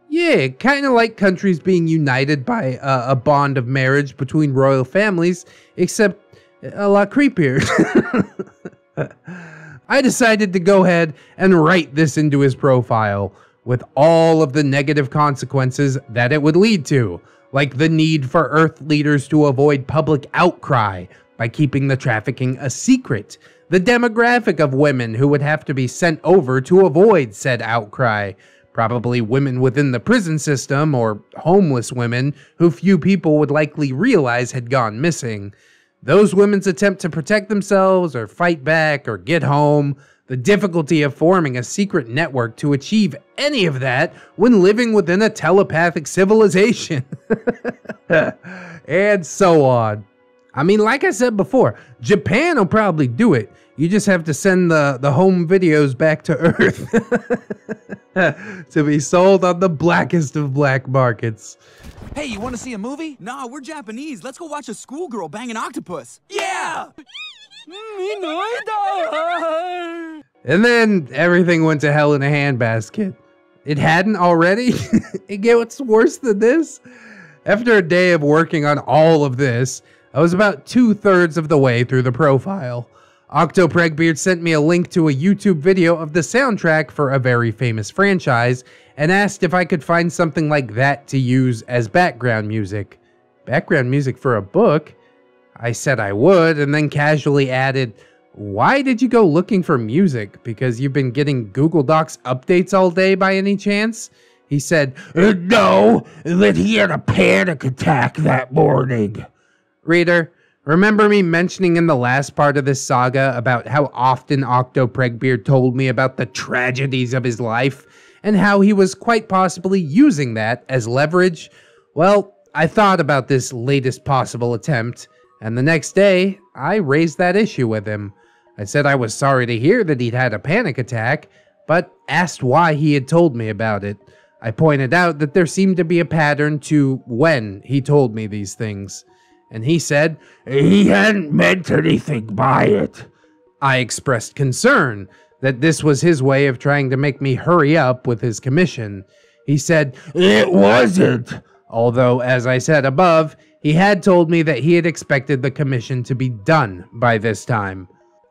Yeah, kind of like countries being united by uh, a bond of marriage between royal families, except a lot creepier. I decided to go ahead and write this into his profile with all of the negative consequences that it would lead to, like the need for Earth leaders to avoid public outcry by keeping the trafficking a secret, the demographic of women who would have to be sent over to avoid said outcry Probably women within the prison system or homeless women who few people would likely realize had gone missing. Those women's attempt to protect themselves or fight back or get home, the difficulty of forming a secret network to achieve any of that when living within a telepathic civilization. and so on. I mean, like I said before, Japan will probably do it. You just have to send the, the home videos back to Earth to be sold on the blackest of black markets. Hey, you want to see a movie? Nah, we're Japanese. Let's go watch a schoolgirl bang an octopus. Yeah! And then everything went to hell in a handbasket. It hadn't already? it gets worse than this? After a day of working on all of this, I was about two thirds of the way through the profile. Octopregbeard sent me a link to a YouTube video of the soundtrack for a very famous franchise and asked if I could find something like that to use as background music. Background music for a book? I said I would, and then casually added, Why did you go looking for music? Because you've been getting Google Docs updates all day by any chance? He said, Uh, no, that he had a panic attack that morning. Reader, remember me mentioning in the last part of this saga about how often Octopregbeard told me about the tragedies of his life and how he was quite possibly using that as leverage? Well, I thought about this latest possible attempt, and the next day, I raised that issue with him. I said I was sorry to hear that he'd had a panic attack, but asked why he had told me about it. I pointed out that there seemed to be a pattern to when he told me these things. And he said, He hadn't meant anything by it. I expressed concern that this was his way of trying to make me hurry up with his commission. He said, It wasn't. Although, as I said above, he had told me that he had expected the commission to be done by this time.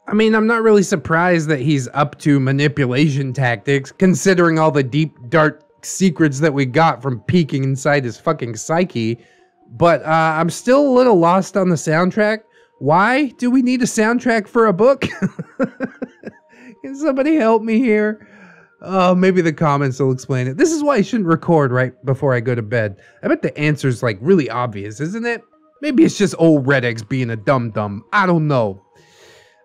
I mean, I'm not really surprised that he's up to manipulation tactics, considering all the deep, dark secrets that we got from peeking inside his fucking psyche. But uh, I'm still a little lost on the soundtrack. Why do we need a soundtrack for a book? Can somebody help me here? Oh, maybe the comments will explain it. This is why I shouldn't record right before I go to bed. I bet the answer's like really obvious, isn't it? Maybe it's just old ReddX being a dum dum. I don't know.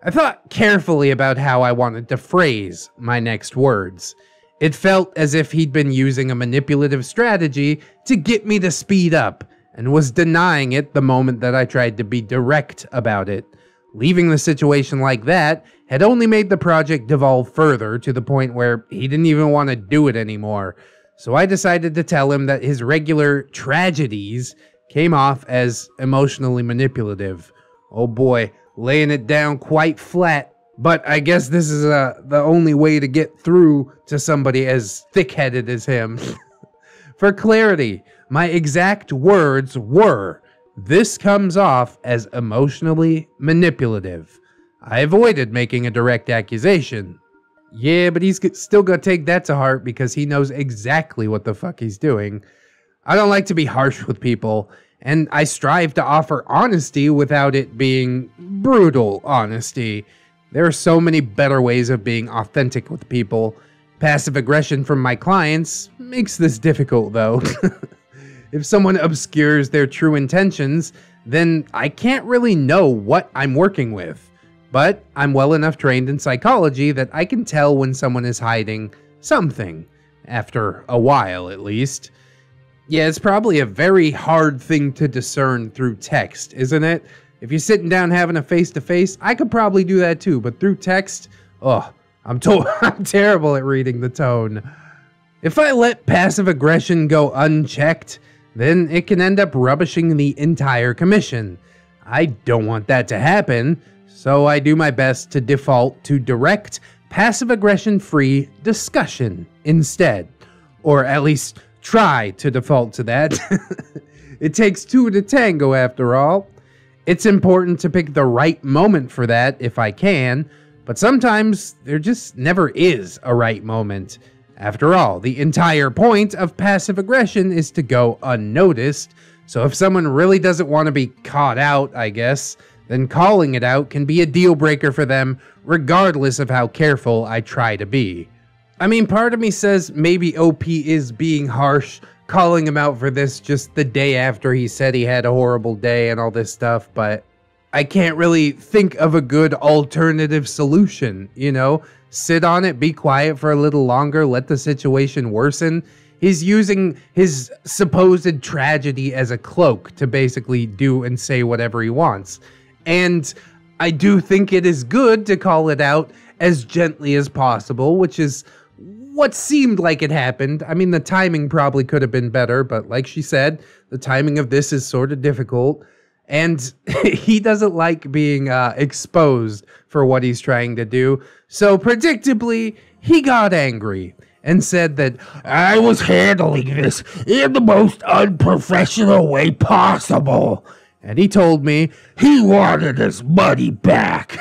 I thought carefully about how I wanted to phrase my next words. It felt as if he'd been using a manipulative strategy to get me to speed up, and was denying it the moment that I tried to be direct about it. Leaving the situation like that had only made the project devolve further to the point where he didn't even want to do it anymore. So I decided to tell him that his regular tragedies came off as emotionally manipulative. Oh boy, laying it down quite flat. But I guess this is uh, the only way to get through to somebody as thick headed as him. For clarity, my exact words were this comes off as emotionally manipulative. I avoided making a direct accusation. Yeah, but he's still gonna take that to heart because he knows exactly what the fuck he's doing. I don't like to be harsh with people, and I strive to offer honesty without it being brutal honesty. There are so many better ways of being authentic with people. Passive aggression from my clients makes this difficult, though. if someone obscures their true intentions, then I can't really know what I'm working with. But I'm well enough trained in psychology that I can tell when someone is hiding something, after a while at least. Yeah, it's probably a very hard thing to discern through text, isn't it? If you're sitting down having a face to face, I could probably do that too, but through text, oh, I'm I'm terrible at reading the tone. If I let passive aggression go unchecked, then it can end up rubbishing the entire commission. I don't want that to happen, so I do my best to default to direct, passive aggression free discussion instead. Or at least try to default to that. it takes two to tango, after all. It's important to pick the right moment for that if I can, but sometimes there just never is a right moment. After all, the entire point of passive aggression is to go unnoticed, so if someone really doesn't want to be caught out, I guess, then calling it out can be a deal breaker for them, regardless of how careful I try to be. I mean, part of me says maybe OP is being harsh, calling him out for this just the day after he said he had a horrible day and all this stuff, but I can't really think of a good alternative solution, you know? Sit on it, be quiet for a little longer, let the situation worsen. He's using his supposed tragedy as a cloak to basically do and say whatever he wants. And I do think it is good to call it out as gently as possible, which is what seemed like it happened. I mean, the timing probably could have been better, but like she said, the timing of this is sort of difficult. And he doesn't like being uh, exposed for what he's trying to do. So, predictably, he got angry and said that I was handling this in the most unprofessional way possible. And he told me he wanted his money back.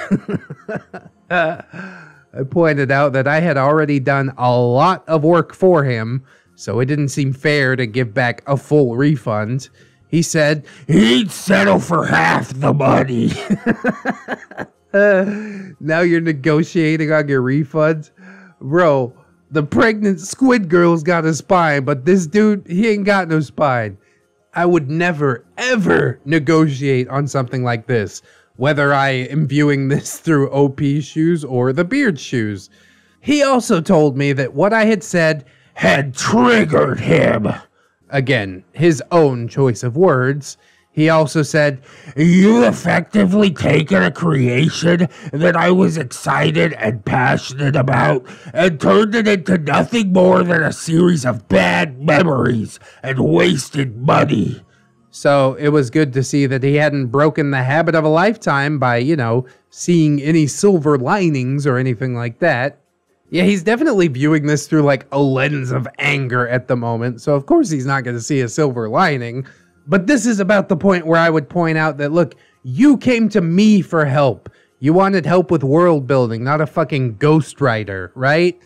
I pointed out that I had already done a lot of work for him, so it didn't seem fair to give back a full refund. He said he'd settle for half the money. now you're negotiating on your refunds? Bro, the pregnant squid girl's got a spine, but this dude, he ain't got no spine. I would never, ever negotiate on something like this, whether I am viewing this through OP shoes or the beard shoes. He also told me that what I had said had triggered him. Again, his own choice of words. He also said, You effectively taken a creation that I was excited and passionate about and turned it into nothing more than a series of bad memories and wasted money. So it was good to see that he hadn't broken the habit of a lifetime by, you know, seeing any silver linings or anything like that. Yeah, he's definitely viewing this through like a lens of anger at the moment. So of course he's not going to see a silver lining. But this is about the point where I would point out that look, you came to me for help. You wanted help with world building, not a fucking ghostwriter, right?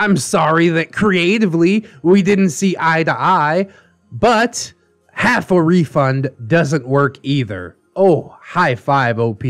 I'm sorry that creatively we didn't see eye to eye, but half a refund doesn't work either. Oh, high five, OP.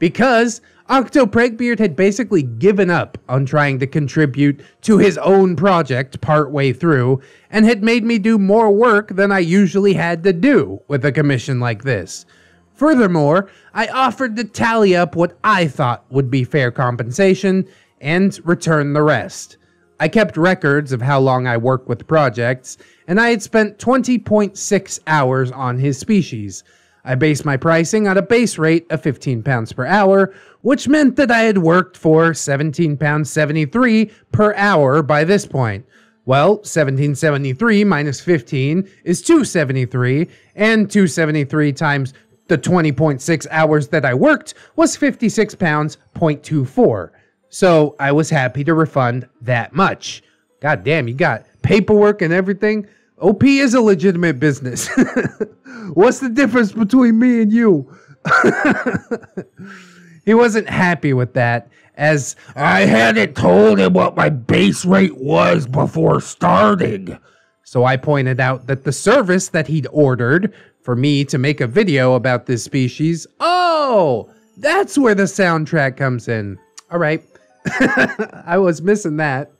Because Octo Pregbeard had basically given up on trying to contribute to his own project partway through and had made me do more work than I usually had to do with a commission like this. Furthermore, I offered to tally up what I thought would be fair compensation and return the rest. I kept records of how long I worked with projects, and I had spent 20.6 hours on his species. I based my pricing on a base rate of 15 pounds per hour, which meant that I had worked for 17 pounds 73 per hour by this point. Well, 1773 minus 15 is 273, and 273 times the 20.6 hours that I worked was 56 pounds 0.24. So I was happy to refund that much. God damn, you got paperwork and everything. OP is a legitimate business. What's the difference between me and you? he wasn't happy with that, as I hadn't told him what my base rate was before starting. So I pointed out that the service that he'd ordered for me to make a video about this species, oh, that's where the soundtrack comes in. All right. I was missing that.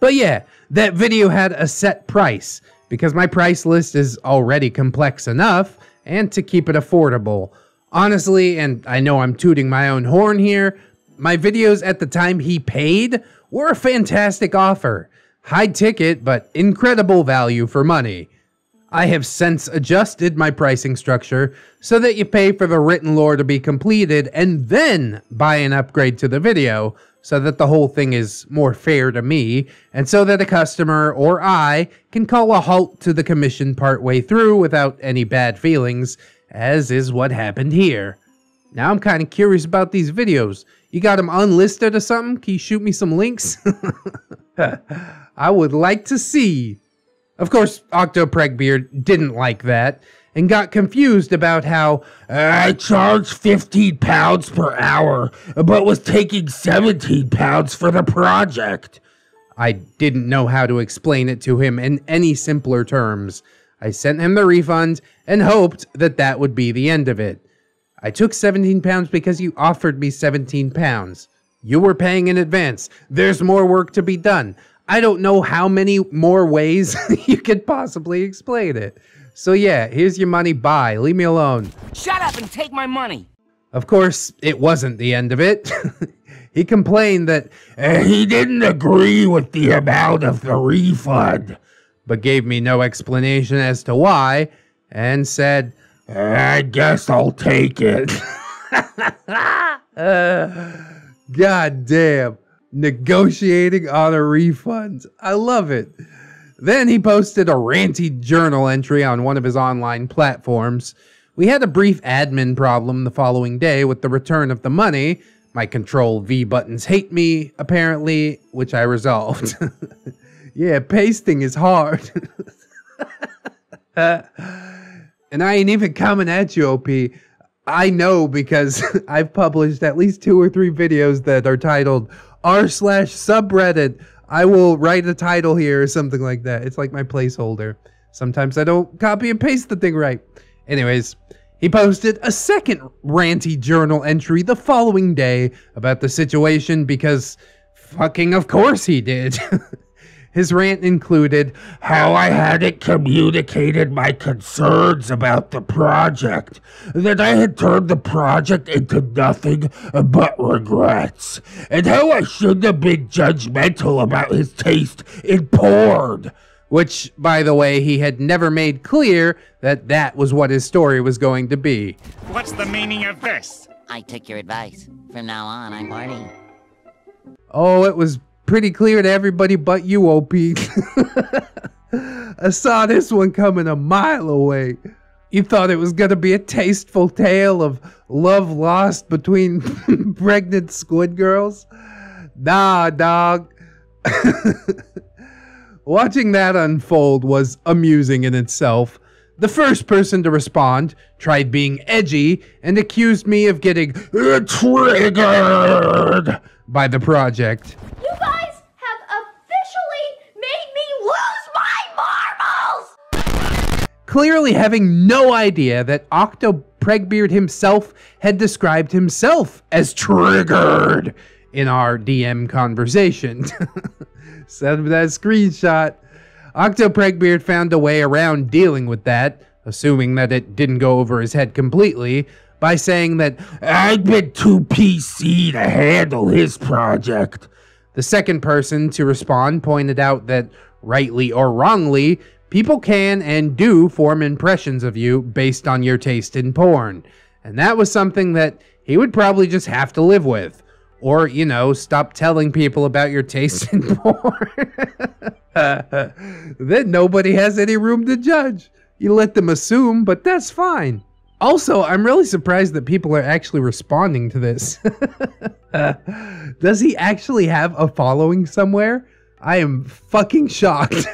But yeah, that video had a set price because my price list is already complex enough and to keep it affordable. Honestly, and I know I'm tooting my own horn here, my videos at the time he paid were a fantastic offer. High ticket, but incredible value for money. I have since adjusted my pricing structure so that you pay for the written lore to be completed and then buy an upgrade to the video so that the whole thing is more fair to me and so that a customer or I can call a halt to the commission partway through without any bad feelings, as is what happened here. Now I'm kind of curious about these videos. You got them unlisted or something? Can you shoot me some links? I would like to see. Of course, Octo Pregbeard didn't like that and got confused about how I charged 15 pounds per hour, but was taking 17 pounds for the project. I didn't know how to explain it to him in any simpler terms. I sent him the refund and hoped that that would be the end of it. I took 17 pounds because you offered me 17 pounds. You were paying in advance. There's more work to be done. I don't know how many more ways you could possibly explain it. So yeah, here's your money. Bye. Leave me alone. Shut up and take my money. Of course, it wasn't the end of it. he complained that uh, he didn't agree with the amount of the refund, but gave me no explanation as to why, and said, I guess I'll take it. uh, God damn. Negotiating on a refund. I love it. Then he posted a ranty journal entry on one of his online platforms. We had a brief admin problem the following day with the return of the money. My control V buttons hate me, apparently, which I resolved. yeah, pasting is hard. and I ain't even coming at you, OP. I know because I've published at least two or three videos that are titled r slash subreddit. I will write a title here or something like that. It's like my placeholder. Sometimes I don't copy and paste the thing right. Anyways, he posted a second ranty journal entry the following day about the situation because fucking of course he did. His rant included how I hadn't communicated my concerns about the project, that I had turned the project into nothing but regrets, and how I shouldn't have been judgmental about his taste in porn. Which, by the way, he had never made clear that that was what his story was going to be. What's the meaning of this? I took your advice. From now on, I'm horny. Oh, it was pretty clear to everybody but you, OP. I saw this one coming a mile away. You thought it was gonna be a tasteful tale of love lost between pregnant squid girls? Nah, dog. Watching that unfold was amusing in itself. The first person to respond tried being edgy and accused me of getting triggered by the project. You guys have officially made me lose my marbles! Clearly having no idea that Octo Pregbeard himself had described himself as triggered in our DM conversation. Send that screenshot. Octo Pregbeard found a way around dealing with that, assuming that it didn't go over his head completely, by saying that I'd been too PC to handle his project. The second person to respond pointed out that, rightly or wrongly, people can and do form impressions of you based on your taste in porn. And that was something that he would probably just have to live with. Or, you know, stop telling people about your taste in porn. then nobody has any room to judge. You let them assume, but that's fine. Also, I'm really surprised that people are actually responding to this. Does he actually have a following somewhere? I am fucking shocked.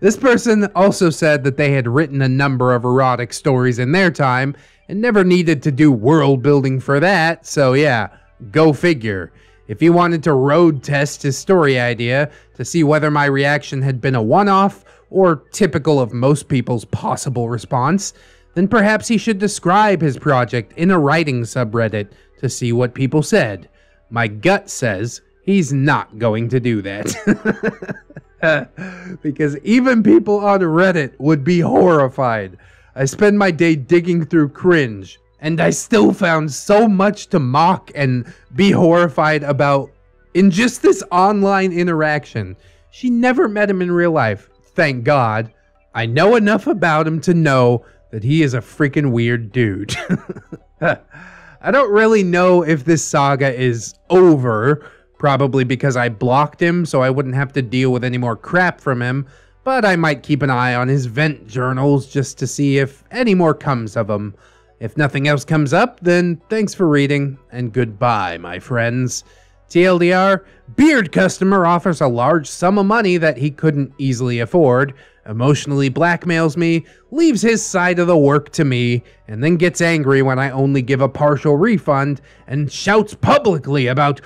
This person also said that they had written a number of erotic stories in their time and never needed to do world building for that, so yeah, go figure. If he wanted to road test his story idea to see whether my reaction had been a one off or typical of most people's possible response, then perhaps he should describe his project in a writing subreddit to see what people said. My gut says he's not going to do that. because even people on Reddit would be horrified. I spend my day digging through cringe, and I still found so much to mock and be horrified about in just this online interaction. She never met him in real life, thank God. I know enough about him to know that he is a freaking weird dude. I don't really know if this saga is over, probably because I blocked him so I wouldn't have to deal with any more crap from him, but I might keep an eye on his vent journals just to see if any more comes of them. If nothing else comes up, then thanks for reading, and goodbye, my friends. TLDR, Beard customer offers a large sum of money that he couldn't easily afford, emotionally blackmails me, leaves his side of the work to me, and then gets angry when I only give a partial refund, and shouts publicly about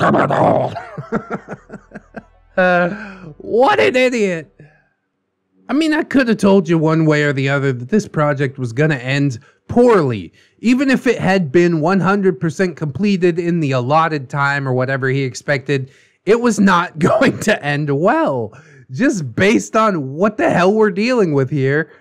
of it all. uh, what an idiot! I mean, I could have told you one way or the other that this project was going to end poorly, even if it had been 100% completed in the allotted time or whatever he expected. it was not going to end well. Just based on what the hell we're dealing with here,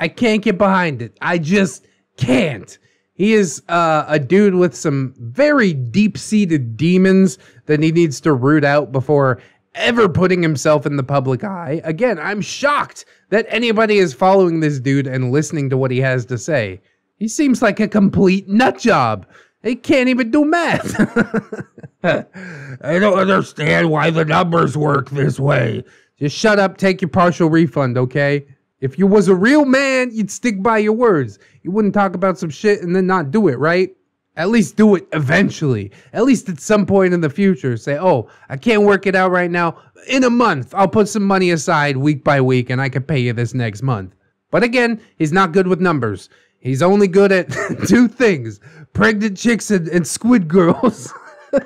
I can't get behind it. I just can't. He is uh, a dude with some very deep seated demons that he needs to root out before ever putting himself in the public eye. Again, I'm shocked that anybody is following this dude and listening to what he has to say. He seems like a complete nut job. He can't even do math. I don't understand why the numbers work this way. Just shut up, take your partial refund, okay? If you was a real man, you'd stick by your words. You wouldn't talk about some shit and then not do it, right? At least do it eventually. At least at some point in the future. Say, oh, I can't work it out right now. In a month, I'll put some money aside week by week and I can pay you this next month. But again, he's not good with numbers. He's only good at two things pregnant chicks and, and squid girls.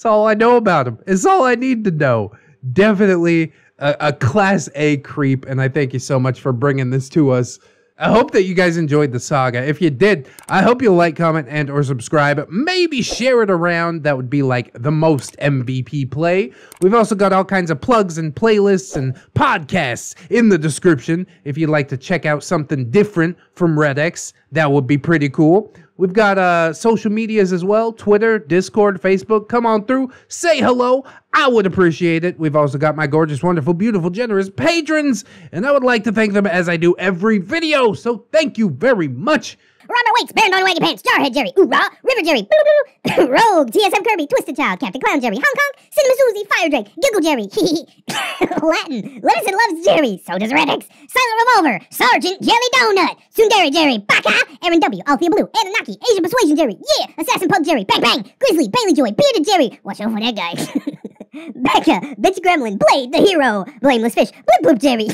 It's all I know about him. It's all I need to know. Definitely a, a class A creep, and I thank you so much for bringing this to us. I hope that you guys enjoyed the saga. If you did, I hope you'll like, comment, and or subscribe. Maybe share it around. That would be like the most MVP play. We've also got all kinds of plugs and playlists and podcasts in the description. If you'd like to check out something different from ReddX, that would be pretty cool. We've got uh, social medias as well Twitter, Discord, Facebook. Come on through, say hello. I would appreciate it. We've also got my gorgeous, wonderful, beautiful, generous patrons, and I would like to thank them as I do every video. So thank you very much. Robert Wakes, Baron Waggy Pants, Jarhead Jerry, Oorah, River Jerry, Boo Boo, Rogue, TSM Kirby, Twisted Child, Captain Clown Jerry, Hong Kong, Cinema Susie, Fire Drake, Giggle Jerry, Latin, Listen loves Jerry, so does ReddX, Silent Revolver, Sergeant Jelly Donut, Sundari Jerry, Baka, Aaron W, Althea Blue, Anunnaki, Asian Persuasion Jerry, yeah, Assassin Pug Jerry, Bang Bang, Grizzly, Bailey Joy, Bearded Jerry, watch out for that guy. Becca, Bitch Gremlin, Blade, the hero, Blameless Fish, Bloop Bloop Jerry,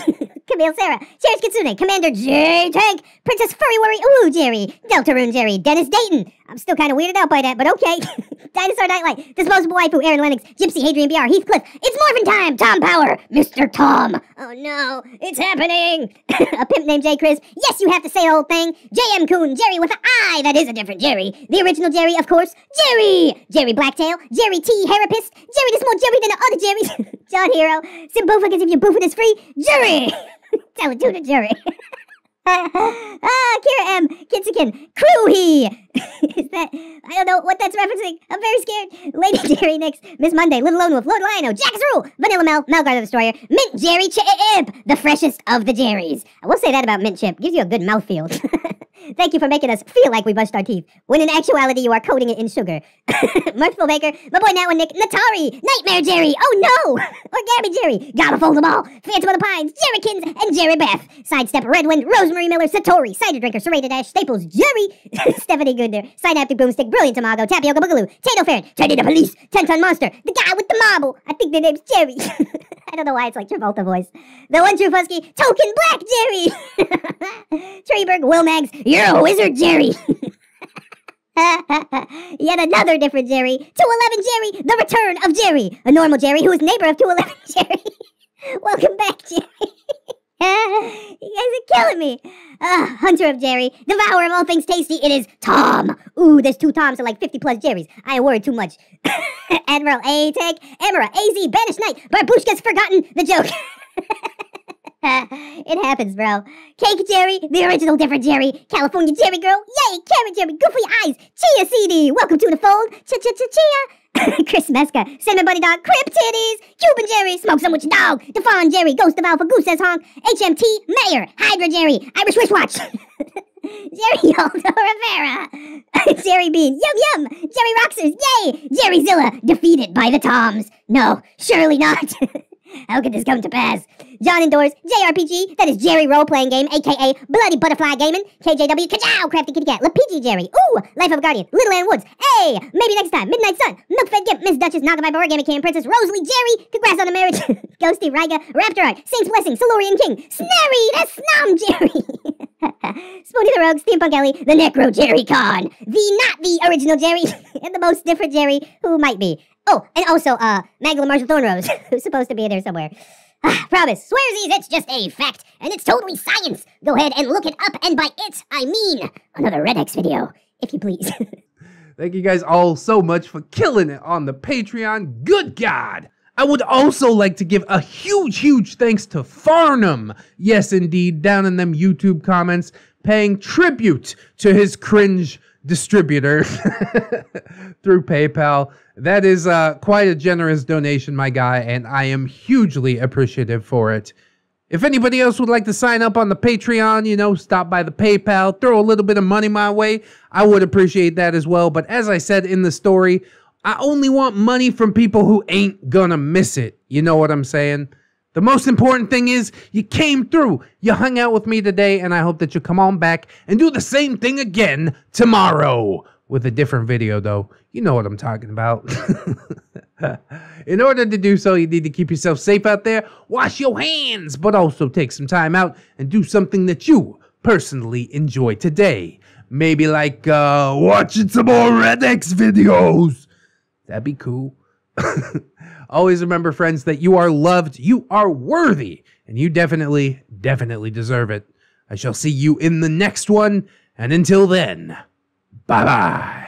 Camille Sarah, Cherish Kitsune, Commander J Tank, Princess Furry Worry, Ooh Jerry, Deltarune Jerry, Dennis Dayton. I'm still kind of weirded out by that, but okay. Dinosaur Nightlight, Disposable Waifu, Aaron Lennox, Gypsy, Hadrian BR, Heathcliff. It's Morphin time, Tom Power, Mr. Tom. Oh no, it's happening. a pimp named J. Chris. Yes, you have to say the whole thing. J.M. Coon, Jerry with an I. That is a different Jerry. The original Jerry, of course. Jerry. Jerry Blacktail, Jerry T. Harapist, Jerry the more Jerry than the other Jerry. John Hero, Sim Boofa because if you're boofing is free. Jerry. Tell it to the Jerry. ah, Kira M. Kitsikin. Crewhee. Is that? I don't know what that's referencing. I'm very scared. Lady Jerry Nix. Miss Monday. Little Lone Wolf. Lord Lionel. Jack's Rule. Vanilla Mel. Melgar the Destroyer. Mint Jerry Chip. The freshest of the Jerrys. I will say that about Mint Chip. Gives you a good mouthfeel. Thank you for making us feel like we brushed our teeth, when in actuality you are coating it in sugar. Mirthful Baker, my boy Nat and Nick, Natari, Nightmare Jerry, oh no! Origami Jerry, gotta fold them all, Phantom of the Pines, Jerrykins, and Jerry Beth. Sidestep, Redwind, Rosemary Miller, Satori, Cider Drinker, Serrated Ash, Staples, Jerry, Stephanie Gooder, Synaptic Boomstick, Brilliant Tamago, Tapioca Boogaloo, Tato Ferret, Turn into Police, Ten Ton Monster, the guy with the marble, I think their name's Jerry. I don't know why it's like Travolta voice. The one true Fusky, Token Black Jerry! Treeberg, Wilmags, you're a wizard, Jerry! Yet another different Jerry. 211 Jerry, the return of Jerry. A normal Jerry who is neighbor of 211 Jerry. Welcome back, Jerry. you guys are killing me. Uh, Hunter of Jerry, devourer of all things tasty, it is Tom. Ooh, there's two Toms and like 50 plus Jerrys. I worried too much. Admiral A Tech, Emera, AZ, Banished Knight, Barbushka's forgotten the joke. it happens, bro. Cake Jerry, the original different Jerry, California Jerry girl, yay, Carrot Jerry, goofy eyes, Chia CD, welcome to the fold, cha cha cha chia. Chris Meska, Cinnamon Bunny Dog, Crip Titties, Cuban Jerry, Smoke Some Witch Dog, Defon Jerry, Ghost of Alpha, Goose says honk, HMT, Mayor, Hydra Jerry, Irish Wish Watch. Jerry Aldo Rivera, Jerry Bean, Yum Yum, Jerry Roxers, yay, Jerry Zilla, defeated by the Toms. No, surely not. How could this come to pass? John Indoors, JRPG, that is Jerry Role Playing Game, aka Bloody Butterfly Gaming, KJW, Kajow, Crafty Kitty Cat, LaPG Jerry, Ooh, Life of a Guardian, Little Ann Woods, Hey, maybe next time, Midnight Sun, Milk Fed Gimp, Miss Duchess, Nagamai Origami Cam, Princess Rosalie Jerry, congrats on the marriage, Ghosty Riga, Raptor Art, Saints Blessing, Silurian King, Snarry, that's Snom Jerry, Spoonie the Rogue, Steampunk Ellie, the Necro Jerry Con, the not the original Jerry, and the most different Jerry, who might be. Oh, and also, uh, Magdalene Marshall Thornrose, who's supposed to be there somewhere. Ah, promise, swearsies, it's just a fact, and it's totally science. Go ahead and look it up, and by it, I mean another ReddX video, if you please. Thank you guys all so much for killing it on the Patreon. Good God. I would also like to give a huge, huge thanks to Farnham. Yes, indeed, down in them YouTube comments, paying tribute to his cringe distributor through PayPal. That is uh, quite a generous donation, my guy, and I am hugely appreciative for it. If anybody else would like to sign up on the Patreon, you know, stop by the PayPal, throw a little bit of money my way, I would appreciate that as well. But as I said in the story, I only want money from people who ain't gonna miss it. You know what I'm saying? The most important thing is you came through. You hung out with me today, and I hope that you come on back and do the same thing again tomorrow with a different video, though. You know what I'm talking about. In order to do so, you need to keep yourself safe out there, wash your hands, but also take some time out and do something that you personally enjoy today. Maybe like uh, watching some more ReddX videos. That'd be cool. Always remember, friends, that you are loved, you are worthy, and you definitely, definitely deserve it. I shall see you in the next one, and until then, bye bye.